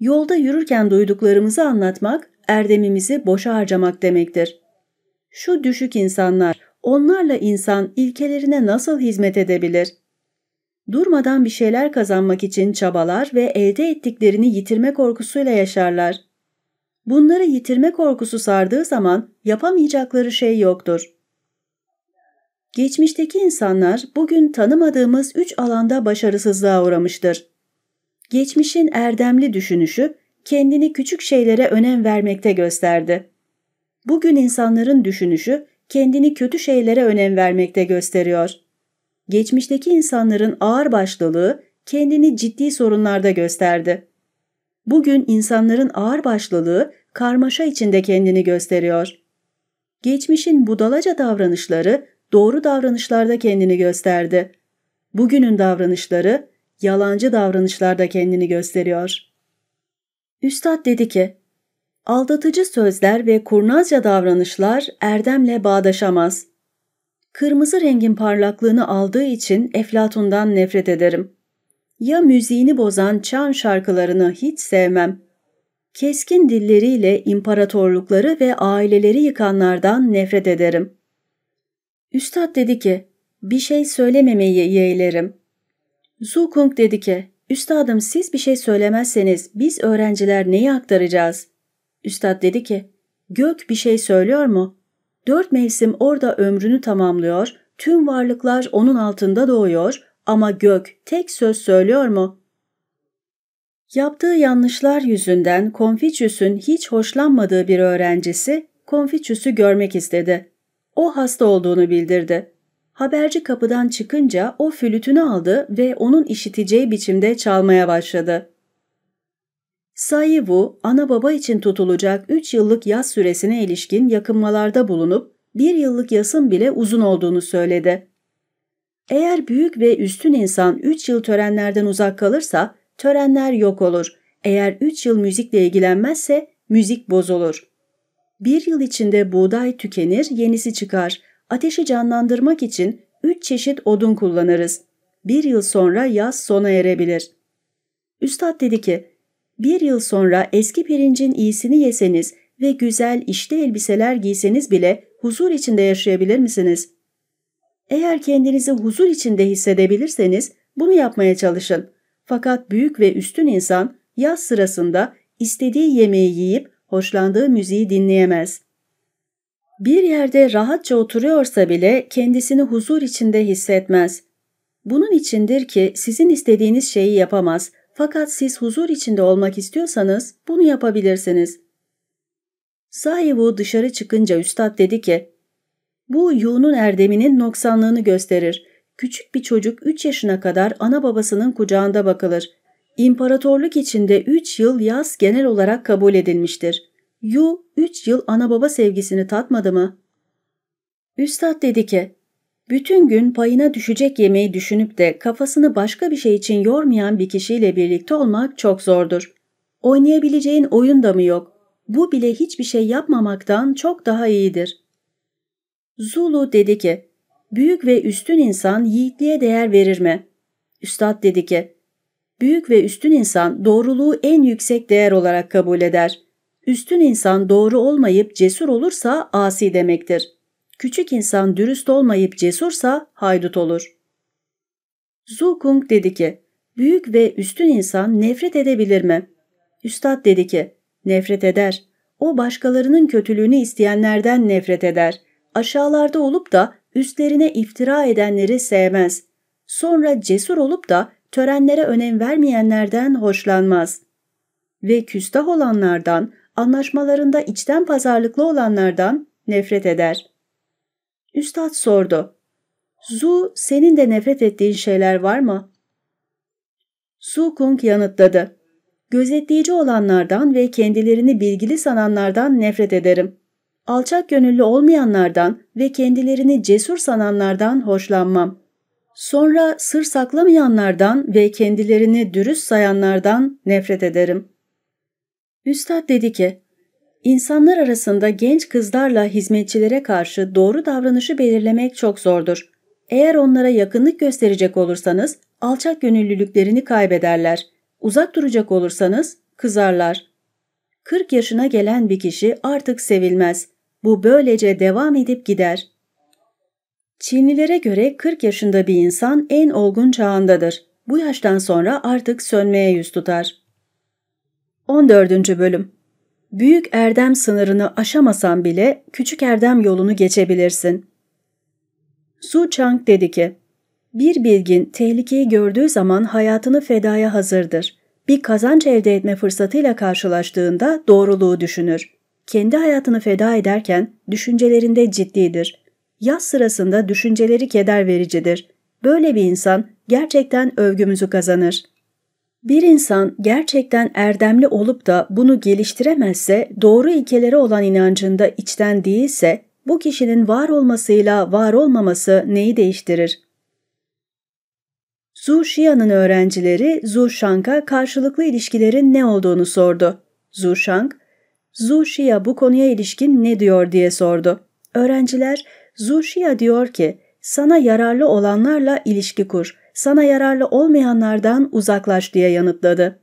Yolda yürürken duyduklarımızı anlatmak, erdemimizi boşa harcamak demektir. Şu düşük insanlar, onlarla insan ilkelerine nasıl hizmet edebilir? Durmadan bir şeyler kazanmak için çabalar ve elde ettiklerini yitirme korkusuyla yaşarlar. Bunları yitirme korkusu sardığı zaman yapamayacakları şey yoktur. Geçmişteki insanlar bugün tanımadığımız üç alanda başarısızlığa uğramıştır. Geçmişin erdemli düşünüşü kendini küçük şeylere önem vermekte gösterdi. Bugün insanların düşünüşü kendini kötü şeylere önem vermekte gösteriyor. Geçmişteki insanların ağır başlılığı kendini ciddi sorunlarda gösterdi. Bugün insanların ağır başlılığı karmaşa içinde kendini gösteriyor. Geçmişin budalaca davranışları doğru davranışlarda kendini gösterdi. Bugünün davranışları yalancı davranışlarda kendini gösteriyor. Üstad dedi ki, aldatıcı sözler ve kurnazca davranışlar erdemle bağdaşamaz. Kırmızı rengin parlaklığını aldığı için Eflatun'dan nefret ederim. Ya müziğini bozan çan şarkılarını hiç sevmem. Keskin dilleriyle imparatorlukları ve aileleri yıkanlardan nefret ederim. Üstad dedi ki, bir şey söylememeyi yeğlerim. Zukung dedi ki, Üstadım siz bir şey söylemezseniz biz öğrenciler neyi aktaracağız? Üstad dedi ki, gök bir şey söylüyor mu? Dört mevsim orada ömrünü tamamlıyor, tüm varlıklar onun altında doğuyor ama gök tek söz söylüyor mu? Yaptığı yanlışlar yüzünden Konfüçyüs'ün hiç hoşlanmadığı bir öğrencisi Konfüçyüs'ü görmek istedi. O hasta olduğunu bildirdi. Haberci kapıdan çıkınca o flütünü aldı ve onun işiteceği biçimde çalmaya başladı. Sayı Wu, ana baba için tutulacak 3 yıllık yaz süresine ilişkin yakınmalarda bulunup bir yıllık yasın bile uzun olduğunu söyledi. Eğer büyük ve üstün insan 3 yıl törenlerden uzak kalırsa törenler yok olur. Eğer 3 yıl müzikle ilgilenmezse müzik bozulur. Bir yıl içinde buğday tükenir, yenisi çıkar. Ateşi canlandırmak için 3 çeşit odun kullanırız. Bir yıl sonra yaz sona erebilir. Üstad dedi ki, bir yıl sonra eski pirincin iyisini yeseniz ve güzel işte elbiseler giyseniz bile huzur içinde yaşayabilir misiniz? Eğer kendinizi huzur içinde hissedebilirseniz bunu yapmaya çalışın. Fakat büyük ve üstün insan yaz sırasında istediği yemeği yiyip hoşlandığı müziği dinleyemez. Bir yerde rahatça oturuyorsa bile kendisini huzur içinde hissetmez. Bunun içindir ki sizin istediğiniz şeyi yapamaz Fakat siz huzur içinde olmak istiyorsanız bunu yapabilirsiniz. Sahibu dışarı çıkınca üstad dedi ki, bu Yu'nun erdeminin noksanlığını gösterir. Küçük bir çocuk 3 yaşına kadar ana babasının kucağında bakılır. İmparatorluk içinde 3 yıl yaz genel olarak kabul edilmiştir. Yu 3 yıl ana baba sevgisini tatmadı mı? Üstad dedi ki, bütün gün payına düşecek yemeği düşünüp de kafasını başka bir şey için yormayan bir kişiyle birlikte olmak çok zordur. Oynayabileceğin oyun da mı yok? Bu bile hiçbir şey yapmamaktan çok daha iyidir. Zulu dedi ki, büyük ve üstün insan yiğitliğe değer verir mi? Üstad dedi ki, büyük ve üstün insan doğruluğu en yüksek değer olarak kabul eder. Üstün insan doğru olmayıp cesur olursa asi demektir. Küçük insan dürüst olmayıp cesursa haydut olur. Zukung dedi ki, büyük ve üstün insan nefret edebilir mi? Üstad dedi ki, nefret eder. O başkalarının kötülüğünü isteyenlerden nefret eder. Aşağılarda olup da üstlerine iftira edenleri sevmez. Sonra cesur olup da törenlere önem vermeyenlerden hoşlanmaz. Ve küstah olanlardan, anlaşmalarında içten pazarlıklı olanlardan nefret eder. Üstad sordu. Zu, senin de nefret ettiğin şeyler var mı? Su Kung yanıtladı. Gözetleyici olanlardan ve kendilerini bilgili sananlardan nefret ederim. Alçak gönüllü olmayanlardan ve kendilerini cesur sananlardan hoşlanmam. Sonra sır saklamayanlardan ve kendilerini dürüst sayanlardan nefret ederim. Üstad dedi ki, İnsanlar arasında genç kızlarla hizmetçilere karşı doğru davranışı belirlemek çok zordur. Eğer onlara yakınlık gösterecek olursanız alçak gönüllülüklerini kaybederler. Uzak duracak olursanız kızarlar. 40 yaşına gelen bir kişi artık sevilmez. Bu böylece devam edip gider. Çinlilere göre 40 yaşında bir insan en olgun çağındadır. Bu yaştan sonra artık sönmeye yüz tutar. 14. Bölüm Büyük erdem sınırını aşamasan bile küçük erdem yolunu geçebilirsin. Su Chang dedi ki, bir bilgin tehlikeyi gördüğü zaman hayatını fedaya hazırdır. Bir kazanç elde etme fırsatıyla karşılaştığında doğruluğu düşünür. Kendi hayatını feda ederken düşüncelerinde ciddidir. Yaz sırasında düşünceleri keder vericidir. Böyle bir insan gerçekten övgümüzü kazanır. Bir insan gerçekten erdemli olup da bunu geliştiremezse, doğru ilkelere olan inancında içten değilse, bu kişinin var olmasıyla var olmaması neyi değiştirir? Zhu Xia'nın öğrencileri Zhu Shang'a karşılıklı ilişkilerin ne olduğunu sordu. Zhu Shang, Zhu Xia bu konuya ilişkin ne diyor diye sordu. Öğrenciler, Zhu Xia diyor ki, sana yararlı olanlarla ilişki kur sana yararlı olmayanlardan uzaklaş diye yanıtladı.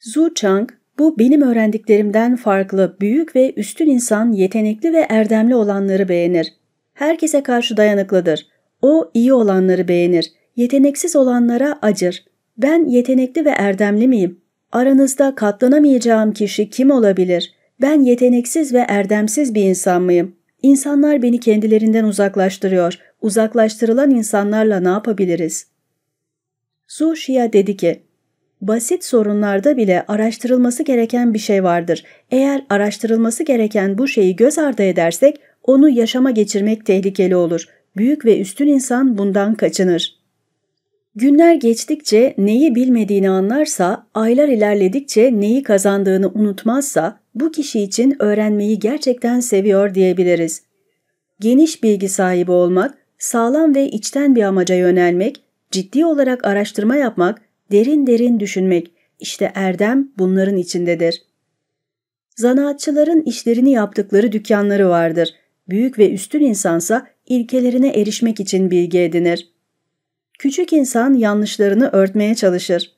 Zhu Chang, bu benim öğrendiklerimden farklı, büyük ve üstün insan yetenekli ve erdemli olanları beğenir. Herkese karşı dayanıklıdır. O iyi olanları beğenir. Yeteneksiz olanlara acır. Ben yetenekli ve erdemli miyim? Aranızda katlanamayacağım kişi kim olabilir? Ben yeteneksiz ve erdemsiz bir insan mıyım? İnsanlar beni kendilerinden uzaklaştırıyor. Uzaklaştırılan insanlarla ne yapabiliriz?'' Zhu Xia dedi ki, basit sorunlarda bile araştırılması gereken bir şey vardır. Eğer araştırılması gereken bu şeyi göz ardı edersek onu yaşama geçirmek tehlikeli olur. Büyük ve üstün insan bundan kaçınır. Günler geçtikçe neyi bilmediğini anlarsa, aylar ilerledikçe neyi kazandığını unutmazsa bu kişi için öğrenmeyi gerçekten seviyor diyebiliriz. Geniş bilgi sahibi olmak, sağlam ve içten bir amaca yönelmek, ciddi olarak araştırma yapmak, derin derin düşünmek, işte erdem bunların içindedir. Zanaatçıların işlerini yaptıkları dükkanları vardır. Büyük ve üstün insansa ilkelerine erişmek için bilgi edinir. Küçük insan yanlışlarını örtmeye çalışır.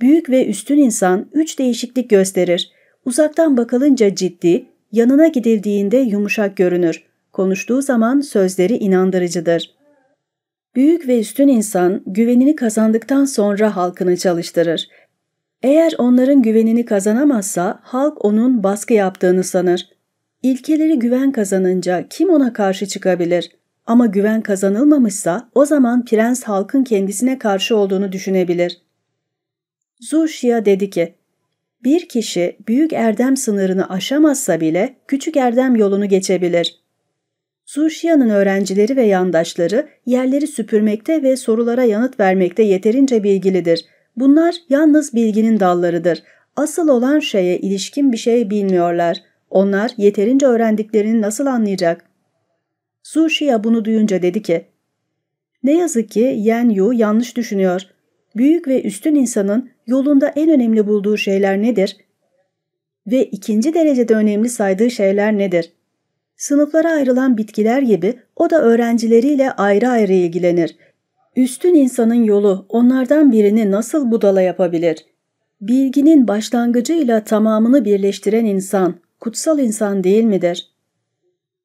Büyük ve üstün insan üç değişiklik gösterir. Uzaktan bakılınca ciddi, yanına gidildiğinde yumuşak görünür. Konuştuğu zaman sözleri inandırıcıdır. Büyük ve üstün insan güvenini kazandıktan sonra halkını çalıştırır. Eğer onların güvenini kazanamazsa halk onun baskı yaptığını sanır. İlkeleri güven kazanınca kim ona karşı çıkabilir? Ama güven kazanılmamışsa o zaman prens halkın kendisine karşı olduğunu düşünebilir. Zuşia dedi ki, bir kişi büyük erdem sınırını aşamazsa bile küçük erdem yolunu geçebilir. Zuşia'nın öğrencileri ve yandaşları yerleri süpürmekte ve sorulara yanıt vermekte yeterince bilgilidir. Bunlar yalnız bilginin dallarıdır. Asıl olan şeye ilişkin bir şey bilmiyorlar. Onlar yeterince öğrendiklerini nasıl anlayacak? Zuşia bunu duyunca dedi ki, Ne yazık ki Yen Yu yanlış düşünüyor. Büyük ve üstün insanın yolunda en önemli bulduğu şeyler nedir? Ve ikinci derecede önemli saydığı şeyler nedir? Sınıflara ayrılan bitkiler gibi o da öğrencileriyle ayrı ayrı ilgilenir. Üstün insanın yolu onlardan birini nasıl budala yapabilir? Bilginin başlangıcıyla tamamını birleştiren insan, kutsal insan değil midir?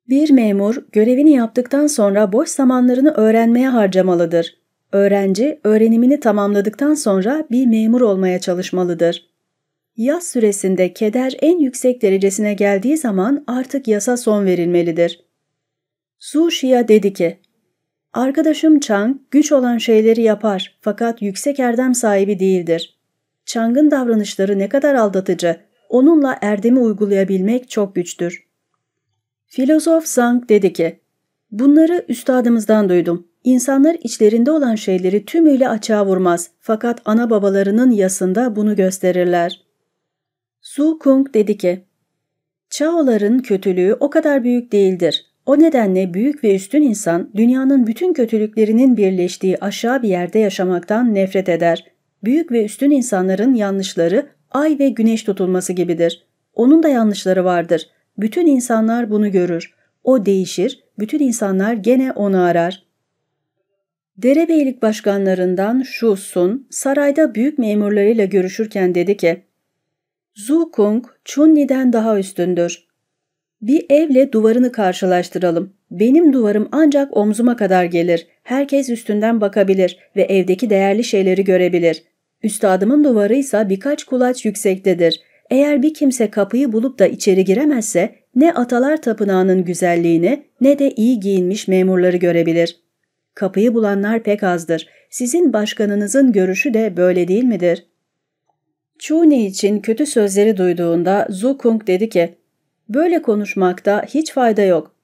Bir memur görevini yaptıktan sonra boş zamanlarını öğrenmeye harcamalıdır. Öğrenci öğrenimini tamamladıktan sonra bir memur olmaya çalışmalıdır. Yaz süresinde keder en yüksek derecesine geldiği zaman artık yasa son verilmelidir. Su Shia dedi ki, Arkadaşım Chang güç olan şeyleri yapar fakat yüksek erdem sahibi değildir. Chang'ın davranışları ne kadar aldatıcı, onunla erdemi uygulayabilmek çok güçtür. Filozof Zhang dedi ki, Bunları üstadımızdan duydum. İnsanlar içlerinde olan şeyleri tümüyle açığa vurmaz fakat ana babalarının yasında bunu gösterirler. Su Kung dedi ki, Chao'ların kötülüğü o kadar büyük değildir. O nedenle büyük ve üstün insan dünyanın bütün kötülüklerinin birleştiği aşağı bir yerde yaşamaktan nefret eder. Büyük ve üstün insanların yanlışları ay ve güneş tutulması gibidir. Onun da yanlışları vardır. Bütün insanlar bunu görür. O değişir, bütün insanlar gene onu arar. Derebeylik başkanlarından Shu Sun sarayda büyük memurlarıyla görüşürken dedi ki, Zhu Kung Chunni'den daha üstündür. Bir evle duvarını karşılaştıralım. Benim duvarım ancak omzuma kadar gelir. Herkes üstünden bakabilir ve evdeki değerli şeyleri görebilir. Üstadımın duvarı ise birkaç kulaç yüksektedir. Eğer bir kimse kapıyı bulup da içeri giremezse ne atalar tapınağının güzelliğini ne de iyi giyinmiş memurları görebilir. Kapıyı bulanlar pek azdır. Sizin başkanınızın görüşü de böyle değil midir? Chuni için kötü sözleri duyduğunda Zhu Kung dedi ki, böyle konuşmakta hiç fayda yok.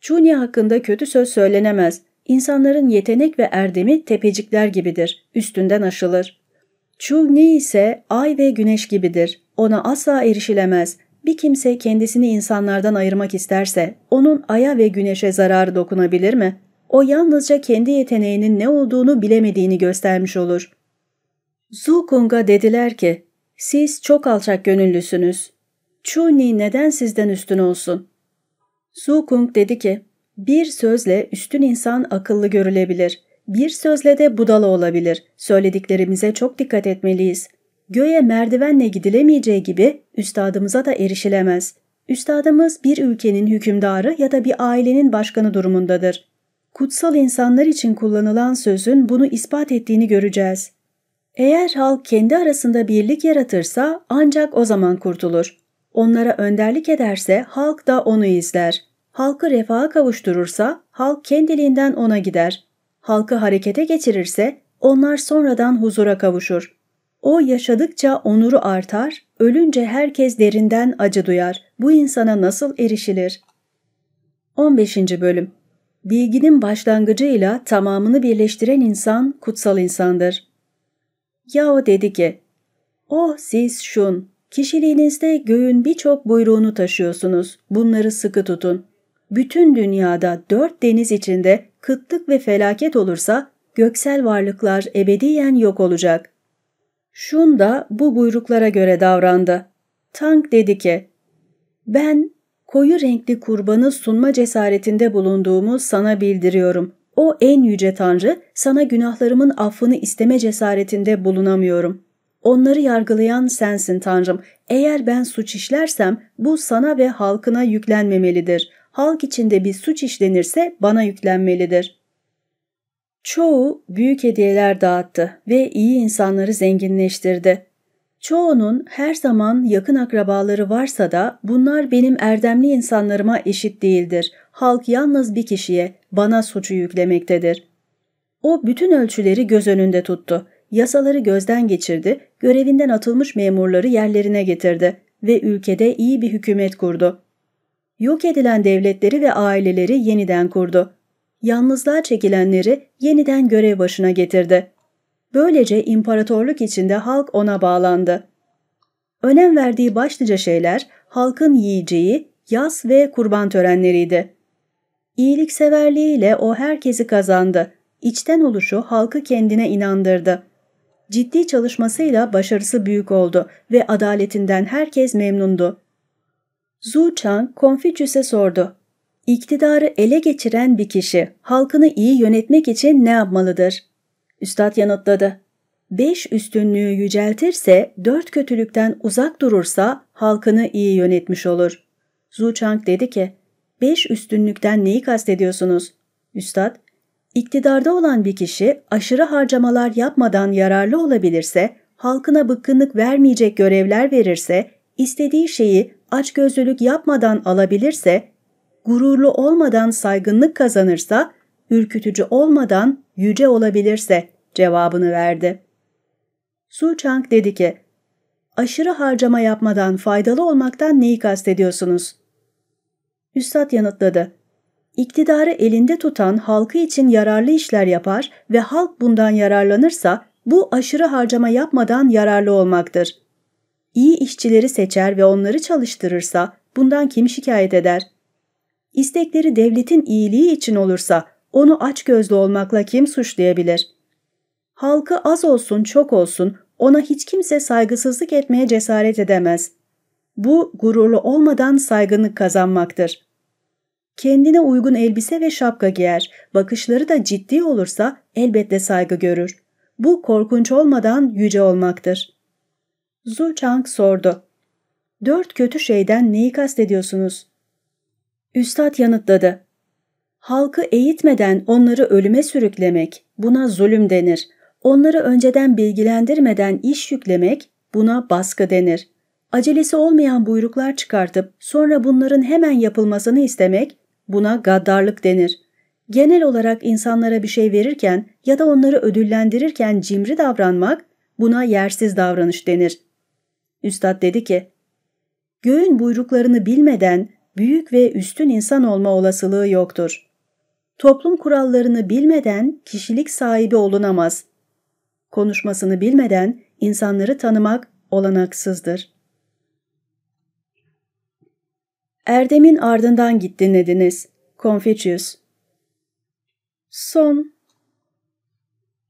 Chuni hakkında kötü söz söylenemez. İnsanların yetenek ve erdemi tepecikler gibidir, üstünden aşılır. Chuni ise ay ve güneş gibidir, ona asla erişilemez. Bir kimse kendisini insanlardan ayırmak isterse, onun aya ve güneşe zararı dokunabilir mi? O yalnızca kendi yeteneğinin ne olduğunu bilemediğini göstermiş olur. Zhu Kung'a dediler ki, siz çok alçak gönüllüsünüz. Chuni neden sizden üstün olsun? Su Kung dedi ki, bir sözle üstün insan akıllı görülebilir. Bir sözle de budala olabilir. Söylediklerimize çok dikkat etmeliyiz. Göğe merdivenle gidilemeyeceği gibi üstadımıza da erişilemez. Üstadımız bir ülkenin hükümdarı ya da bir ailenin başkanı durumundadır. Kutsal insanlar için kullanılan sözün bunu ispat ettiğini göreceğiz. Eğer halk kendi arasında birlik yaratırsa ancak o zaman kurtulur. Onlara önderlik ederse halk da onu izler. Halkı refaha kavuşturursa halk kendiliğinden ona gider. Halkı harekete geçirirse onlar sonradan huzura kavuşur. O yaşadıkça onuru artar, ölünce herkes derinden acı duyar. Bu insana nasıl erişilir? 15. Bölüm Bilginin başlangıcıyla tamamını birleştiren insan kutsal insandır. Yao dedi ki, Oh siz şun, kişiliğinizde göğün birçok buyruğunu taşıyorsunuz. Bunları sıkı tutun. Bütün dünyada dört deniz içinde kıtlık ve felaket olursa göksel varlıklar ebediyen yok olacak. Şun da bu buyruklara göre davrandı. Tank dedi ki, ben koyu renkli kurbanı sunma cesaretinde bulunduğumu sana bildiriyorum. O en yüce Tanrı, sana günahlarımın affını isteme cesaretinde bulunamıyorum. Onları yargılayan sensin Tanrım. Eğer ben suç işlersem bu sana ve halkına yüklenmemelidir. Halk içinde bir suç işlenirse bana yüklenmelidir. Çoğu büyük hediyeler dağıttı ve iyi insanları zenginleştirdi. Çoğunun her zaman yakın akrabaları varsa da bunlar benim erdemli insanlarıma eşit değildir. Halk yalnız bir kişiye, bana suçu yüklemektedir. O bütün ölçüleri göz önünde tuttu. yasaları gözden geçirdi, görevinden atılmış memurları yerlerine getirdi ve ülkede iyi bir hükümet kurdu. Yok edilen devletleri ve aileleri yeniden kurdu. Yalnızlığa çekilenleri yeniden görev başına getirdi. Böylece imparatorluk içinde halk ona bağlandı. Önem verdiği başlıca şeyler halkın yiyeceği, yas ve kurban törenleriydi. İyilikseverliğiyle o herkesi kazandı. İçten oluşu halkı kendine inandırdı. Ciddi çalışmasıyla başarısı büyük oldu ve adaletinden herkes memnundu. Zhu Chang Konfüçyüs'e sordu. İktidarı ele geçiren bir kişi halkını iyi yönetmek için ne yapmalıdır? Üstad yanıtladı. Beş üstünlüğü yüceltirse, dört kötülükten uzak durursa halkını iyi yönetmiş olur. Zhu Chang dedi ki, beş üstünlükten neyi kastediyorsunuz? Üstad, iktidarda olan bir kişi aşırı harcamalar yapmadan yararlı olabilirse, halkına bıkkınlık vermeyecek görevler verirse, istediği şeyi açgözlülük yapmadan alabilirse, gururlu olmadan saygınlık kazanırsa, ürkütücü olmadan yüce olabilirse cevabını verdi. Su Chang dedi ki, aşırı harcama yapmadan faydalı olmaktan neyi kastediyorsunuz? Üstad yanıtladı. İktidarı elinde tutan halkı için yararlı işler yapar ve halk bundan yararlanırsa bu aşırı harcama yapmadan yararlı olmaktır. İyi işçileri seçer ve onları çalıştırırsa bundan kim şikayet eder? İstekleri devletin iyiliği için olursa onu açgözlü olmakla kim suçlayabilir? Halkı az olsun çok olsun ona hiç kimse saygısızlık etmeye cesaret edemez. Bu gururlu olmadan saygınlık kazanmaktır. Kendine uygun elbise ve şapka giyer, bakışları da ciddi olursa elbette saygı görür. Bu korkunç olmadan yüce olmaktır. Zhu Chang sordu. Dört kötü şeyden neyi kastediyorsunuz? Üstad yanıtladı. Halkı eğitmeden onları ölüme sürüklemek, buna zulüm denir. Onları önceden bilgilendirmeden iş yüklemek, buna baskı denir. Acelesi olmayan buyruklar çıkartıp sonra bunların hemen yapılmasını istemek, buna gaddarlık denir. Genel olarak insanlara bir şey verirken ya da onları ödüllendirirken cimri davranmak, buna yersiz davranış denir. Üstad dedi ki, Göğün buyruklarını bilmeden büyük ve üstün insan olma olasılığı yoktur. Toplum kurallarını bilmeden kişilik sahibi olunamaz. Konuşmasını bilmeden insanları tanımak olanaksızdır. Erdem'in ardından git dinlediniz. Confucius Son